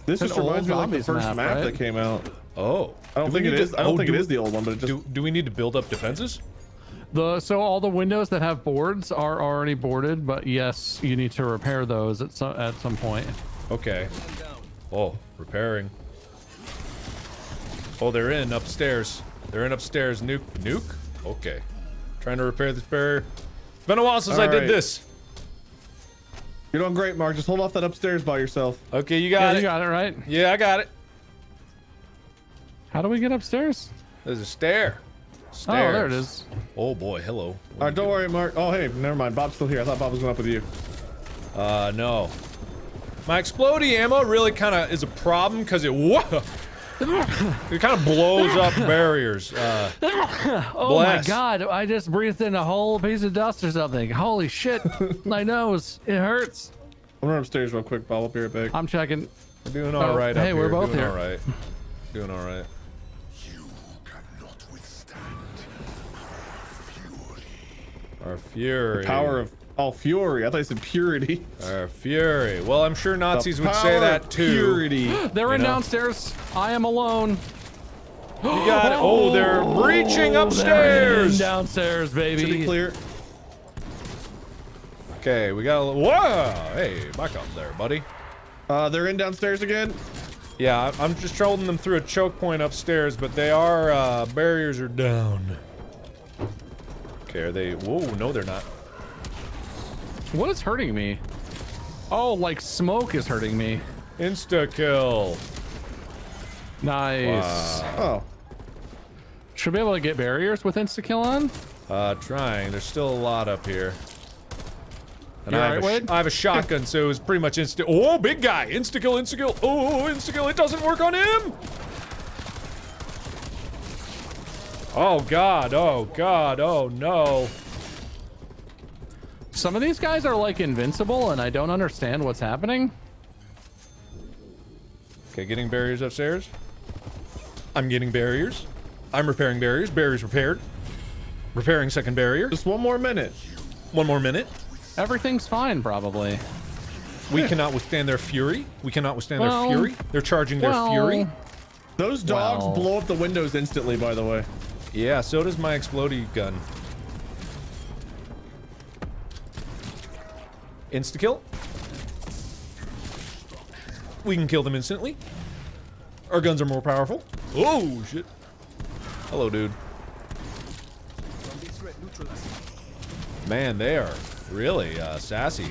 This just reminds me of like the first map, map, right? that came out. Oh. I don't Do think it need is. I don't oh, think do it we- is the old one, but it just Do, do we need to build up defenses? The so all the windows that have boards are already boarded, but yes, you need to repair those at some at some point. Okay. Oh, repairing. Oh, they're in upstairs. They're in upstairs. Nuke. Nuke? Okay. Trying to repair this barrier. It's been a while since I All did this. You're doing great, Mark. Just hold off that upstairs by yourself. Okay, you got Yeah, got you got it right. Yeah, I got it. How do we get upstairs? There's a stair. Oh, there it is. Oh boy, hello. All right, don't worry, Mark. Oh, hey, never mind. Bob's still here. I thought Bob was going up with you. Uh, no. My explodey ammo really kind of is a problem because it whoa, it kind of blows up barriers. Uh, Oh Bless. my god, I just breathed in a whole piece of dust or something. Holy shit, my nose, it hurts. I'm running upstairs real quick, Bob. I'll be right back. I'm checking. we're doing all Oh, right. hey, up we're here. both doing here. all right. Doing all right. Our fury. Power of all fury. I thought you said purity. Our fury. Well, I'm sure Nazis The would say that too. Purity. They're in know? downstairs. I am alone. You got it. Oh, they're breaching They're in upstairs. downstairs, Should be clear. Okay, we got a little. Whoa! Hey, back up there, buddy. Uh, they're in downstairs again. Yeah, I- I'm just holding them through a choke point upstairs, but they are, uh, barriers are down. Okay, are they? Whoa, no, they're not. What is hurting me? Oh, like smoke is hurting me. Insta kill. Nice. Oh, Should be able to get barriers with insta kill on. Uh, trying. There's still a lot up here. And You I, have alright, a sh- Wade? I have a shotgun, so it was pretty much insta. Oh, big guy! Insta kill, insta kill. Oh, insta kill. It doesn't work on him. Oh God! Oh God! Oh no! Some of these guys are like invincible, and I don't understand what's happening. Okay, getting barriers upstairs. I'm getting barriers. I'm repairing barriers. Barriers repaired. Repairing second barrier. just one more minute. One more minute. Everything's fine, probably. We cannot withstand their fury. We cannot withstand Well- their fury. They're charging their well, fury. Those dogs Well. blow up the windows instantly. By the way. Yeah, so does my explodey gun. Insta kill. We can kill them instantly. Our guns are more powerful. Oh shit. Hello, dude. Man, they are really uh, sassy.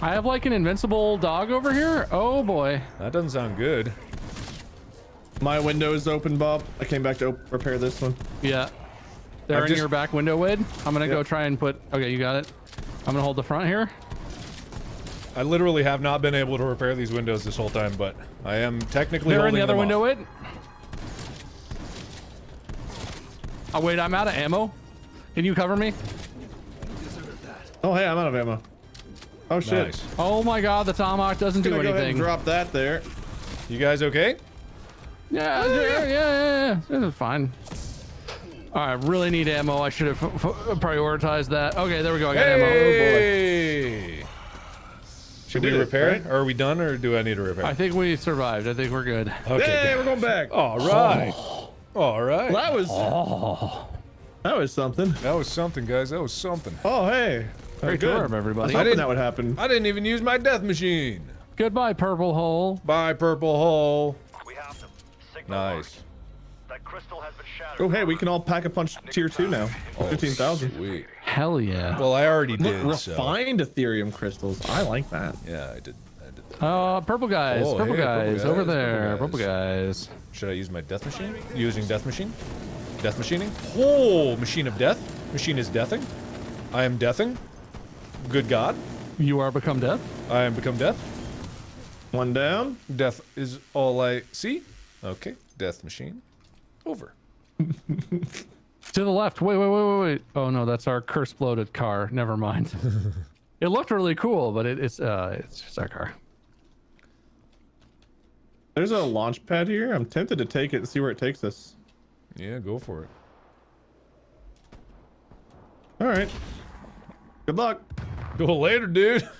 I have like an invincible dog over here. Oh boy. That doesn't sound good. My window is open, Bob. I came back to repair this one. Yeah. They're I've in just- your back window, Wade. I'm gonna go try and put. Okay, you got it. I'm gonna hold the front here. I literally have not been able to repair these windows this whole time, but I am technically They're in the other window, off. Wade. Oh wait, I'm out of ammo. Can you cover me? Oh, hey, I'm out of ammo. Oh shit. Nice. Oh my god, the tomahawk doesn't do Gonna go ahead and anything. drop that there. You guys okay? Yeah, yeah, yeah, yeah, yeah. This is fine. All right, really need ammo. I should have f- f- prioritized that. Okay, there we go. I got ammo. Oh, Hey! Should we repair it, repair? right? Are we done, or do I need to repair? I think we survived. I think we're good. okay. Hey, good. we're going back. All oh. right. All right. That was oh. that was something. That was something, guys. That was something. Oh, hey. Great good. job, I everybody. was I didn't- that would happen. I didn't even use my death machine. Goodbye, purple hole. Bye, purple hole. Nice. marked. That crystal has been shattered. Oh, hey, we can all pack a punch tier two now. Oh, Fifteen thousand. Sweet. Hell yeah. Well, I already did. so- Refined Aetherium crystals. I like that. Yeah, I did. I did. Uh, purple guys, Oh, purple hey, purple guys, over there, purple purple guys. guys. Should I use my death machine? Using death machine? Death machining? Oh, machine of death. Machine is deathing. I am deathing. Good God. You are become death. I am become death. One down. Death is all I see. Okay. Death machine. Over. To the left. Wait, wait, wait, wait, wait. Oh no, that's our curse bloated car. Never mind. it looked really cool, but it, it's uh, it's just our car. There's a launch pad here. I'm tempted to take it and see where it takes us. Yeah, go for it. All right. Good luck. Go later, dude.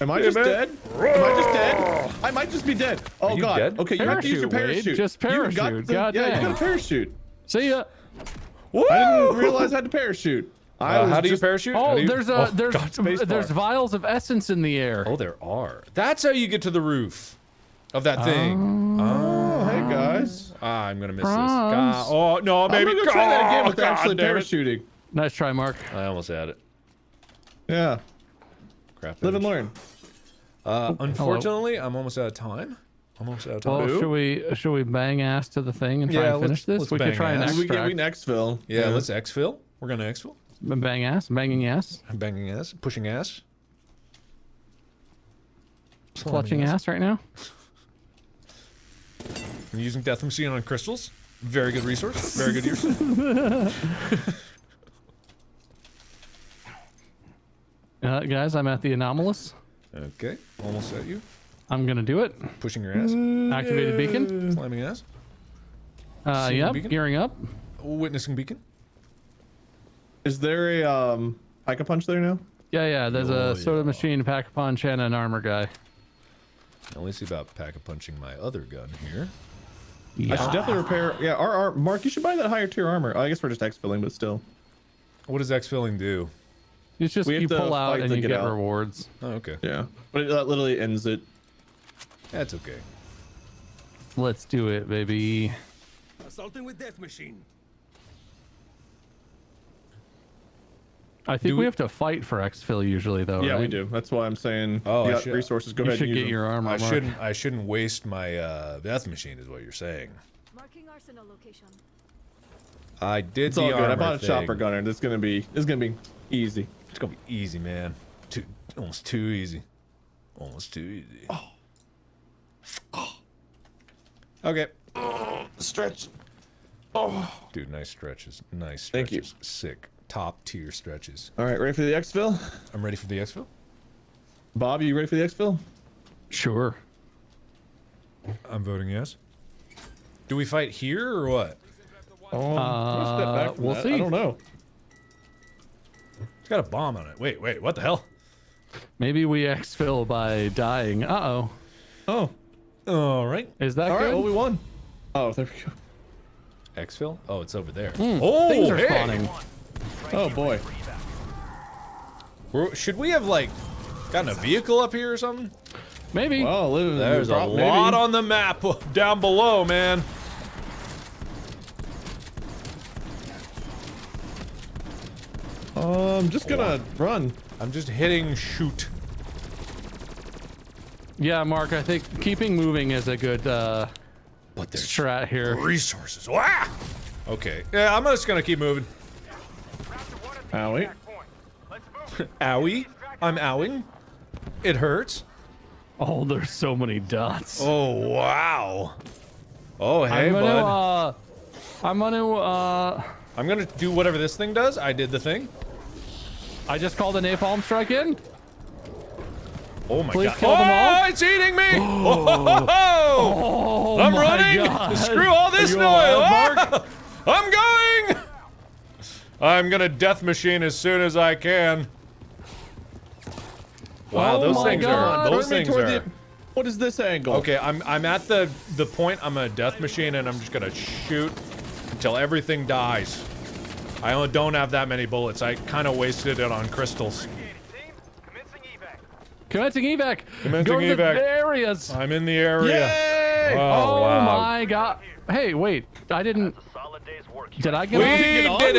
Am I just dead? Am I just dead? I might just be dead. Oh you god. dead? Okay, you have to use your Parachute, Wade. parachute. You got parachute. the- God yeah, dang. you got a parachute. See ya. Woo! I didn't realize I had to parachute. I Uh, how do you just- parachute? Oh, you- there's a Oh, there's God, there's vials of essence in the air. Oh, there are. That's how you get to the roof of that thing. Oh, hey guys. Ah, I'm gonna miss Franz. this. God. Oh no, I'm baby. gonna go try that again Oh, with God actually parachuting. Nice try, Mark. I almost had it. Yeah. Crap. Live and learn. Uh, unfortunately, I'm almost out of time. I'm almost out of Well, time. should we should we bang ass to the thing and try Yeah, and finish let's- this? let's we could bang try and ass. We get we extract. Nextville. yeah, let's exfil. We're gonna exfil. bang ass, banging ass, banging ass, pushing ass, clutching Slamming ass right now. I'm using Death Machine on crystals. Very good resource. Very good use. Uh, guys, I'm at the anomalous. okay, almost at you. I'm gonna do it. Pushing your ass, Activated beacon. slamming ass, Uh, Seeing yep, beacon? gearing up. witnessing beacon. Is there a um pack a punch there now? Yeah, yeah. There's Oh, a soda yeah. machine, pack a punch, and an armor guy. Now let's see about pack a punching my other gun here. I should definitely repair. Yeah, our, our Mark, you should buy that higher tier armor. I guess we're just X filling, but still. What does X filling do? It's just We have you to pull out and you get get out. rewards. Oh, okay, Yeah, but it, that literally ends it. that's okay. Let's do it, baby. Assaulting with death machine. I think we, we- have to fight for exfil usually, though. yeah, we do. That's why I'm saying. Oh, you got should- resources. Go You ahead should and get them. your armor. I Mark. shouldn't. I shouldn't waste my uh, death machine, is what you're saying. Marking arsenal location. I did It's the all good. I armor bought a thing. chopper gunner. This is gonna be. This is gonna be easy. It's gonna be easy, man. Too, almost too easy. Almost too easy. Oh. Okay. Stretch. Oh. Dude, nice stretches. Nice Thank you. Sick. Top tier stretches. All right, ready for the exfil? I'm ready for the exfil. Bob, you ready for the exfil? Sure. I'm voting yes. Do we fight here or what? Um, uh, oh, I'm step back we'll that. see. I don't know. It's got a bomb on it. Wait, wait. What the hell? Maybe we exfil by dying. Uh Oh, oh. All right. Is that all right. good? Well, we won. Oh, there we go. Exfil? Oh, it's over there. Hmm, oh, Things are hey! spawning. Oh boy. We're- should we have like gotten a vehicle up here or something? Maybe. Well, There's a prob- maybe. lot on the map down below, man. Uh, I'm just gonna run. I'm just hitting shoot. yeah, Mark. I think keeping moving is a good uh, But there's strat here. resources. Wow. Okay. Yeah, I'm just gonna keep moving. Owie. Owie. I'm owing. It hurts. Oh, there's so many dots. Oh wow. Oh hey I'm gonna, bud. uh, I'm gonna, uh, I'm gonna do whatever this thing does. I did the thing. I just called a napalm strike in. Oh my Please god. kill oh, them all. Oh, it's eating me. Oh, Oh, I'm running. God. Screw all this noise. alive, I'm going. I'm gonna death machine as soon as I can. Wow, Oh those things God. are. Those Turn things are. the- What is this angle? Okay, I'm I'm at the the point. I'm a death machine, and I'm just gonna shoot until everything dies. I don't have that many bullets. I kind of wasted it on crystals. Commencing evac. Commencing Go to evac. the areas. I'm in the area. Yay! Oh, Oh, wow. my god. Hey, wait. I didn't. Solid day's work. Did I get We on? get on? did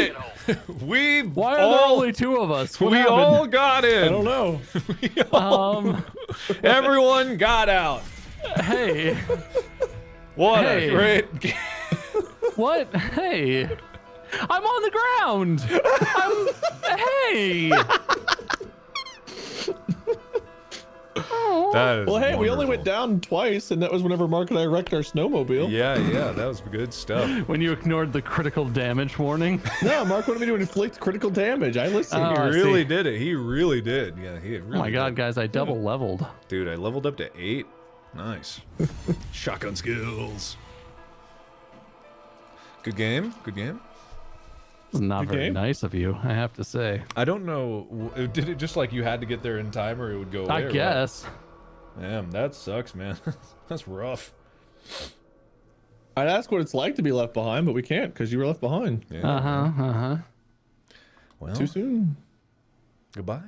it. we Why are there all only two of us? What we happened? all got in. I don't know. Um. Everyone got out. Hey. What Hey. a great game. What? Hey. I'm on the ground. I'm. Hey. That is Well, hey, we only went down twice, and that was whenever Mark and I wrecked our snowmobile. Yeah, yeah, that was good stuff. When you ignored the critical damage warning. No, Mark wanted me to inflict critical damage. I listened. Oh, he really did it. He really did. Yeah, he really Oh my god, did. guys, I double leveled. Dude, I leveled up to eight. Nice. Shotgun skills. Good game. Good game. It's not very game. nice of you, I have to say. I don't know. Did it just like you had to get there in time, or it would go away? I or what? guess. Damn, that sucks, man. That's rough. I'd ask what it's like to be left behind, but we can't because you were left behind. Yeah. Uh huh. Uh huh. Well, Too soon. goodbye.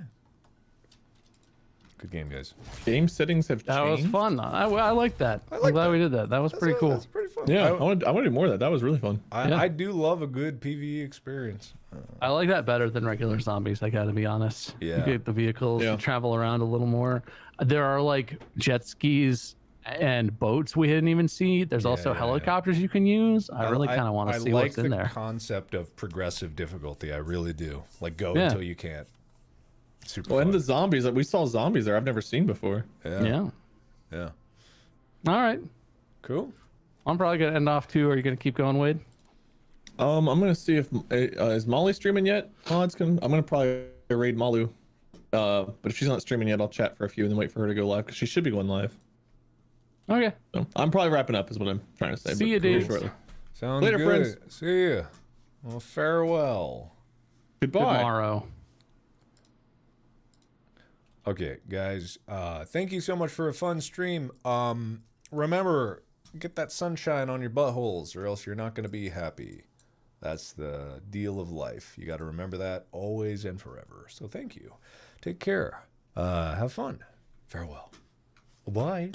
Good game, guys. Game settings have changed. That was fun. I, I like that. I like am glad that. we did that. That was pretty cool. That's pretty fun. Yeah, I I, want, I want to do more of that. That was really fun. I, Yeah. I do love a good PVE experience. Uh, I like that better than regular zombies. I gotta be honest. Yeah. You get the vehicles, Yeah. you travel around a little more. There are like jet skis and boats we didn't even see. There's also Yeah. helicopters you can use. I really kind of want to see like what's the in there. concept of progressive difficulty. I really do. Like go Yeah. until you can't. Super. Well, and the zombies, like we saw zombies there I've never seen before. yeah. yeah. Yeah. All right. Cool. I'm probably gonna end off too. Are you gonna keep going, Wade? Um, I'm gonna see if uh, is Molly streaming yet. Mods can. I'm gonna probably raid Malu. Uh, but if she's not streaming yet, I'll chat for a few and then wait for her to go live because she should be going live. Okay. So I'm probably wrapping up, is what I'm trying to say. See but ya, pretty dudes. shortly. Sounds Later, good. friends. See ya. Well, farewell. Goodbye. Tomorrow. Okay, guys. Uh, thank you so much for a fun stream. Um, remember, get that sunshine on your buttholes, or else you're not going to be happy. That's the deal of life. You got to remember that always and forever. So thank you. Take care. Uh, have fun. Farewell. Bye.